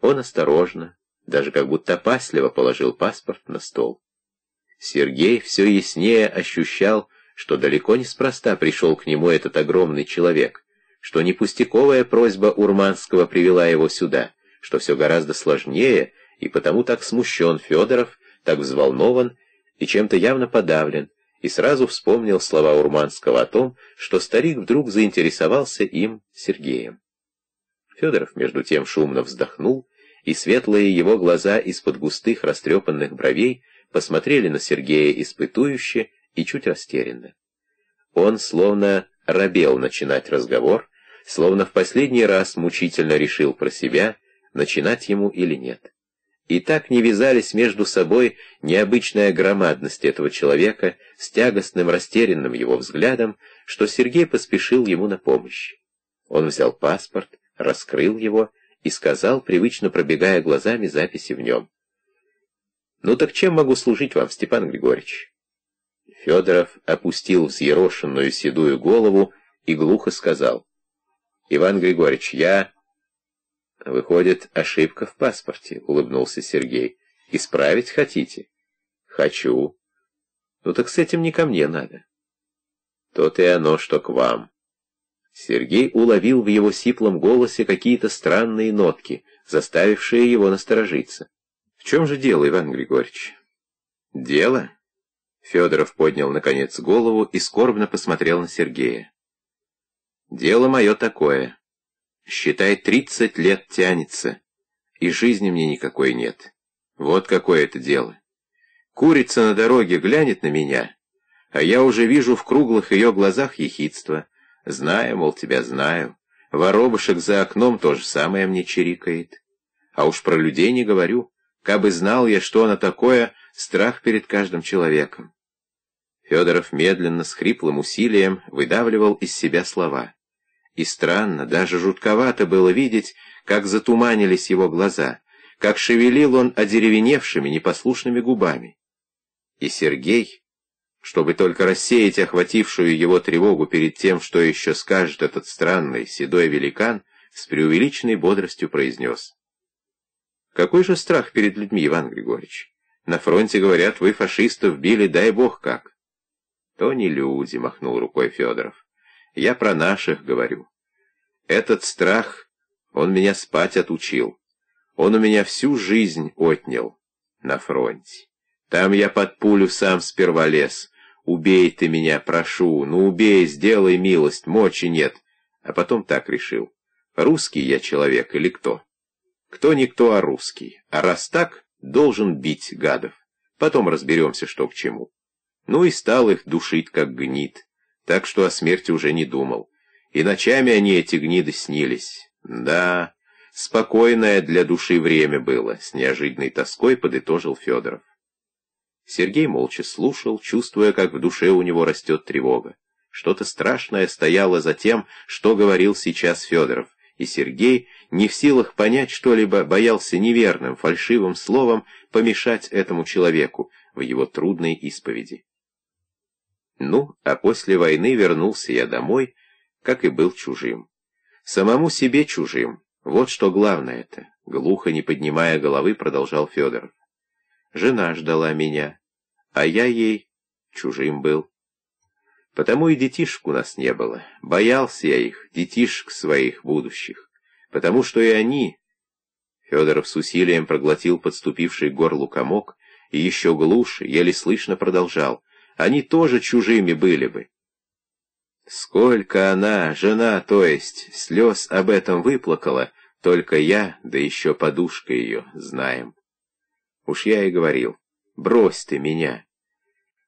Он осторожно, даже как будто опасливо положил паспорт на стол. Сергей все яснее ощущал, что далеко неспроста пришел к нему этот огромный человек, что не пустяковая просьба Урманского привела его сюда, что все гораздо сложнее — и потому так смущен Федоров, так взволнован и чем-то явно подавлен, и сразу вспомнил слова Урманского о том, что старик вдруг заинтересовался им, Сергеем. Федоров, между тем, шумно вздохнул, и светлые его глаза из-под густых растрепанных бровей посмотрели на Сергея испытующе и чуть растерянно. Он словно робел начинать разговор, словно в последний раз мучительно решил про себя, начинать ему или нет. И так не вязались между собой необычная громадность этого человека с тягостным растерянным его взглядом, что Сергей поспешил ему на помощь. Он взял паспорт, раскрыл его и сказал, привычно пробегая глазами записи в нем. «Ну так чем могу служить вам, Степан Григорьевич?» Федоров опустил взъерошенную седую голову и глухо сказал. «Иван Григорьевич, я...» «Выходит, ошибка в паспорте», — улыбнулся Сергей. «Исправить хотите?» «Хочу». «Ну так с этим не ко мне надо». «То-то и оно, что к вам». Сергей уловил в его сиплом голосе какие-то странные нотки, заставившие его насторожиться. «В чем же дело, Иван Григорьевич?» «Дело?» Федоров поднял, наконец, голову и скорбно посмотрел на Сергея. «Дело мое такое. Считай, тридцать лет тянется, и жизни мне никакой нет. Вот какое это дело. Курица на дороге глянет на меня, а я уже вижу в круглых ее глазах ехидство. Знаю, мол, тебя знаю. Воробушек за окном то же самое мне чирикает. А уж про людей не говорю. Кабы знал я, что она такое, страх перед каждым человеком. Федоров медленно, с хриплым усилием, выдавливал из себя слова. И странно, даже жутковато было видеть, как затуманились его глаза, как шевелил он одеревеневшими, непослушными губами. И Сергей, чтобы только рассеять охватившую его тревогу перед тем, что еще скажет этот странный седой великан, с преувеличенной бодростью произнес. «Какой же страх перед людьми, Иван Григорьевич? На фронте, говорят, вы фашистов били, дай бог как». «То не люди», — махнул рукой Федоров. Я про наших говорю. Этот страх, он меня спать отучил. Он у меня всю жизнь отнял на фронте. Там я под пулю сам сперва лез. Убей ты меня, прошу, ну убей, сделай милость, мочи нет. А потом так решил. Русский я человек или кто? Кто никто, а русский. А раз так, должен бить гадов. Потом разберемся, что к чему. Ну и стал их душить, как гнит так что о смерти уже не думал. И ночами они, эти гниды, снились. Да, спокойное для души время было, с неожиданной тоской подытожил Федоров. Сергей молча слушал, чувствуя, как в душе у него растет тревога. Что-то страшное стояло за тем, что говорил сейчас Федоров, и Сергей, не в силах понять что-либо, боялся неверным, фальшивым словом помешать этому человеку в его трудной исповеди. Ну, а после войны вернулся я домой, как и был чужим. Самому себе чужим, вот что главное-то, глухо не поднимая головы, продолжал Федоров. Жена ждала меня, а я ей чужим был. Потому и детишек у нас не было. Боялся я их, детишек своих будущих. Потому что и они... Федоров с усилием проглотил подступивший горлу комок и еще глуше, еле слышно продолжал. Они тоже чужими были бы. Сколько она, жена, то есть, слез об этом выплакала, только я, да еще подушка ее, знаем. Уж я и говорил, брось ты меня.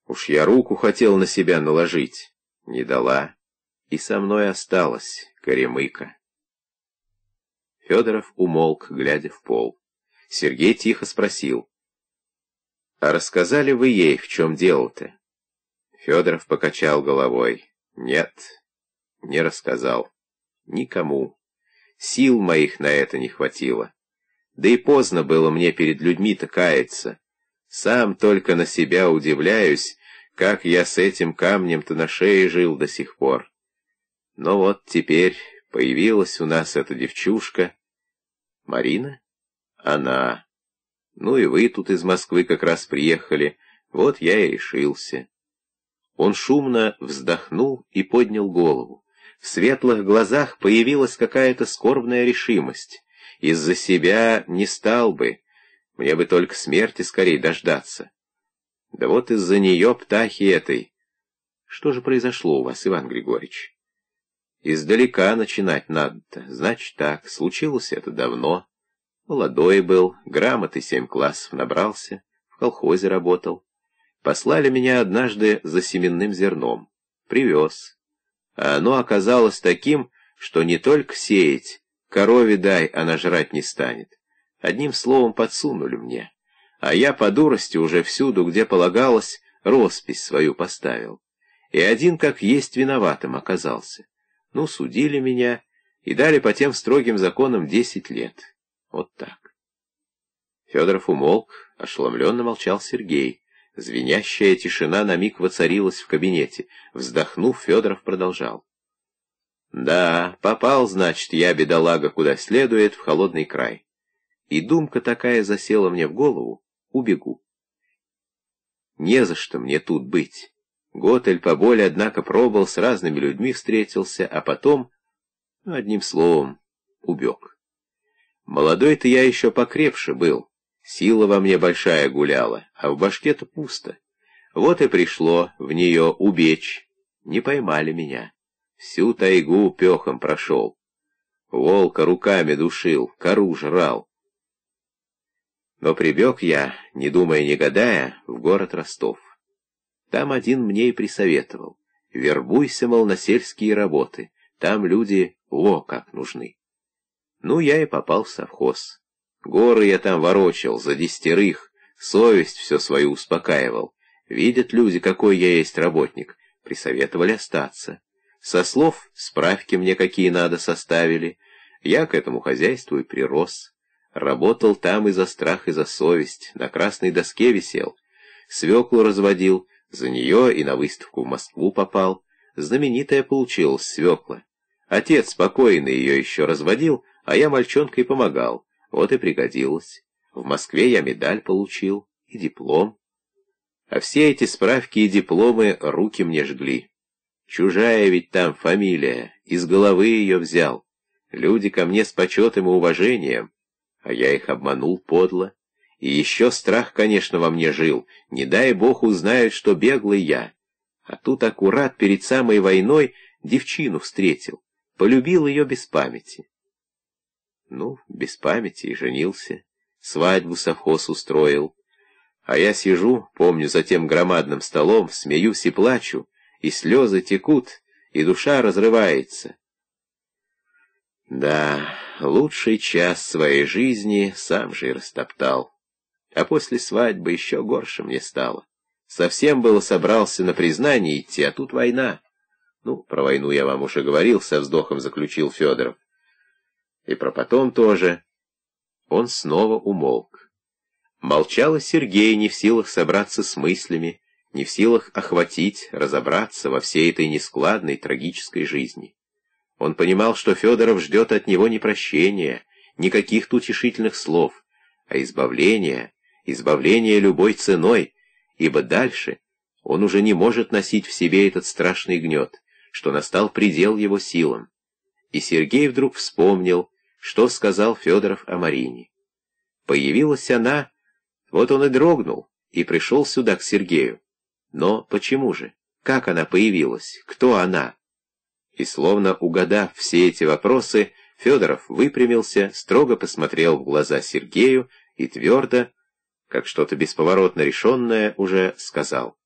Уж я руку хотел на себя наложить, не дала, и со мной осталась коремыка. Федоров умолк, глядя в пол. Сергей тихо спросил. «А рассказали вы ей, в чем дело-то?» Федоров покачал головой. «Нет, не рассказал. Никому. Сил моих на это не хватило. Да и поздно было мне перед людьми-то каяться. Сам только на себя удивляюсь, как я с этим камнем-то на шее жил до сих пор. Но вот теперь появилась у нас эта девчушка. Марина? Она. Ну и вы тут из Москвы как раз приехали. Вот я и решился. Он шумно вздохнул и поднял голову. В светлых глазах появилась какая-то скорбная решимость. Из-за себя не стал бы. Мне бы только смерти скорее дождаться. Да вот из-за нее птахи этой. Что же произошло у вас, Иван Григорьевич? Издалека начинать надо-то. Значит так, случилось это давно. Молодой был, грамоты семь классов набрался, в колхозе работал. Послали меня однажды за семенным зерном. Привез. А оно оказалось таким, что не только сеять, корове дай, она жрать не станет. Одним словом подсунули мне а я по дурости уже всюду, где полагалось, роспись свою поставил. И один как есть виноватым оказался. Ну, судили меня и дали по тем строгим законам десять лет. Вот так. Федоров умолк, ошеломленно молчал Сергей. Звенящая тишина на миг воцарилась в кабинете. Вздохнув, Федоров продолжал. «Да, попал, значит, я, бедолага, куда следует, в холодный край. И думка такая засела мне в голову, убегу. Не за что мне тут быть. Готель поболе, однако, пробовал, с разными людьми встретился, а потом, ну, одним словом, убег. Молодой-то я еще покрепше был, сила во мне большая гуляла, а в башке-то пусто. Вот и пришло в нее убечь, не поймали меня. Всю тайгу пехом прошел. Волка руками душил, кору жрал. Но прибег я, не думая, не гадая, в город Ростов. Там один мне и присоветовал. Вербуйся, мол, на сельские работы. Там люди, о, как нужны. Ну, я и попал в совхоз. Горы я там ворочал, за десятерых, совесть все свою успокаивал. Видят люди, какой я есть работник, присоветовали остаться. Со слов справки мне какие надо составили. Я к этому хозяйству и прирос. Работал там и за страх, и за совесть, на красной доске висел. Свеклу разводил, за нее и на выставку в Москву попал. Знаменитая получилась свекла. Отец спокойно ее еще разводил, а я мальчонкой помогал. Вот и пригодилось. В Москве я медаль получил и диплом. А все эти справки и дипломы руки мне жгли. Чужая ведь там фамилия, из головы ее взял. Люди ко мне с почетом и уважением. А я их обманул подло. И еще страх, конечно, во мне жил. Не дай бог узнают, что беглый я. А тут аккурат перед самой войной девчину встретил. Полюбил ее без памяти. Ну, без памяти и женился. Свадьбу совхоз устроил. А я сижу, помню, за тем громадным столом, смеюсь и плачу, и слезы текут, и душа разрывается. Да, лучший час своей жизни сам же и растоптал. А после свадьбы еще горше мне стало. Совсем было собрался на признание идти, а тут война. Ну, про войну я вам уже говорил, со вздохом заключил Федоров. И про потом тоже. Он снова умолк. Молчал и Сергей, не в силах собраться с мыслями, не в силах охватить, разобраться во всей этой нескладной, трагической жизни. Он понимал, что Федоров ждет от него не прощения, никаких утешительных слов, а избавления, избавления любой ценой, ибо дальше он уже не может носить в себе этот страшный гнет, что настал предел его силам. И Сергей вдруг вспомнил, что сказал Федоров о Марине. Появилась она, вот он и дрогнул, и пришел сюда к Сергею. Но почему же? Как она появилась? Кто она? И словно угадав все эти вопросы, Федоров выпрямился, строго посмотрел в глаза Сергею и твердо, как что-то бесповоротно решенное, уже сказал.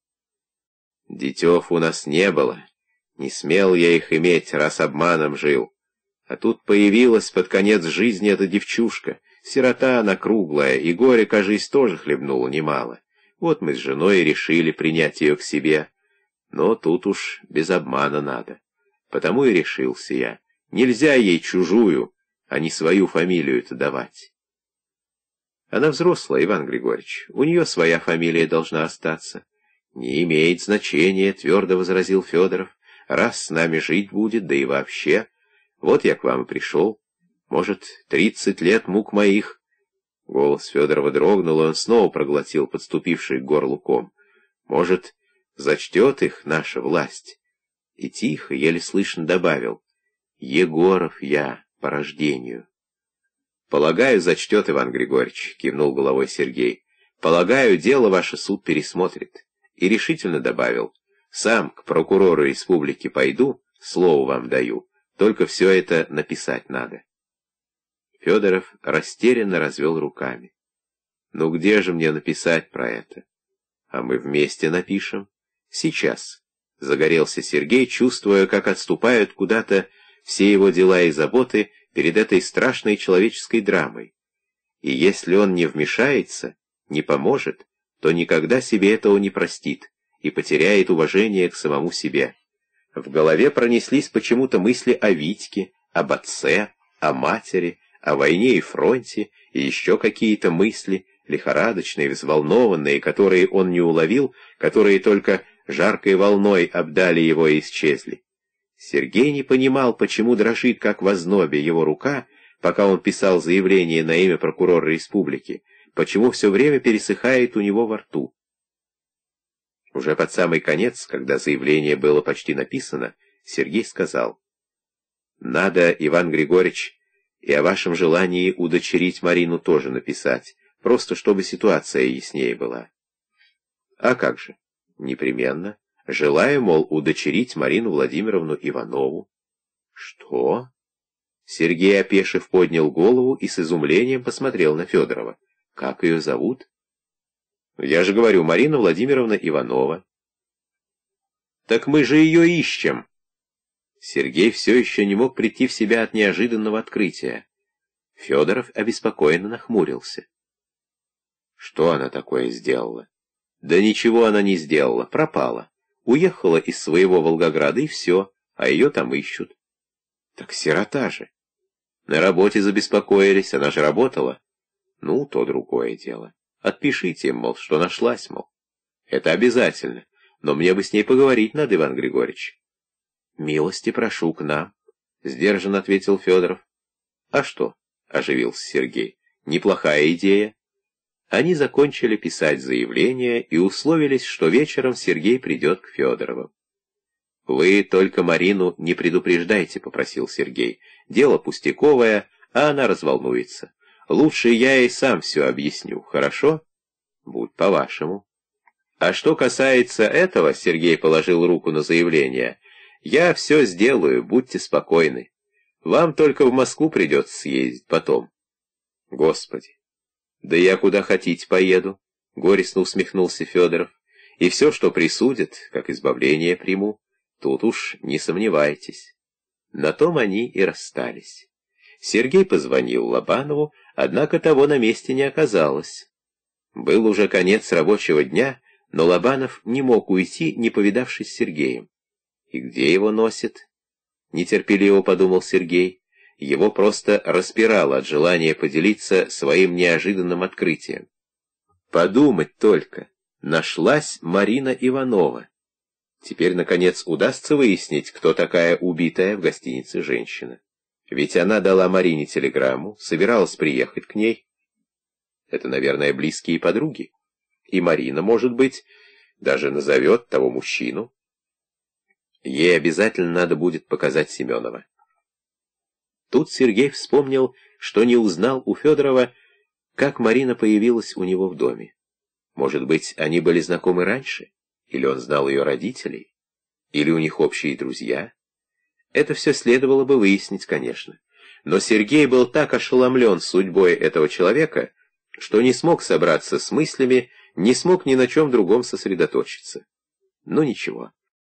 «Детев у нас не было, не смел я их иметь, раз обманом жил. А тут появилась под конец жизни эта девчушка. Сирота она круглая, и горе, кажись, тоже хлебнула немало. Вот мы с женой решили принять ее к себе. Но тут уж без обмана надо. Потому и решился я. Нельзя ей чужую, а не свою фамилию-то давать. Она взрослая, Иван Григорьевич. У нее своя фамилия должна остаться. Не имеет значения, твердо возразил Федоров раз с нами жить будет, да и вообще. Вот я к вам и пришел. Может, тридцать лет мук моих. Голос Федорова дрогнул, и он снова проглотил подступивший к горлу ком. Может, зачтет их наша власть? И тихо, еле слышно добавил. Егоров я по рождению. Полагаю, зачтет Иван Григорьевич, кивнул головой Сергей. Полагаю, дело ваше суд пересмотрит. И решительно добавил. Сам к прокурору республики пойду, слово вам даю, только все это написать надо. Федоров растерянно развел руками. Ну где же мне написать про это? А мы вместе напишем. Сейчас. Загорелся Сергей, чувствуя, как отступают куда-то все его дела и заботы перед этой страшной человеческой драмой. И если он не вмешается, не поможет, то никогда себе этого не простит и потеряет уважение к самому себе. В голове пронеслись почему-то мысли о Витьке, об отце, о матери, о войне и фронте, и еще какие-то мысли, лихорадочные, взволнованные, которые он не уловил, которые только жаркой волной обдали его и исчезли. Сергей не понимал, почему дрожит, как в ознобе, его рука, пока он писал заявление на имя прокурора республики, почему все время пересыхает у него во рту. Уже под самый конец, когда заявление было почти написано, Сергей сказал, «Надо, Иван Григорьевич, и о вашем желании удочерить Марину тоже написать, просто чтобы ситуация яснее была». «А как же? Непременно. Желаю, мол, удочерить Марину Владимировну Иванову». «Что?» Сергей, опешив, поднял голову и с изумлением посмотрел на Федорова. «Как ее зовут?» Я же говорю, Марина Владимировна Иванова. Так мы же ее ищем. Сергей все еще не мог прийти в себя от неожиданного открытия. Федоров обеспокоенно нахмурился. Что она такое сделала? Да ничего она не сделала, пропала. Уехала из своего Волгограда и все, а ее там ищут. Так сирота же. На работе забеспокоились, она же работала. Ну, то другое дело. Отпишите им, мол, что нашлась, мол. Это обязательно, но мне бы с ней поговорить надо, Иван Григорьевич. Милости прошу к нам, — сдержанно ответил Федоров. А что? — оживился Сергей. Неплохая идея. Они закончили писать заявление и условились, что вечером Сергей придет к Федорову. «Вы только Марину не предупреждайте», — попросил Сергей. «Дело пустяковое, а она разволнуется. Лучше я и сам все объясню, хорошо? Будь по-вашему. А что касается этого, Сергей положил руку на заявление, я все сделаю, будьте спокойны. Вам только в Москву придется съездить потом. Господи, да я куда хотите поеду, горестно усмехнулся Федоров. И все, что присудят, как избавление приму, тут уж не сомневайтесь. На том они и расстались. Сергей позвонил Лобанову, однако того на месте не оказалось. Был уже конец рабочего дня, но Лобанов не мог уйти, не повидавшись с Сергеем. И где его носит? Нетерпеливо подумал Сергей. Его просто распирало от желания поделиться своим неожиданным открытием. Подумать только, нашлась Марина Иванова. Теперь, наконец, удастся выяснить, кто такая убитая в гостинице женщина. Ведь она дала Марине телеграмму, собиралась приехать к ней. Это, наверное, близкие подруги. И Марина, может быть, даже назовет того мужчину. Ей обязательно надо будет показать Семенова. Тут Сергей вспомнил, что не узнал у Федорова, как Марина появилась у него в доме. Может быть, они были знакомы раньше? Или он знал ее родителей? Или у них общие друзья? Это все следовало бы выяснить, конечно. Но Сергей был так ошеломлен судьбой этого человека, что не смог собраться с мыслями, не смог ни на чем другом сосредоточиться. Но ничего.